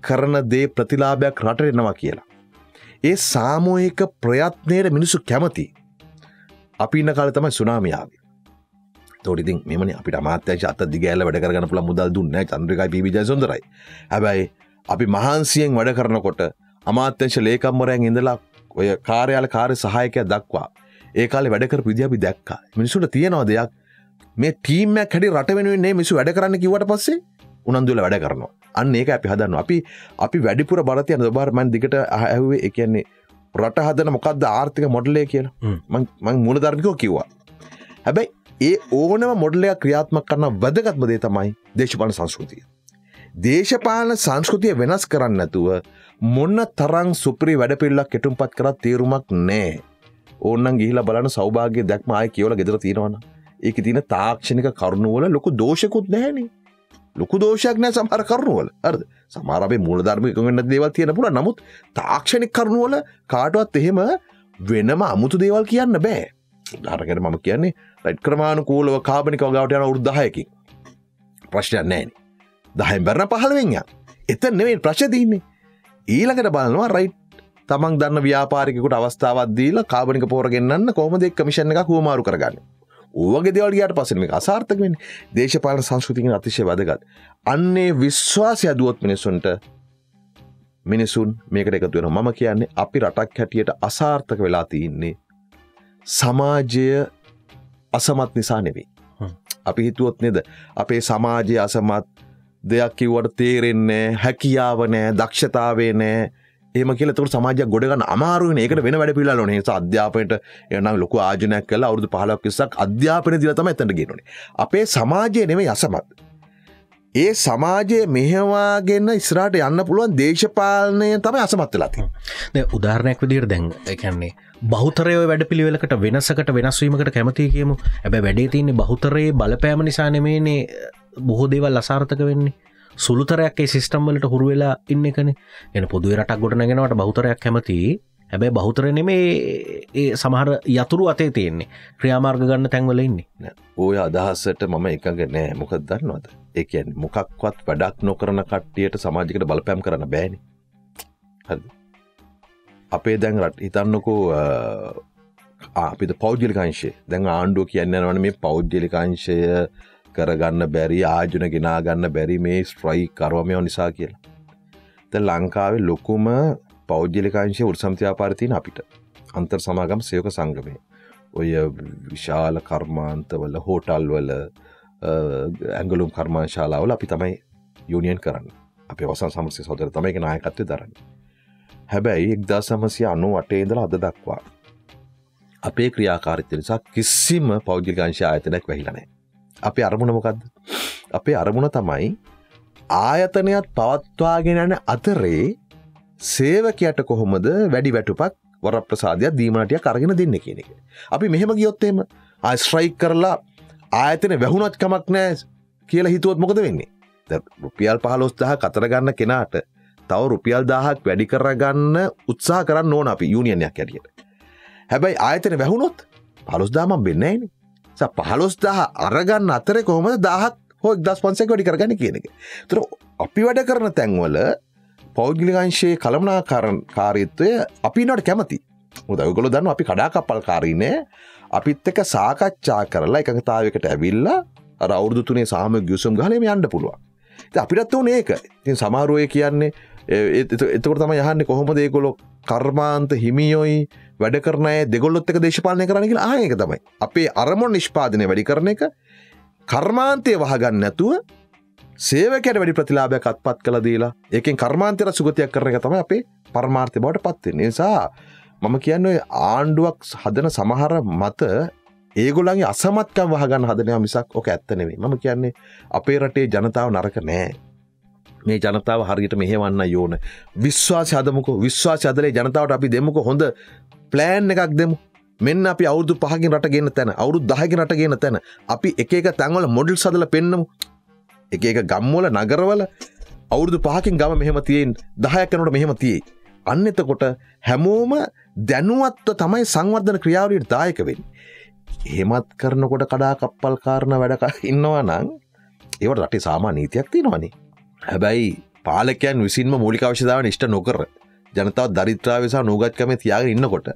කරන දේ ප්‍රතිලාභයක් රටෙනවා කියලා. ඒ සාමෝහික ප්‍රයත්නයට මිනිසු කැමති. අපි ඉන්න කාල තමයි සුනාමියාව තොටිතින් මෙමන අපිට අමාත්‍යශ අත දිගෑල වැඩ කරගන පුළ මුදල් දුන්න චන්ද්‍රකයි පිවිජය සොඳරයි හැබැයි අපි මහන්සියෙන් වැඩ කරනකොට අමාත්‍යංශ ලේකම්මරයන් ඉඳලා ඔය කාර්යාල කාරය සහයකය දක්වා ඒකාල වැඩකර විදිහපි දැක්ක. මිනිසුට තියෙනවා දෙයක් මේ ටීමක් හැඩි රට වෙනුවන්නේ මිසු වැඩ කරන්න කිවට පස්සේ උනන්දුල වැඩ කරනවා. අන්න ඒක අපි හදන්න අපි අපි වැඩිපුර බලතයන දබාර්මන් දිකට ඇහවේ එකන්නේ රට හදන මොකක්ද ආර්ථික මොඩලේ කියලා. මං මුණ ධර්මිකෝ කිව්වා. හැබැයි ඒ ඕනම මොඩලයක් ක්‍රියාත්මක කරන්න වැදගත්මදේ තමයි දේශපාන සංස්කෘතිය. දේශපාලන සංස්කෘතිය වෙනස් කරන්න නැතුව මොන්න තරං සුප්‍රී වැඩපිල්ලක් කෙටුම්පත් කරත් තේරුමක් නෑ ඕන්න ගිහිල බලන සෞභාගය දැක්ම ආය කියවල ගෙදර තියෙනවන ඒක තින තාක්ෂණික කරුණුවල ලොකු දෝෂකුත් නැහැනේ. ලොකු දෝෂයක් නෑ සමහර කරුණුවල. අරද සමාරබේ මූල ධර්මිකගන්න දේවල් තියෙන පුළ නමුත් තාක්ෂණික කරුණුවල කාටවත් එහෙම වෙනම අමුතු දේවල් කියන්න බෑ. ධරකට මම කියන්නේ රයිට් ක්‍රමාණු කූලව කාබනික ගවට යන උරුද්ධහයකි ප්‍රශ්නයක් නෑන. දහයිම් බැරණ පහළවෙෙන්ය එත නෙවෙයි ප්‍රශදීන්නේ ඊළඟට බලනවා රයිට් තමන් දන්න ව්‍යාපාරිකට අවස්ථාවදදීල කාබනික පෝරගෙන්න්න කොමදෙක් කමිෂණ එක හුවමාරු කරගන්න? ඕවගේ දෙවල්ගේට පසනම අසාර්ථකෙන් දේශපාලන සංස්කෘතිකින් අතිශය වැදගත්. අන්නේ විශ්වාසය දුවත් මිනිසුන්ට මිනිසුන් මේකට එකතු වෙන මම කියන්නේ අපි රටක් හැටියට අසාර්ථක වෙලා තියන්නේ සමාජය අසමත් නිසා නෙවෙයි. අපි හිතුවොත් නෙද? අපේ සමාජය අසමත්. දෙයක් කිව්වට තේරෙන්නේ හැකියාව නෑ දක්ෂතාවේ නෑ ඒම කියල තුර සමාජ ගොඩගන්න අමාරුවෙන ඒකට වෙන වැඩ පිල්ලා නේ අධ්‍යාපනයට එනම් ලොකු ආජනයක් කල අවුදු පහලක් කිසක් අධ්‍යාපන දිලතම ඇතට ගෙනුනේ අපේ සමාජය නෙවේ අසමත්. ඒ සමාජය මෙහවාගන්න ඉස්රාට යන්න පුළුවන් දේශපාලනය තම අසමත්වෙලාති උදාරණයක් විදිර දැන් එකන්නේ බෞතරය වැඩ පිළිවෙලකට වෙනසකට වෙනස්වීමකට කැමති කියමු. ඇබැ වැඩේ තියන්නේ බෞතරයේ බලපෑම නිසානමේනේ බොහෝ දේවල් අසාර්ථක වෙන්නේ. සුළුතරයක් ඒ සිිස්ටම්වලට හුරු වෙලා ඉන්න එකන. එන පොදුව රටක් ගොඩනගෙනවට බෞතරයක් කැමති. හැබැයි බෞතර නෙමේ ඒ සමහර යතුරු අතේ තියෙන්නේ. ක්‍රියාමාර්ග ගන්න තැන්වල ඉන්නේ. ඕය අදහස්සට මම එකග නෑ. මොකක් දන්නවද? එකන් මොකක්වත් වැඩක් නොකරන කට්ටියට සමාජිකට බලපැම් කරන බෑනි. අපේ දැන් රට හිතන්නකෝ අපිට පෞද්ජලිකංශය දැන් ආණ්ඩුව කියන්න වන මේ පෞද්ජලිකංශය කරගන්න බැරි ආජන ගෙනාගන්න බැරි මේ ස්ට්‍රයි කරවමයෝ නිසා කියලා. ත ලංකාවේ ලොකුම පෞද්ජලිකාංශය උත්සම්තියාපාරතින අපිට අන්තර් සමාගම් සයෝක සංගමය ඔය විශාල කර්මාන්තවල හෝටල්වල ඇංගලුම් කර්මාංශාලාවල අපි තමයි යුනියන් කරන්න අප වසන් සමසය සොදර තමයික නායකත්වය දරන්න. හැබැයි එක්දා සමසය අනු අටේදල අද දක්වා. අපේ ක්‍රියාකාරිත්‍ය නිසා කිසිම පෞද්ජිකාංශ ආයතනයක් වැහිලනෑ අපේ අරමුණ මොකක්ද අපේ අරමුණ තමයි ආයතනයත් පවත්වාගෙනන අතරේ සේවකයට කොහොමද වැඩි වැටුපක් වර ප්‍රසාධයක් දීමනටය කරගෙන දෙන්න කියන එක. අපි මෙහෙම ගියොත්තේම අයිස්ට්‍රයික් කරලා ආයතන වැැහුණත්කමක් නෑ කියලා හිතුවත් මොකද වෙන්නේ රුපියල් පහලොස්දහ කතරගන්න කෙනාට තව රුපියල් දාහක් වැඩි කරගන්න උත්සා කරන්න ඕන අපි යුනියනයක් ඇටියට. හැබැයි ආයතන වැැහුණොත් පලොස්දාමම් වෙන්නේන පහලොස් දහ අරගන්න අතර කොහොම දහක් හෝ දස් පන්සෙක් වැඩි කරගන්න කියන එක. තුර අපි වැඩ කරන තැන්වල පෞද්ගලිකංශයේ කළමනා කාරීත්වය අපි නට කැමති. මුදගොල දන්න අපි කඩාකපල් කාරීනෑ අපිත් එක සාකච්ඡා කරලා එකඟතාවකට ඇවිල්ලා රෞුදු තුනේ සාම ගියසුම් ගලම යන්න පුළුවන්. අපිටත් වන ඒක. ති සමාරුවය කියන්නේ එතකොට තම යහන්න කොහොම දේකොලො කර්මාන්ත හිමියොයි වැඩ කරනය දෙගොල්ලොත් එක දේශපාලනය කරන කියලා ආයක තමයි. අපේ අරමුණ නිෂ්පාදනය වැඩි කරන එක කර්මාන්තය වහගන්න නැතුව සේවකට වැඩි ප්‍රතිලාභයක් අත්පත් කළ දීලා ඒකෙන් කර්මාන්තර සුගතියක් කරන එක තම අපේ පරමාර්ථය බවට පත්වෙන නිසා මම කියන්නේ ආණ්ඩුවක් හදන සමහර මත ඒගොලන්ගේ අසමත්කම් වහගන්න හදනය මිසක් ඕක ඇත්තනෙවේ මම කියන්නේ අපේ රටේ ජනතාව නරක නෑ. මේ ජනතාව හරියට මෙහෙවන්න යෝන විශ්වාස හදමුක. විශ්වාස අදලේ ජනතාවට අපි දෙමුක හොඳ ප්ලෑන් එකක් දෙමු. මෙන්න අපි අවුදු පහකින් රටගෙන තැන අවුරු දහකින් රටගෙන තැන. අපි එක එක තැන්වල මොඩල් සදල පෙන්නමු. එක එක ගම්මෝල නගරවල අවුරුදු පහකින් ගම මෙහෙම තියෙන් දහයකනට මෙහෙම තියේ අන්න එතකොට හැමෝම දැනුවත්ව තමයි සංවර්ධන ක්‍රියාවලට දායකවෙන් එහෙමත් කරනකොට කඩා කප්පල් කාරණ වැඩක ඉන්නවා නං ඒවට රටේ සාමා නීතියක් තියෙනවානේ. හැබැයි පාලකයන් විසින්ම මූලික අවශ්‍යදාව නිෂ්ට නොකර ජනතාව දරිත්‍රාවසා නෝගත්කම තියාගෙන ඉන්නකොට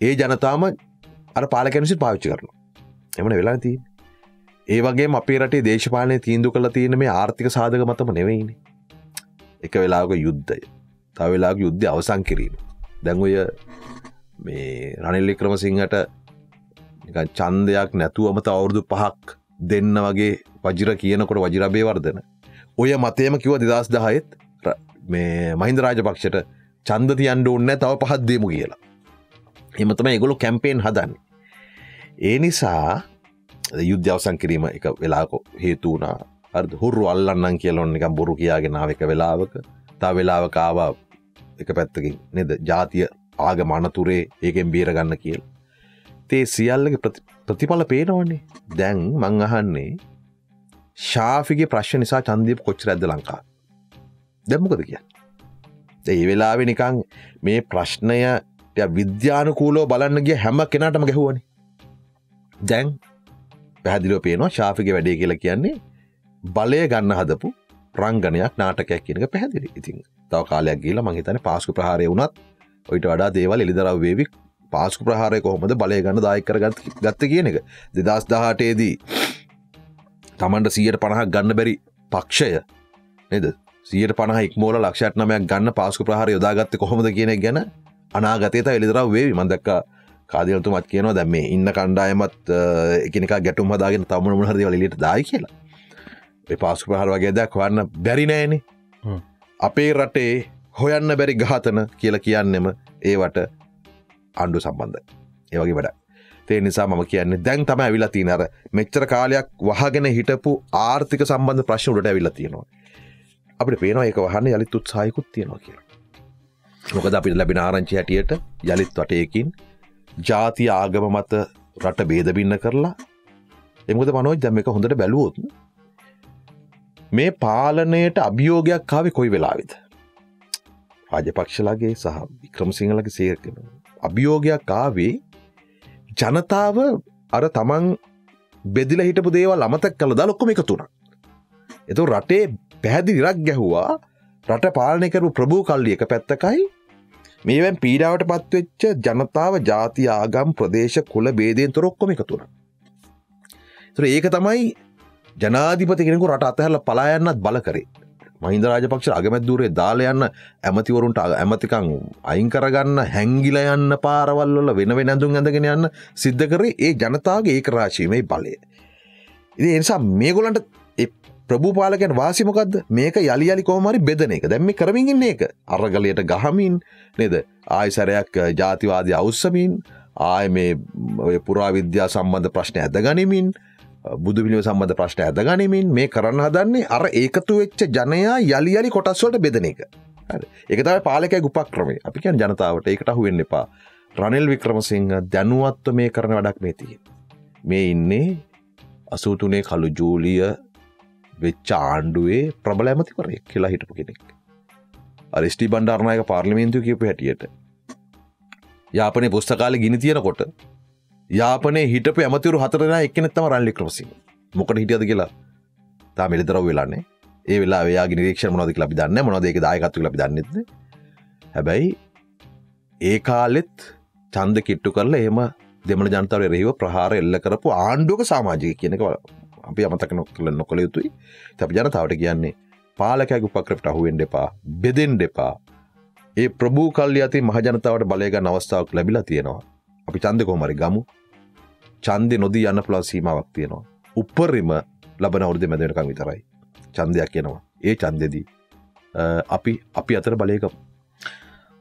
ඒ ජනතාම අර පාලකැනිසි පාවිච්චි කරන එමන වෙලා තිී ඒ වගේ අපේ රටේ දේශපාලනය තීන්දු කළ තියෙන මේ ආර්ථික සාධක මතම නෙවෙයිනි. එක වෙලාක යුද්ධය. තව වෙලාක යුද්ධ අවසං කිරීම. දැන්ඔය මේ රනිල්ලි ක්‍රමසිංහට චන්දයක් නැතුවමත අවුරුදු පහක් දෙන්න වගේ වජිර කියනකොට වජිරබේ වර්ධන. ඔය මතයම කිව දෙදස් දහයත් මේ මහින්ද රාජපක්ෂට චන්ද තියන්ඩ ඔන්න තව පහත් දේමු කියලා. එමතම එගොලු කැම්පේෙන් හදන්න. ඒ නිසා යුද්ධ අවසං කිරීම එක වෙලාකො හේතුවනා අර්ද හුරු අල්ලන්නන් කියලොන්න එකම් බොරු කියාගෙනාව එක වෙලාවක. තා වෙලාවකාවා එක පැත්තකින් නෙද? ජාතිය ආග මනතුරේ ඒකෙන් බේරගන්න කියල්. තේ සියල්ලගේ ප්‍රතිඵල පේනවන්නේ දැන් මං අහන්නේ ශාෆිගේ ප්‍රශ්න නිසා චන්දීප කොච්චර ඇද ලංකා දැම්මකද කිය ඒ වෙලාවෙ නිකං මේ ප්‍රශ්නය විද්‍යානකූලෝ බලන්න ගිය හැම කෙනටම ගැහුවනි. දැන් පැහදිලෝ පේනවා ශාෆික වැඩේ කියලා කියන්නේ බලය ගන්න හදපු ප්‍රංගනයක් නාටකයක් කියනක පැහැදිලි. ඉතින් තව කාලයක් ගේලා මහිතන පාස්කු ප්‍රහාරය වුණත් ඔයිට වඩා දේවල් එලිදරව වේවි. පාස්කු ප්‍රහාරය කොහොමද බලය ගන්න දායකර ගත්ත කියන එක. දෙදස් දහටේදී තමන්ට සියට පණහක් ගන්න බැරි පක්ෂය නද? සියට පහ ඉක්මෝල ලක්ෂට නමයක් ගන්න පාස්කු ප්‍රහාර යොදාගත්ත කොහොමද කියන ගැන අනාගතයත එලිදරව වේවි. මන්දක්කා කාදයතුමත් කියනවා දැම ඉන්න කණ්ඩායමත් එකනික ගැටුම් හදාගෙන තමන මුහරදි වලට දායි කියලා. පාසු ප්‍රහර වගේ දක් වන්න බැරිනෑන අපේ රටේ හොයන්න බැරි ගාතන කියල කියන්නෙම ඒවට අන්ඩු සම්බන්ධ ඒවගේ වැඩ තේ නිසා මම කියන්න දැන් තම ඇවිලා තිනර මෙච්චර කාලයක් වහගෙන හිටපු ආර්ථික සම්බන්ධ ප්‍රශ්නට ඇවිල්ලා තියෙනවා අපට පේනවා එක වහන්න යළිත් උත්සායකුත් තියෙනවා කියලා. මොකද අපිට ලැබෙන ආරංචි හැටියට යළිත් වටයකින් ජාති ආගම මත රට බේදබින්න කරලා එමුද මනෝජ දැම එක හොඳට බැලුවොත් මේ පාලනයට අභියෝගයක් කාවෙ කොයි වෙලාවිද? රාජපක්ෂලගේ සහ වික්‍රමසිංහලගේ සේරකෙන අභියෝගයක් කාවේ ජනතාව අර තමන් බෙදිල හිටපු දේවල් අමතක් කළ දා ලොක්කොම එක තුන එතු රටේ පැහැදි ඉරක් ගැහුවා රට පාලනය කරු ප්‍රභූ කල්ලිය එක පැත්තකයි මේවැන් පීඩාවට පත්වෙච්ච ජනතාව ජාති ආගම් ප්‍රදේශ කුල බේදයෙන් තොරොක්කොම එක තුන. ඒක තමයි ජනාධිපති කෙනෙකු රට අතහැල්ල පලායන්නත් බල කරේ මහින්ද රාජපක්ෂ අගමැත්දුරේ දාලයන්න ඇමතිවරුන්ට ඇමතිකං අයින් කරගන්න හැංගිල යන්න පාරවල්ල වෙන වෙනඳුන් ඇඳගෙන යන්න සිද්ධ කරේ ඒ ජනතාවගේ ඒක රාශීමයි බලය. ඉ එනිසා මේගොලන්ට ප්‍රභූපාලකෙන් වාසිමකක්ද මේක යළි යලි කෝමරි බෙදන එක. දැම්ම කරමින්ගන්නේ එක. අරගලයට ගහමින් නේද? ආයිසරයක් ජාතිවාදී අවස්සමින් ආය මේ පුරා විද්‍යා සම්බන්ධ ප්‍රශ්න ඇද ගනිමින් බුදුපිලිව සම්බඳ ප්‍රශ්න ඇද ගනිමින් මේ කරන්න හදන්නේ අර ඒකතු වෙච්ච ජනයා යළි යලි කොටස්වලට බෙදන එක. එකතයි පාලක ගුපක් ක්‍රමේ අපි කියන් ජනතාවට ඒකට අහුවෙන්න එපා. රනිල් වික්‍රමසිංහ දැනුවත්ව මේ කරන වැඩක් මේ තිය මේ ඉන්නේ අසූතුනේ කළු ජූලිය වෙච්ච ආණ්ඩුවේ ප්‍රබල ඇමතිවරයෙක් කියලා හිටපු කෙනෙක්. අරිස්ටි බණ්ඩාරණයක පාර්ලිමේන්තු කියපු හැටියට. යාපනය පුස්තකාල ගිනි තියෙනකොට යාපනය හිටපු ඇමතිවරු හතරෙන එකනෙත්තම රල්ලි ක්‍රමසි මොකට හිටියද කියලා? තා මිලිතරව වෙලාන්නේ. ඒ වෙලා යා නිරක්ෂ මොනද ලබි දන්න මොනදක දායකත්තු ලබි දන්නෙත්න හැබැයි ඒ කාලෙත් චන්ද කිට්ටු කරලා එහම දෙමන ජනතාව රෙහිව ප්‍රහාර එල්ල කරපු ආණ්ඩුවක සාමාජික කියනක අපි අමතක නොකල නොකළ යුතුයි. තැප ජනතාවට කියන්නේ පාලකැගු පක්‍රපට අහුවෙන් දෙපා බෙදෙන් දෙපා ඒ ප්‍රභූ කල්ලි ඇති මහජනතාවට බලයග අවස්ථාවක් ලැබිලා තියෙනවා. අපි චන්ද කොමරි ගමු. චන්දය නොදී යන්න පුළා සීමාවක් තියෙනවා. උපරිම ලබන අවුරද මැදනකම් විතරයි. චන්දයක් කියනවා. ඒ චන්දෙදී අපි අපි අතර බලයකම්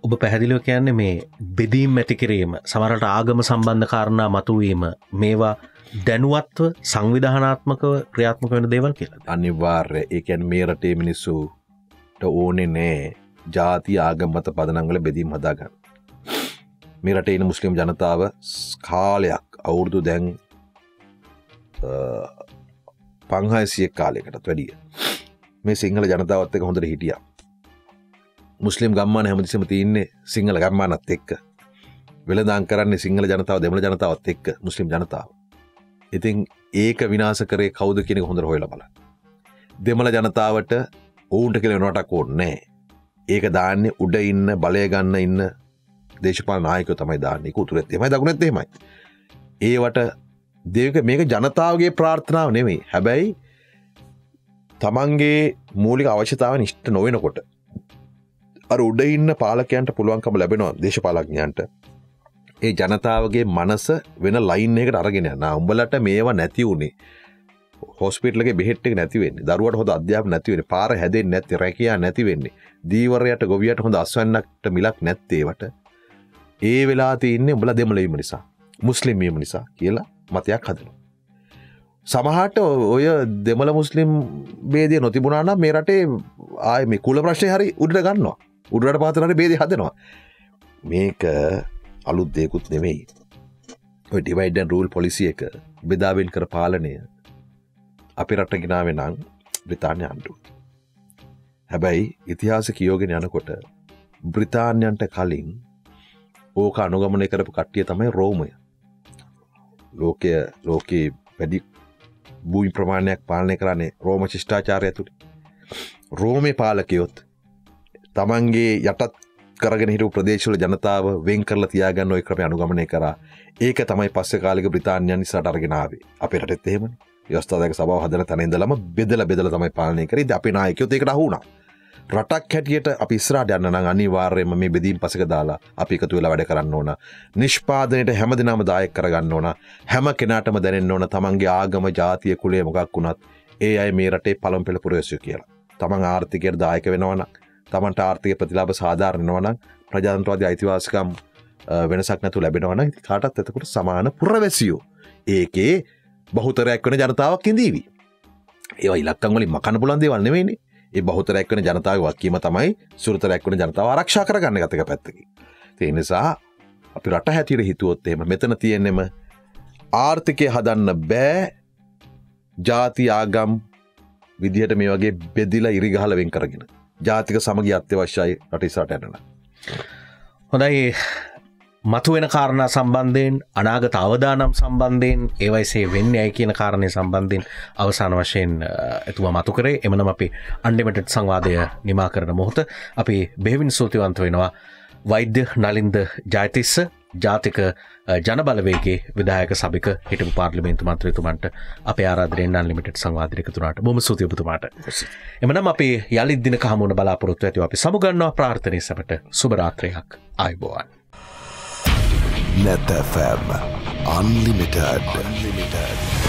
ඔබ පැහැදිලිව කියන්නේ මේ බෙදීම් ඇතිකිරීම සමරට ආගම සම්බන්ධ කාරණා මතුවීම මේවා දැනුවත්ව සංවිධානාත්මකව ක්‍රියාත්මක වෙන දේවල් කියලා. අනිවාර්ය. ඒකැන් මේ රටේ මිනිස්සුට ඕනෙ නෑ ජාති ආගම්මත පදනංගල බෙදීම් හදාගන්න. මේ රටේන මුස්ලිම් ජනතාව කාලයක් අවුරුදු දැන් පංහාසියක් කාලයකටත් වැඩිය. මේ සිංහල ජනතාවත් එක හොඳට හිටිය. මුස්ලිම් ගම්මාන හැමතිසම තියන්නේ සිංහල ගම්මානත් එක්ක. වෙළදාං කරන්නේ සිංහල ජනතාව දෙමළ ජනතාවත් එක්ක මුස්ලිම් ජනතාව. ඉතින් ඒක විනාස කරේ කෞද කෙනෙ හොඳර හොයල බල දෙමළ ජනතාවට ඔවුන්ට කෙලෙනටක් ඕන්නෑ ඒක දාන්නේ උඩ ඉන්න බලය ගන්න ඉන්න දේශපාල නායක තමයි දාන්නේ. උතුරෙත් එමයි දකුණත් එමයි ඒවට දෙක මේක ජනතාවගේ ප්‍රාර්ථනාව නෙමෙයි. හැබැයි තමන්ගේ මූලික අවශ්‍යතාව නිෂ්ට නොවෙනකොට අර උඩ ඉන්න පාලකයන්ට පුළුවන්කම ලැබෙනවා දේශපාලඥයන්ට. ඒ ජනතාවගේ මනස වෙන ලයින් එකට අරගෙන යන්න උඹලට මේවා නැති වුණේ හොස්පිටලගේ බෙහෙට්ක් නැතිවෙන්නේ දරුවට හොඳ අධ්‍යාප නැතිවෙන පාර හැදෙන් නැති රැකයා නැතිවෙන්නේ දීවරයට ගොවියට හොඳ අස්වන්නක්ට මිලක් නැත්තේවට ඒ වෙලා තියන්නේ උඹල දෙමලීම නිසා. මුස්ලිම්වීම නිසා කියලා මතයක් හදනවා. සමහට ඔය දෙමල මුස්ලිම් බේදය නොතිබුණනම් මේ රටේ ආය මේ කුල ප්‍රශ්ය හරි උඩට ගන්නවා. උඩට පාතරට බේද හදනවා. මේක අලුත් දෙකුත් නෙමෙයි. ඩිවයිඩන් රූල් පොලිසිය එක බෙදාවෙන් කර පාලනය අපි රට ගෙනාව නං බ්‍රතාන්‍ය අන්ඩු හැබැයි ඉතිහාස කියෝගෙන යනකොට බ්‍රතාන්යන්ට කලින් ඕක අනුගමනය කරපු කට්ටිය තමයි රෝමය. ලෝකය ලෝකයේ වැඩි භූයි ප්‍රමාණයක් පාලනය කරන්නේ රෝම ශිෂ්ඨාචාරය තුළි රෝමය පාලකයොත් තමන්ගේ යටත් කරගෙන හිරු ප්‍රදේශවල ජනතාව වෙන් කරල තියාගන්න ඔය ක්‍රම අනුගමනය කර. ඒක තමයි පස්ස කාලික බ්‍රතාන්යන් නිසාට අරගෙනාවේ අප රටත් එහෙම යස්ථාදක සබ හදන තැනෙදලම බෙදල බෙදල තමයි පාලනය කරේ. ද අපි නායකයොත් එකට හුණා රටක් හැටියට අපි ස්රාට යන්න අනිවාර්යම මේ බෙදීම් පසක දාලා අපි එකතු වෙලා වැඩ කරන්න ඕන. නිෂ්පාදනයට හැමදිනම දායක් කරගන්න ඕන. හැම කෙනාටම දැනෙන් ඕන තමන්ගේ ආගම ජාතිය කුලේ මොකක් වුණත් ඒ අයි මේ රටේ පළම් පෙළ පුරයසය කියලා. තමන් ආර්ථිකයට දායක වෙනවන තමන්ට ආර්ථික ප්‍රතිලාබ සාධාරණවන ප්‍රජාන්තවාද අයිතිවාසකම් වෙනසක් නැතු ලැබෙනවන කාටත් එතකට සමාන පුරවැසියෝ. ඒකේ බහුතරයක් වන ජනතාවක් ඉදීවී ඒ ඉලක්කං වලින් මකන්න පුලන්දේ වන්නවෙන්නේ ඒ බහුතරැක්වන ජනතාව වක්කීම තමයි සුරතරැක්වන ජනතාව ආරක්ෂා කරගන්න ගතක පැත්තකි. තිය නිසා අපි රට හැතිර හිතුවොත්තේම මෙතන තියෙන්නෙම ආර්ථිකය හදන්න බෑ. ජාති ආගම් විදිහට මේ වගේ බෙදිලා ඉරිගහලවෙන් කරගෙන. ජාතික සමග අත්‍යවශ්‍යයි රටිසාට ඇනන. හොඳයි. මතුවෙන කාරණ සම්බන්ධයෙන් අනාගත අවදානම් සම්බන්ධයෙන් ඒවයිසේ වෙන්න ඇයි කියන කාරණය සම්බන්ධයෙන් අවසාන වශයෙන් ඇතුව මතු කරේ. එමනම් අපි අන්ඩිමටට් සංවාදය නිමා කරන මොහොත අපි බෙවින් සූතිවන්ත වෙනවා. වෛද්‍ය නලින්ද ජයතිස්ස ජාතික ජනබලවේගේ විදායක සභික හිටපු පාර්ලිමේන්තු මන්ත්‍රතුමන්ට අප ආරාදරයෙන් අන්ලිමිට සංවාධිකතුනාට බොම සූතියපතුමාට එමනම් අපි යළිදින කහමුණ බලාපොරොත්තු ඇතිව අපි සමුගන්නවා ප්‍රාර්ථනය සමට සුභරාත්‍රයක් අයිබෝවන්. නැතැෆම් අන්ලිමිටඩ් අන්ලිමිටඩ්.